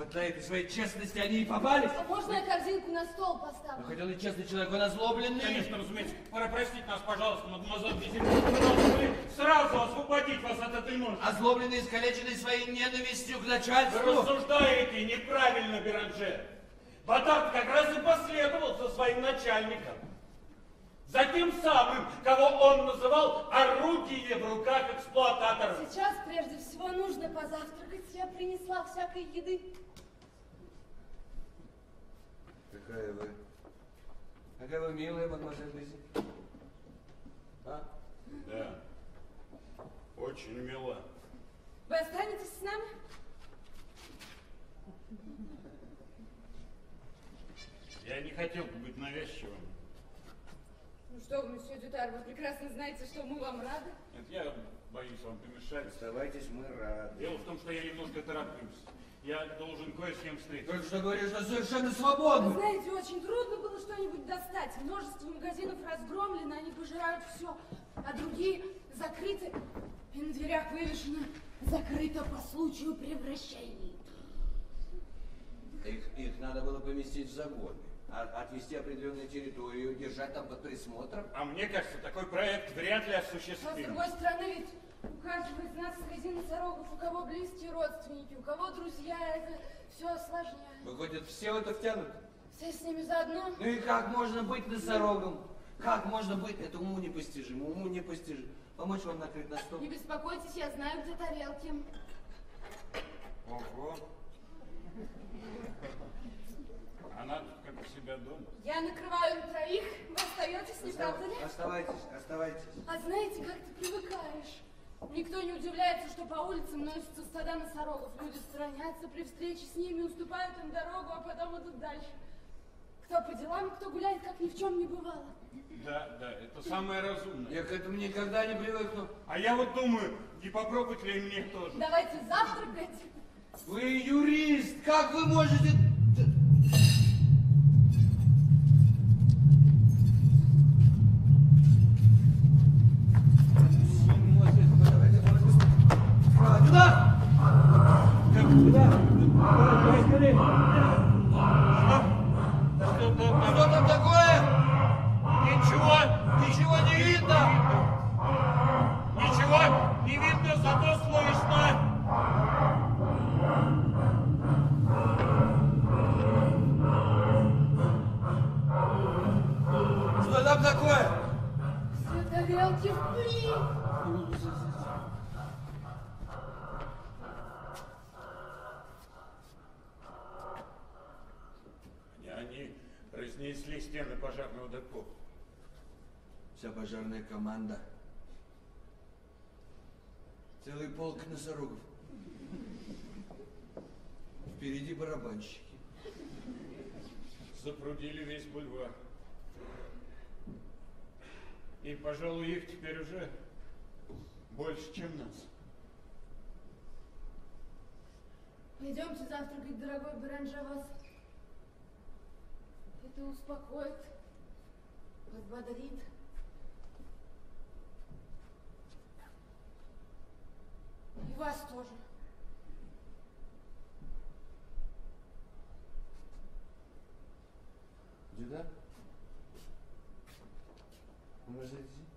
Вот на этой своей честности они и попались.
А можно я корзинку на стол
Ну,
поставлю?
хоть он и честный человек, он озлобленный.
Конечно, разумеется. Пора простить нас, пожалуйста, мадемуазель были сразу освободить вас от этой ноши.
Озлобленный, искалеченный своей ненавистью к
Вы
начальству.
рассуждаете неправильно, Беранже. Батар как раз и последовал за своим начальником. За тем самым, кого он называл орудие в руках эксплуататора.
Сейчас прежде всего нужно позавтракать. Я принесла всякой еды.
Какая вы... Какая вы милая, мадемуазель Безиль. А?
Да. Очень мило.
Вы останетесь с нами?
Я не хотел бы быть навязчивым.
Что вы, месье Дютар, вы прекрасно знаете, что мы вам рады.
Нет, я боюсь вам помешать.
Оставайтесь, мы рады.
Дело в том, что я немножко тороплюсь. Я должен кое с кем встретиться.
Только что говоришь, что совершенно
Вы
свободны.
знаете, очень трудно было что-нибудь достать. Множество магазинов разгромлено, они пожирают все, а другие закрыты. И на дверях вывешено «Закрыто по случаю превращений».
Их, их надо было поместить в загоны, отвести определенную территорию, держать там под присмотром.
А мне кажется, такой проект вряд ли
Но с
осуществим.
другой стороны, ведь у каждого из нас среди носорогов, у кого близкие родственники, у кого друзья, это все осложняет.
Выходит, все в это втянуты.
Все с ними заодно.
Ну и как можно быть носорогом? Как можно быть? Это уму непостижимо, уму непостижимо. Помочь вам накрыть на стол?
Не беспокойтесь, я знаю, где тарелки.
Ого. Она как у себя дома.
Я накрываю на троих, вы остаетесь, не правда ли?
Оставайтесь, оставайтесь.
А знаете, как ты привыкаешь? Никто не удивляется, что по улицам носятся стада носорогов. Люди сторонятся при встрече с ними, уступают им дорогу, а потом идут дальше. Кто по делам, кто гуляет, как ни в чем не бывало.
Да, да, это самое разумное.
Я к этому никогда не привыкну.
А я вот думаю, не попробовать ли мне тоже.
Давайте завтракать.
Вы юрист, как вы можете... команда. Целый полк носорогов. Впереди барабанщики.
Запрудили весь бульвар. И, пожалуй, их теперь уже больше, чем нас.
Пойдемте завтракать, дорогой Баранжа, вас. Это успокоит, подбодрит. И вас тоже.
Сюда? Может, Сюда?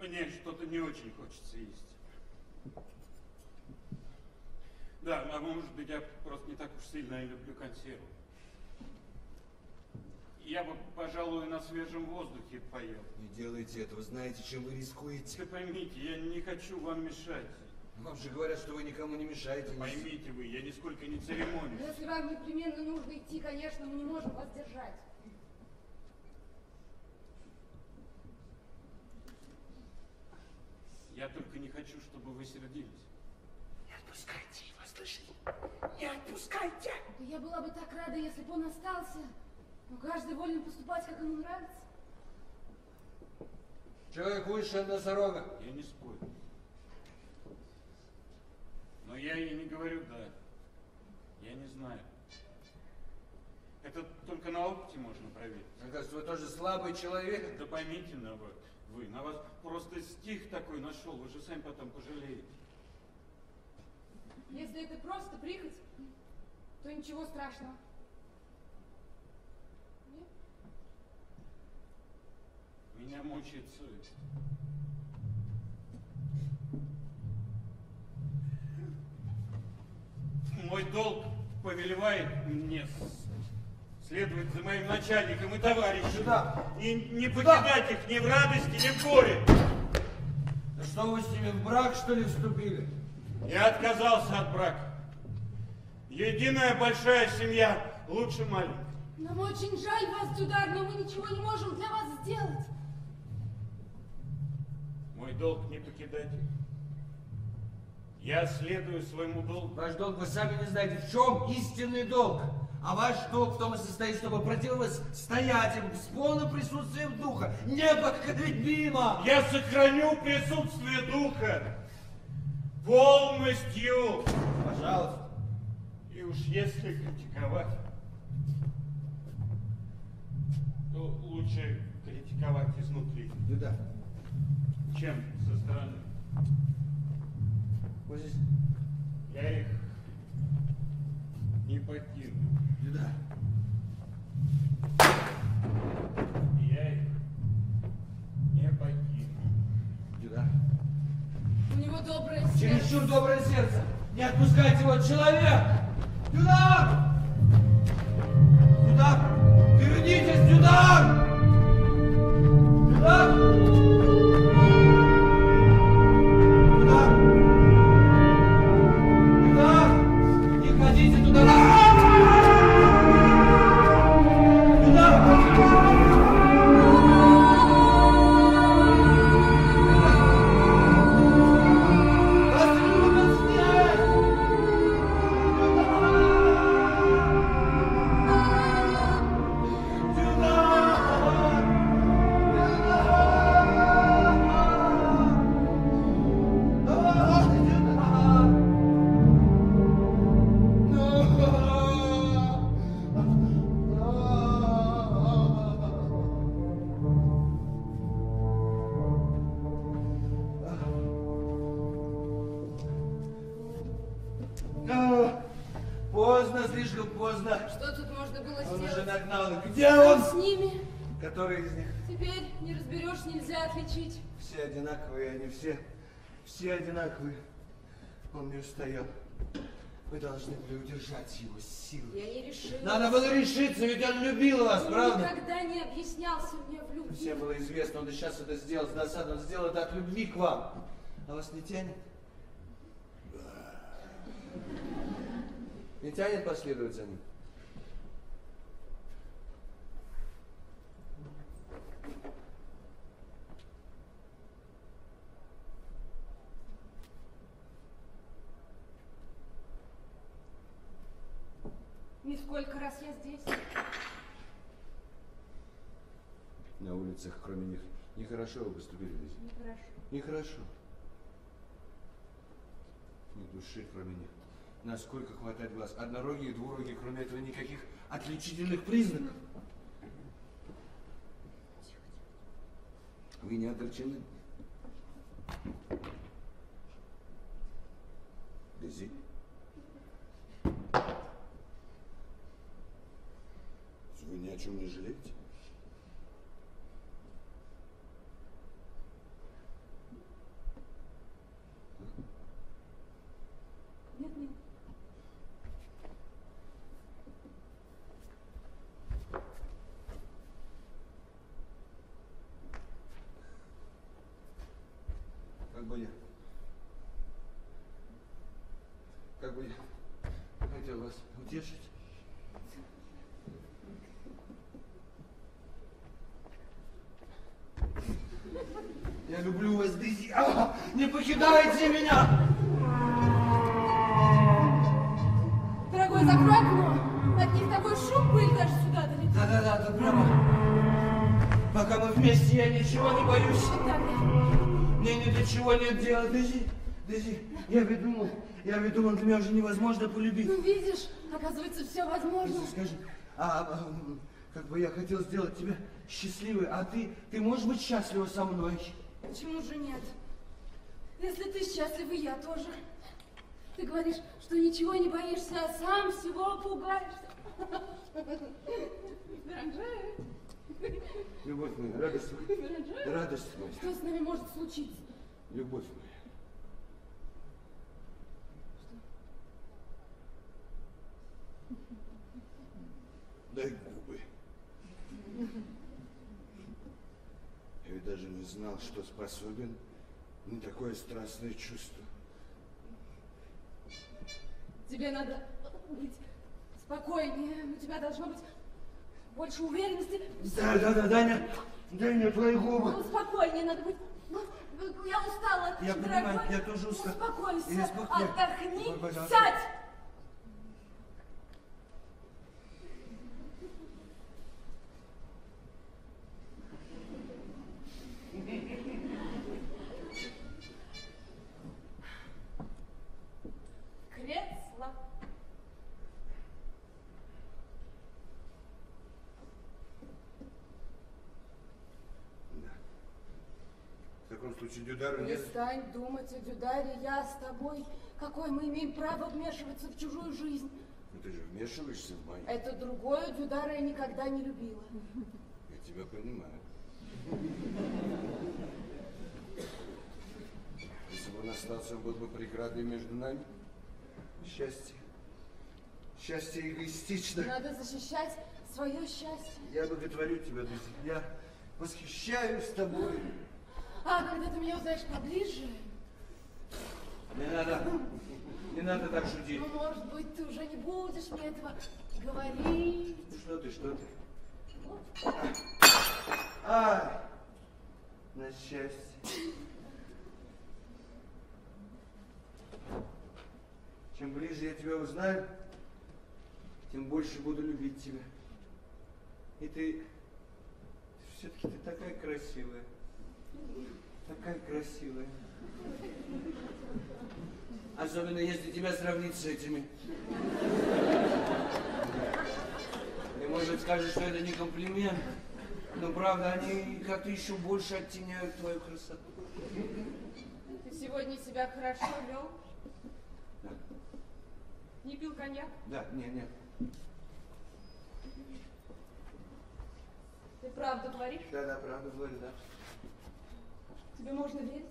Мне что-то не очень хочется есть. Да, а может быть, я просто не так уж сильно и люблю консервы. Я бы, пожалуй, на свежем воздухе поел.
Не делайте этого, знаете, чем вы рискуете.
Вы поймите, я не хочу вам мешать.
Вам же говорят, что вы никому не мешаете.
Поймите вы, я нисколько не церемонюсь.
Если вам непременно нужно идти, конечно, мы не можем вас держать.
Я только не чтобы вы сердились.
Не отпускайте его, слышите? Не отпускайте!
Да я была бы так рада, если бы он остался. Но каждый волен поступать, как ему нравится.
Человек выше носорога.
Я не спорю. Но я и не говорю «да». Я не знаю. Это только на опыте можно проверить.
Мне кажется, вы тоже слабый человек.
Да поймите на вас, вы, на вас просто стих такой нашел, вы же сами потом пожалеете.
Если это просто прихоть, то ничего страшного. Нет?
Меня мучает совесть. Мой долг повелевает мне следовать за моим начальником и товарищем.
Сюда.
И не покидать их ни в радости, ни в горе.
Да что вы с ними в брак, что ли, вступили?
Я отказался от брака. Единая большая семья лучше маленькой.
Нам очень жаль вас, Дюдар, но мы ничего не можем для вас сделать.
Мой долг не покидать их. Я следую своему долгу.
Ваш долг вы сами не знаете, в чем истинный долг. А ваш долг в том и состоит, чтобы противостоять им с полным присутствием духа, непоколебимо.
Я сохраню присутствие духа полностью.
Пожалуйста.
И уж если критиковать, то лучше критиковать изнутри,
Сюда.
чем со стороны.
Вот здесь.
Я их не покину.
Сюда.
Я их не покину.
Сюда.
У него доброе сердце.
Чересчур доброе сердце. Не отпускайте его, человек! Сюда! Сюда! Вернитесь сюда! Сюда!
Отличить.
Все одинаковые, они все, все одинаковые. Он не устоял. Вы должны были удержать его силой.
Я не решила.
Надо было решиться, ведь он любил вас,
Он
правда?
никогда не объяснялся мне в любви.
Всем было известно, он и сейчас это сделал с досадой, он сделал это от любви к вам. А вас не тянет? Не тянет последовать за ним?
Нисколько раз я здесь.
На улицах, кроме них, нехорошо вы поступили здесь.
Нехорошо.
Нехорошо. Ни души, кроме них. Насколько хватает глаз. Однорогие, двурогие, кроме этого никаких отличительных признаков. Вы не огорчены? Лизи. Вы ни о чем не жалеете? Нет, нет. Покидайте меня!
Дорогой, закрой окно. От них такой шум, пыль даже сюда долетит.
Да-да-да, тут прямо. Пока мы вместе, я ничего не боюсь. Мне ни до чего нет дела, Дейзи. Дейзи, я ведь думал, я ведь думал, для меня уже невозможно полюбить.
Ну, видишь, оказывается, все возможно.
Дейзи, скажи, а, а, как бы я хотел сделать тебя счастливой, а ты, ты можешь быть счастлива со мной?
Почему же нет? Если ты счастлив, и я тоже. Ты говоришь, что ничего не боишься, а сам всего пугаешься. Дорогая,
Любовь моя, радость моя,
дорогая,
радость моя,
что с нами может случиться?
любовь моя. Дай губы. Я ведь даже не знал, что способен на такое страстное чувство.
Тебе надо быть спокойнее, у тебя должно быть больше уверенности.
Да, да, да, дай мне твои губы.
Ну, спокойнее надо быть. Ну, Я устала.
Я
дорогой.
понимаю, я тоже устал.
Успокойся, отдохни, сядь. Кресло.
В таком случае Дюдару нет.
Перестань думать о Дюдаре, я с тобой. Какое мы имеем право вмешиваться в чужую жизнь?
Ну ты же вмешиваешься в мою.
Это другое Дюдара я никогда не любила.
Я тебя понимаю. Если бы он остался, он был бы преградой между нами. Счастье. Счастье эгоистично.
Надо защищать свое счастье.
Я боготворю тебя, Дуся. Я восхищаюсь тобой.
А когда ты меня узнаешь поближе,
Не надо. Не надо так шутить.
ну, может быть, ты уже не будешь мне этого говорить.
Что ты, что ты? Ай! На счастье. Чем ближе я тебя узнаю, тем больше буду любить тебя. И ты... Все-таки ты такая красивая. Такая красивая. Особенно если тебя сравнить с этими. И может скажешь, что это не комплимент, но правда они как-то еще больше оттеняют твою красоту.
Ты сегодня себя хорошо вел?
Да.
Не пил коньяк?
Да, не, не.
Ты правду говоришь?
Да, да, правда говорю, да.
Тебе можно верить?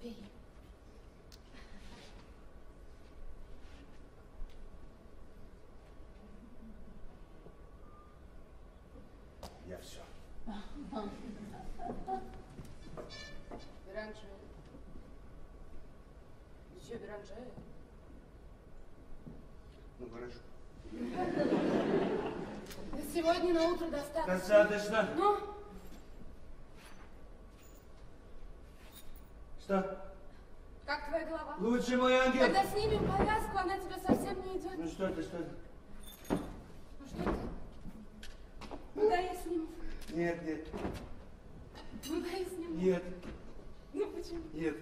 Пей.
Я все.
Беранже. Еще Беранже.
Ну хорошо.
Сегодня на Достаточно. Ну,
Что?
как твоя голова?
Лучший мой ангел.
Когда снимем повязку, она тебе совсем не идет.
Ну что ты, что ты?
Ну что ты? Ну дай я сниму.
Нет, нет,
Ну дай я сниму.
нет,
Ну почему?
нет,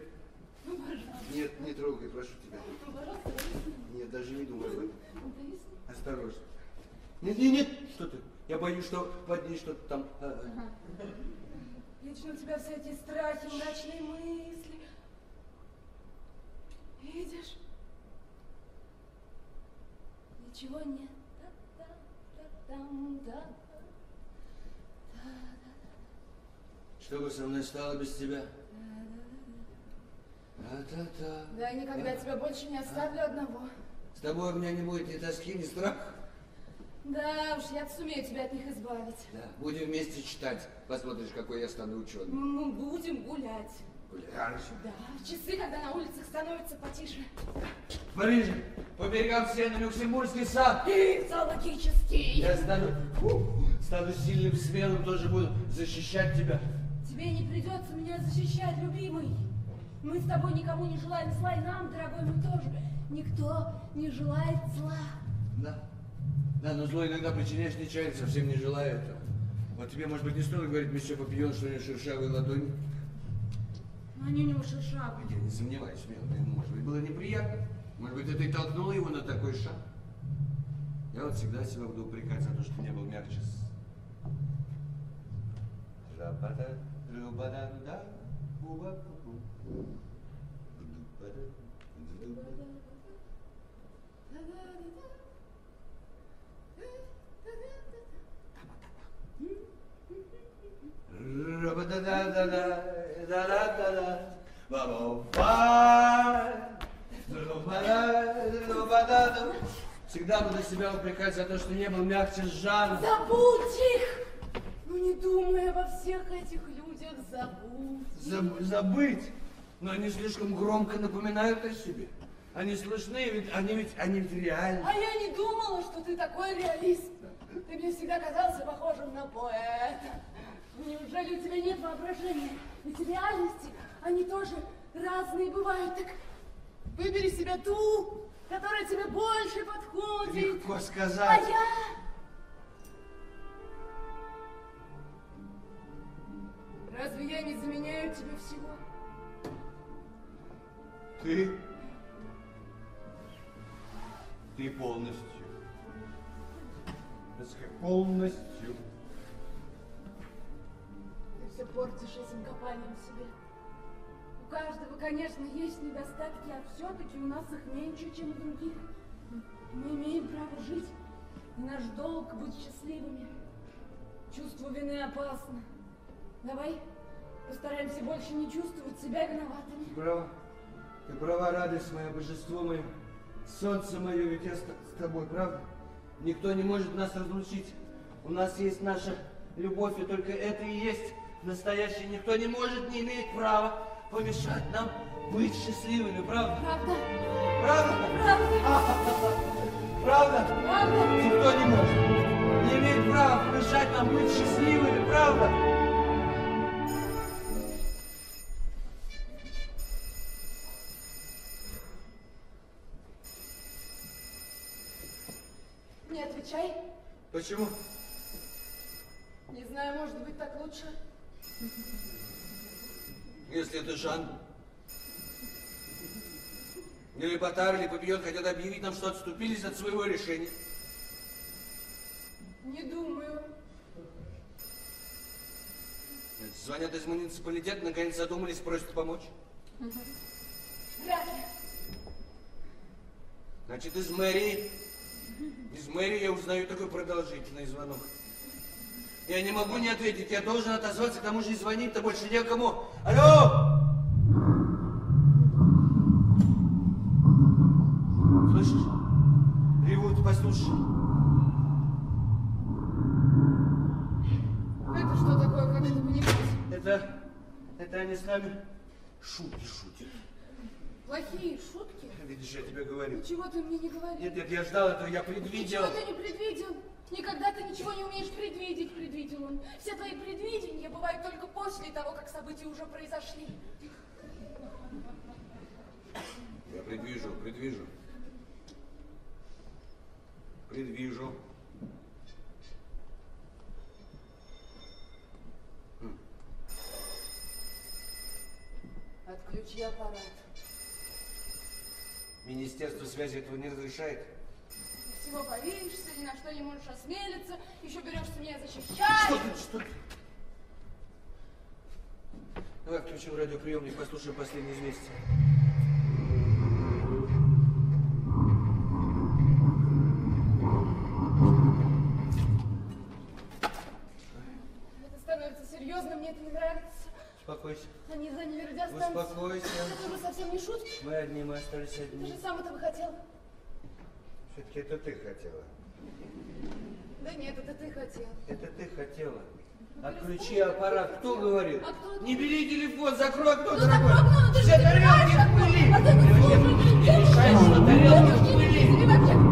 Ну пожалуйста.
нет, не трогай, прошу тебя.
Ну пожалуйста, дай я сниму.
Нет, даже не думай об этом.
Ну дай я сниму.
Осторожно. Нет, нет, нет, что ты? Я боюсь, что под ней что-то там. а, а.
Вечно у тебя все эти страхи, мрачные мысли. Видишь? Ничего нет.
Что бы со мной стало без тебя?
Да, я никогда тебя больше не оставлю одного.
С тобой у меня не будет ни тоски, ни страха.
Да уж, я сумею тебя от них избавить.
Да, будем вместе читать. Посмотришь, какой я стану ученым.
Мы будем гулять.
Гулять.
Да, в часы, когда на улицах становится потише.
В Париже, по берегам Сены, Люксембургский сад.
И зоологический.
Я стану, фу, стану сильным, смелым, тоже буду защищать тебя.
Тебе не придется меня защищать, любимый. Мы с тобой никому не желаем зла, и нам, дорогой мой, тоже. Никто не желает зла.
Да. Да, но зло иногда причиняешь нечаянно, совсем не желая этого. Вот тебе, может быть, не стоит говорить, месье Папион, что у него шершавые ладони.
Но они у него шершавые.
Я не сомневаюсь, ему, может быть, было неприятно. Может быть, это и толкнуло его на такой шаг. Я вот всегда себя буду упрекать за то, что не был мягче с... Всегда буду себя упрекать за то, что не был мягче с Жаном.
Забудь их! Ну не думай обо всех этих людях, забудь.
Заб- забыть, но они слишком громко напоминают о себе. Они слышны, ведь они ведь, они ведь реальны.
А я не думала, что ты такой реалист. Ты мне всегда казался похожим на поэта. Неужели у тебя нет воображения? Ведь реальности они тоже разные бывают. Так выбери себе ту, которая тебе больше подходит.
Легко
А
сказать.
я... Разве я не заменяю тебе всего?
Ты? Ты полностью. Полностью.
Ты все портишь этим копанием себе. У каждого, конечно, есть недостатки, а все-таки у нас их меньше, чем у других. Мы имеем право жить, и наш долг быть счастливыми. Чувство вины опасно. Давай постараемся больше не чувствовать себя виноватыми.
Ты права. Ты права, радость моя, божество мое, солнце мое, ведь я с тобой, правда? Никто не может нас разлучить. У нас есть наша любовь, и только это и есть настоящее. Никто не может, не имеет права помешать нам быть счастливыми, правда?
Правда?
Правда?
Правда?
Правда?
Правда?
Никто не может, не имеет права помешать нам быть счастливыми, правда? Почему?
Не знаю, может быть, так лучше.
Если это Жан. Или Батар, или Папион хотят объявить нам, что отступились от своего решения.
Не думаю.
Звонят из муниципалитета, наконец задумались, просят помочь.
Вряд ли.
Значит, из мэрии. Из мэрии я узнаю такой продолжительный звонок. Я не могу не ответить, я должен отозваться, к тому же и звонить-то больше некому. Алло! Слышишь? Ревут, послушай.
Это что такое, как это понимать?
Это, это они с нами шутки шутят.
Плохие шутки?
Видишь, я тебе говорю.
Ничего ты мне не говорил.
Нет, нет, я ждал этого, я предвидел.
Ничего ты не предвидел. Никогда ты ничего не умеешь предвидеть, предвидел он. Все твои предвидения бывают только после того, как события уже произошли.
Я предвижу, предвижу. Предвижу.
Отключи аппарат.
Министерство связи этого не разрешает.
Всего боишься, ни на что не можешь осмелиться, еще берешься меня защищать.
Что ты, что ты? Давай включим радиоприемник, послушаем последние известия. Это становится серьезно, мне это не нравится. Успокойся.
Они заняли радиостанцию.
Успокойся.
Это уже совсем не шутки.
Мы одни, мы остались
Ты
одни.
же сам этого хотел.
Все-таки это ты хотела.
Да нет, это ты хотел.
Это ты хотела. Отключи аппарат. Кто говорил?
А кто?
Не бери телефон, закрой окно,
Ну
дорогой.
окно, ну ты
Все тарелки в пыли.
А ты не ты
мешай, что тарелки в пыли.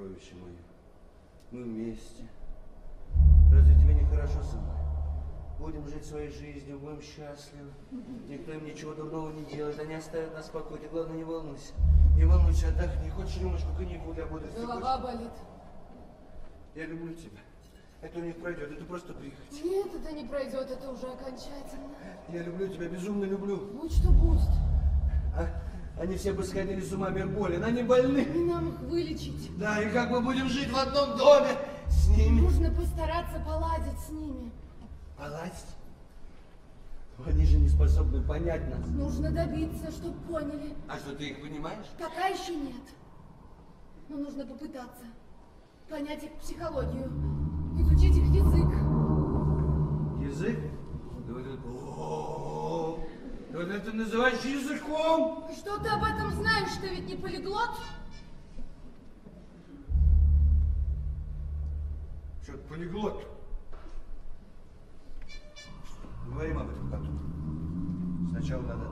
Сокровище мое. Мы вместе. Разве тебе не хорошо со мной? Будем жить своей жизнью, будем счастливы. Никто им ничего дурного не делает, они оставят нас в покое. Ты, главное, не волнуйся. Не волнуйся, отдохни. Хочешь немножко коньяку для бодрости?
Голова болит.
Я люблю тебя. Это у них пройдет, это просто прихоть.
Нет, это не пройдет, это уже окончательно.
Я люблю тебя, безумно люблю.
Будь что будет.
Они все бы сходили с ума, мир болен, они больны.
И нам их вылечить.
Да, и как мы будем жить в одном доме с ними?
Нужно постараться поладить с ними.
Поладить? Они же не способны понять нас.
Нужно добиться, чтоб поняли.
А что, ты их понимаешь?
Пока еще нет. Но нужно попытаться. Понять их психологию. Изучить их язык.
Язык? Да вот это... О, да вот это называешь языком?
Что ты об этом знаешь? Ты ведь не полиглот?
Что, полиглот? Говорим об этом потом. Сначала надо...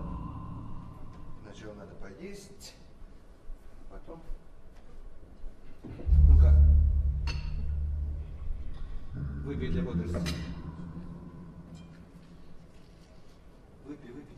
Сначала надо поесть, потом... Ну как? Выпей для бодрости. Выпей, выпей.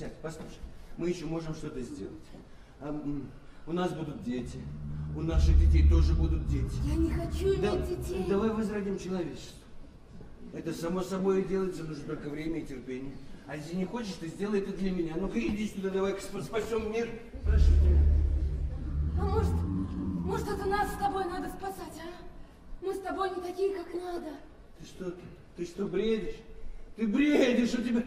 сядь, послушай. Мы еще можем что-то сделать. А, у нас будут дети. У наших детей тоже будут дети.
Я не хочу иметь
Да-
детей.
Давай возродим человечество. Это само собой делается, нужно только время и терпение. А если не хочешь, ты сделай это для меня. Ну-ка иди сюда, давай спасем мир. Прошу тебя.
А может, может, это нас с тобой надо спасать, а? Мы с тобой не такие, как надо.
Ты что, ты, ты что, бредишь? Ты бредишь, у тебя...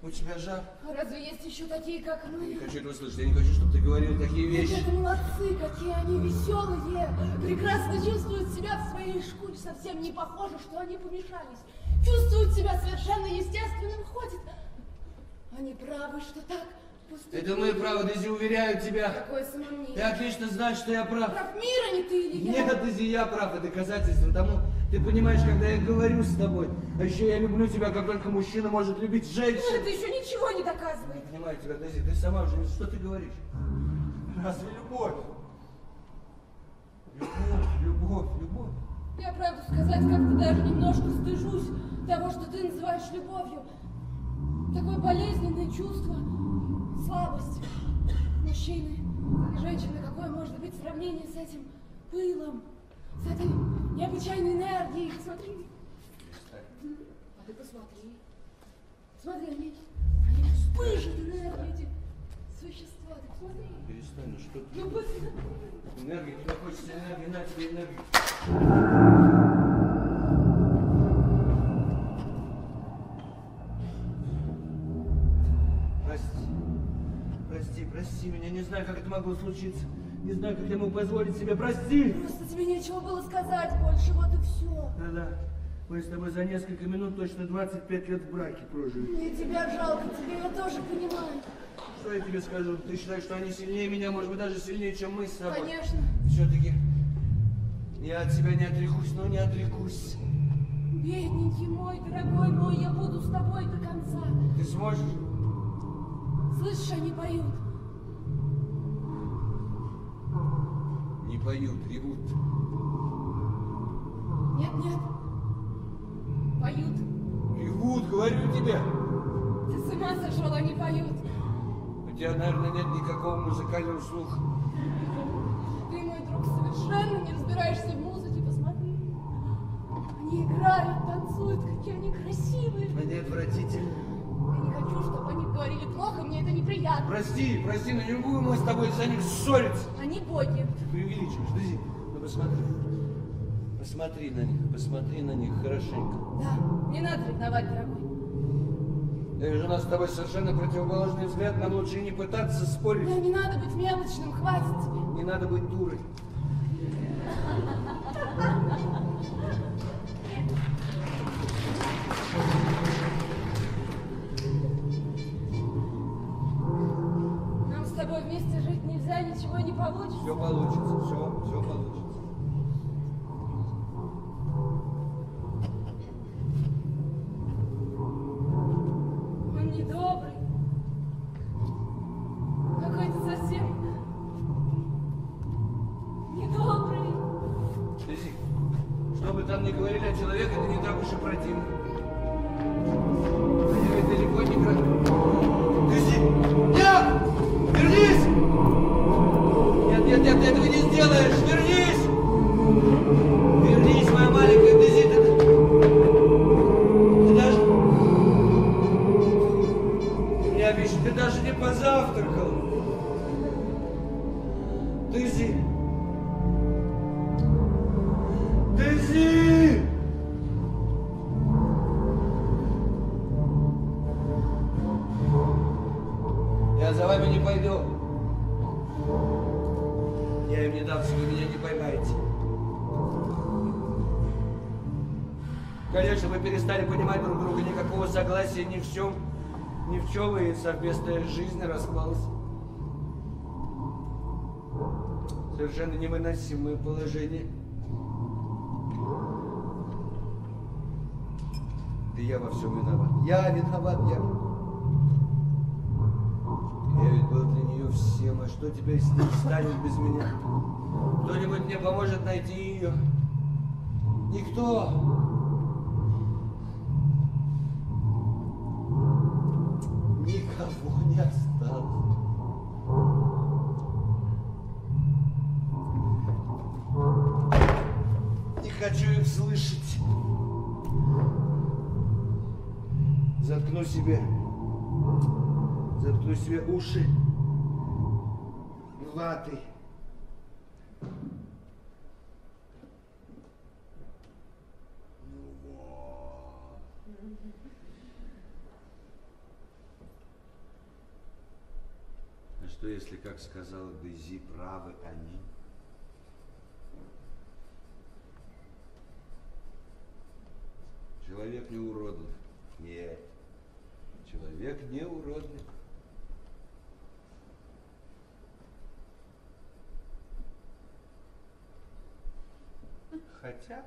У тебя жар.
А разве есть еще такие, как
Я не
мы?
хочу этого слышать, я не хочу, чтобы ты говорил такие вещи.
Ребята молодцы, какие они веселые, прекрасно чувствуют себя в своей шкуре, совсем не похоже, что они помешались. Чувствуют себя совершенно естественным, ходят. Они правы, что так поступили.
Это мое право, Дейзи, уверяю тебя.
Какое самомнение.
Ты отлично знаешь, что я прав.
Прав мира не ты или я?
Нет, Дейзи, я прав, и доказательством тому Ты понимаешь, когда я говорю с тобой, а еще я люблю тебя, как только мужчина может любить женщину.
Это еще ничего не доказывает.
Я понимаю тебя, Дейзи, ты сама уже, что ты говоришь? Разве любовь? Любовь, любовь, любовь.
Я правду сказать, как-то даже немножко стыжусь того, что ты называешь любовью. Такое болезненное чувство, слабость мужчины и женщины. Какое может быть сравнение с этим пылом, с этой необычайной энергией? Смотри. А ты посмотри. Смотри, они, они вспышут энергию, эти существа. Ты посмотри.
Перестань, ну что ты?
Ну, посмотри.
Энергия, тебе хочется энергии, на тебе энергию. Прости, меня, не знаю, как это могло случиться. Не знаю, как я мог позволить себе, прости!
Просто тебе нечего было сказать больше, вот и все.
Да-да, мы с тобой за несколько минут точно 25 лет в браке прожили.
Мне тебя жалко, тебе я тоже понимаю.
Что я тебе скажу? Ты считаешь, что они сильнее меня, может быть, даже сильнее, чем мы с тобой?
Конечно.
Все-таки я от тебя не отрекусь, но не отрекусь.
Бедненький мой, дорогой мой, я буду с тобой до конца.
Ты сможешь?
Слышишь, они поют.
Не поют, ревут.
Нет, нет. Поют.
Ревут, говорю тебе.
Ты с ума сошел, они поют.
У тебя, наверное, нет никакого музыкального слуха.
Ты, мой друг, совершенно не разбираешься в музыке, посмотри. Они играют, танцуют, какие они красивые.
Они отвратительны.
Я не хочу, чтобы они говорили плохо, мне это неприятно.
Прости, прости, но не будем мы с тобой за них ссориться.
Они боги.
Ты преувеличиваешь, подожди. Ну посмотри. Посмотри на них, посмотри на них хорошенько.
Да, не надо ревновать, дорогой.
Я вижу, у нас с тобой совершенно противоположный взгляд. Нам лучше не пытаться спорить.
Да, не надо быть мелочным, хватит тебе.
Не надо быть дурой.
нельзя, ничего не получится.
Все получится, все, все получится.
Он недобрый. Какой-то совсем недобрый.
Лизи, что бы там ни говорили о человеке, это не так уж и противно. Чем, и совместная жизнь распалась. Совершенно невыносимое положение. Да я во всем виноват. Я виноват, я. Я ведь был для нее всем, а что теперь с ней станет без меня? Кто-нибудь мне поможет найти ее? Никто. Никого не осталось. Не хочу их слышать. Заткну себе, заткну себе уши ватой. А что если, как сказала Дейзи, правы они? Человек не уродлив. Нет. Человек не уродлив. Хотя,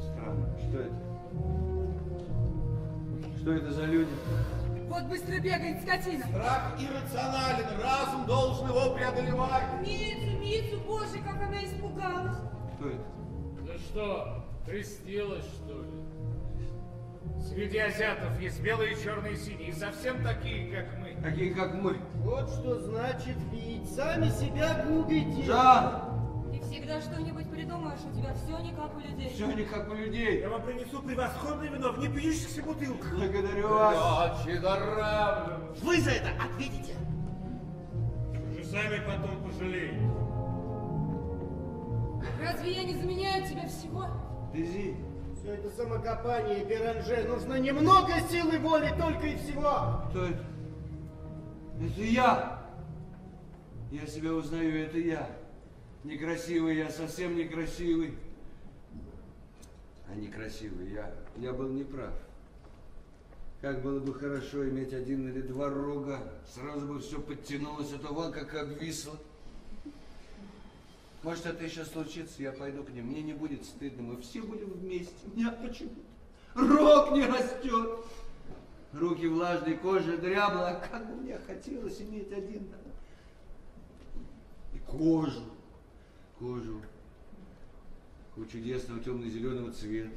Странно, что это? Что это за люди?
Вот быстро бегает скотина.
Страх иррационален, разум должен его преодолевать.
Мицу, Мицу, боже, как она испугалась.
Кто это?
Да что, крестилась, что ли? Среди азиатов есть белые, черные, синие, совсем такие, как мы.
Такие, как мы.
Вот что значит пить. Сами себя губите.
Жан!
Ты всегда что-нибудь придумаешь, у тебя все не как у людей.
Все не как у людей.
Я вам принесу превосходное вино в непьющихся бутылках.
Благодарю вас.
Очень нравлю.
Вы за это ответите.
Вы же сами потом пожалеете.
Разве я не заменяю тебя всего?
Дези,
Все это самокопание, Беранже. Нужно немного силы воли только и всего.
кто это? Это я. Я себя узнаю, это я. Некрасивый я, совсем некрасивый. А некрасивый я, я был неправ. Как было бы хорошо иметь один или два рога, сразу бы все подтянулось, а то вон как обвисло. Может, это еще случится, я пойду к ним, мне не будет стыдно, мы все будем вместе. Нет, почему-то. Рог не растет. Руки влажные, кожа дрябла, а как бы мне хотелось иметь один. И кожу, кожу, такого чудесного темно-зеленого цвета.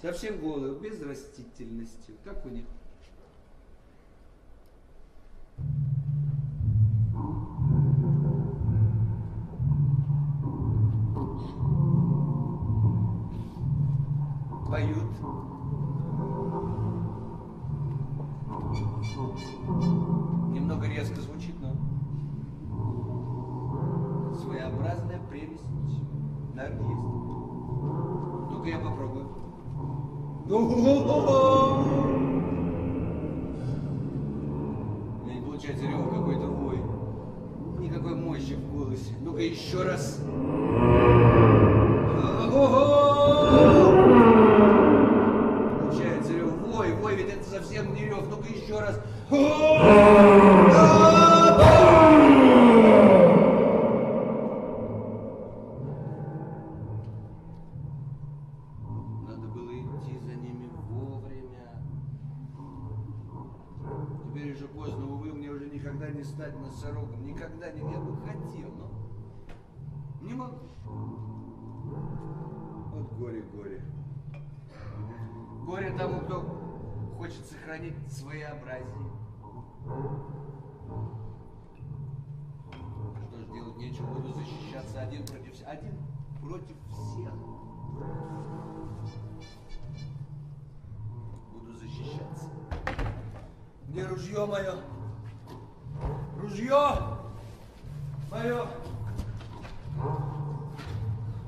Совсем голую, без растительности, как у них. Поют. Немного резко своеобразная прелесть, наверное, есть. Ну-ка я попробую. У меня не получается рев какой-то вой. Никакой мощи в голосе. Ну-ка еще раз. Получается рев вой, вой, ведь это совсем не рев. Ну-ка еще раз. Стать носорогом. Никогда не, я бы хотел, но не могу. Вот горе, горе. Горе тому, кто хочет сохранить своеобразие. Что ж делать нечего, буду защищаться один против всех. Один против всех. Буду защищаться. Где ружье мое? Ружье мое.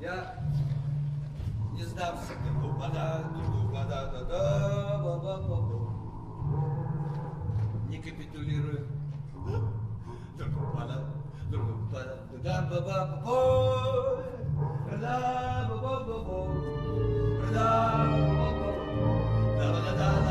Я не сдамся. Дубада, дубада, да, да, ба, ба, ба, ба. Не капитулирую. Да, да, да, да.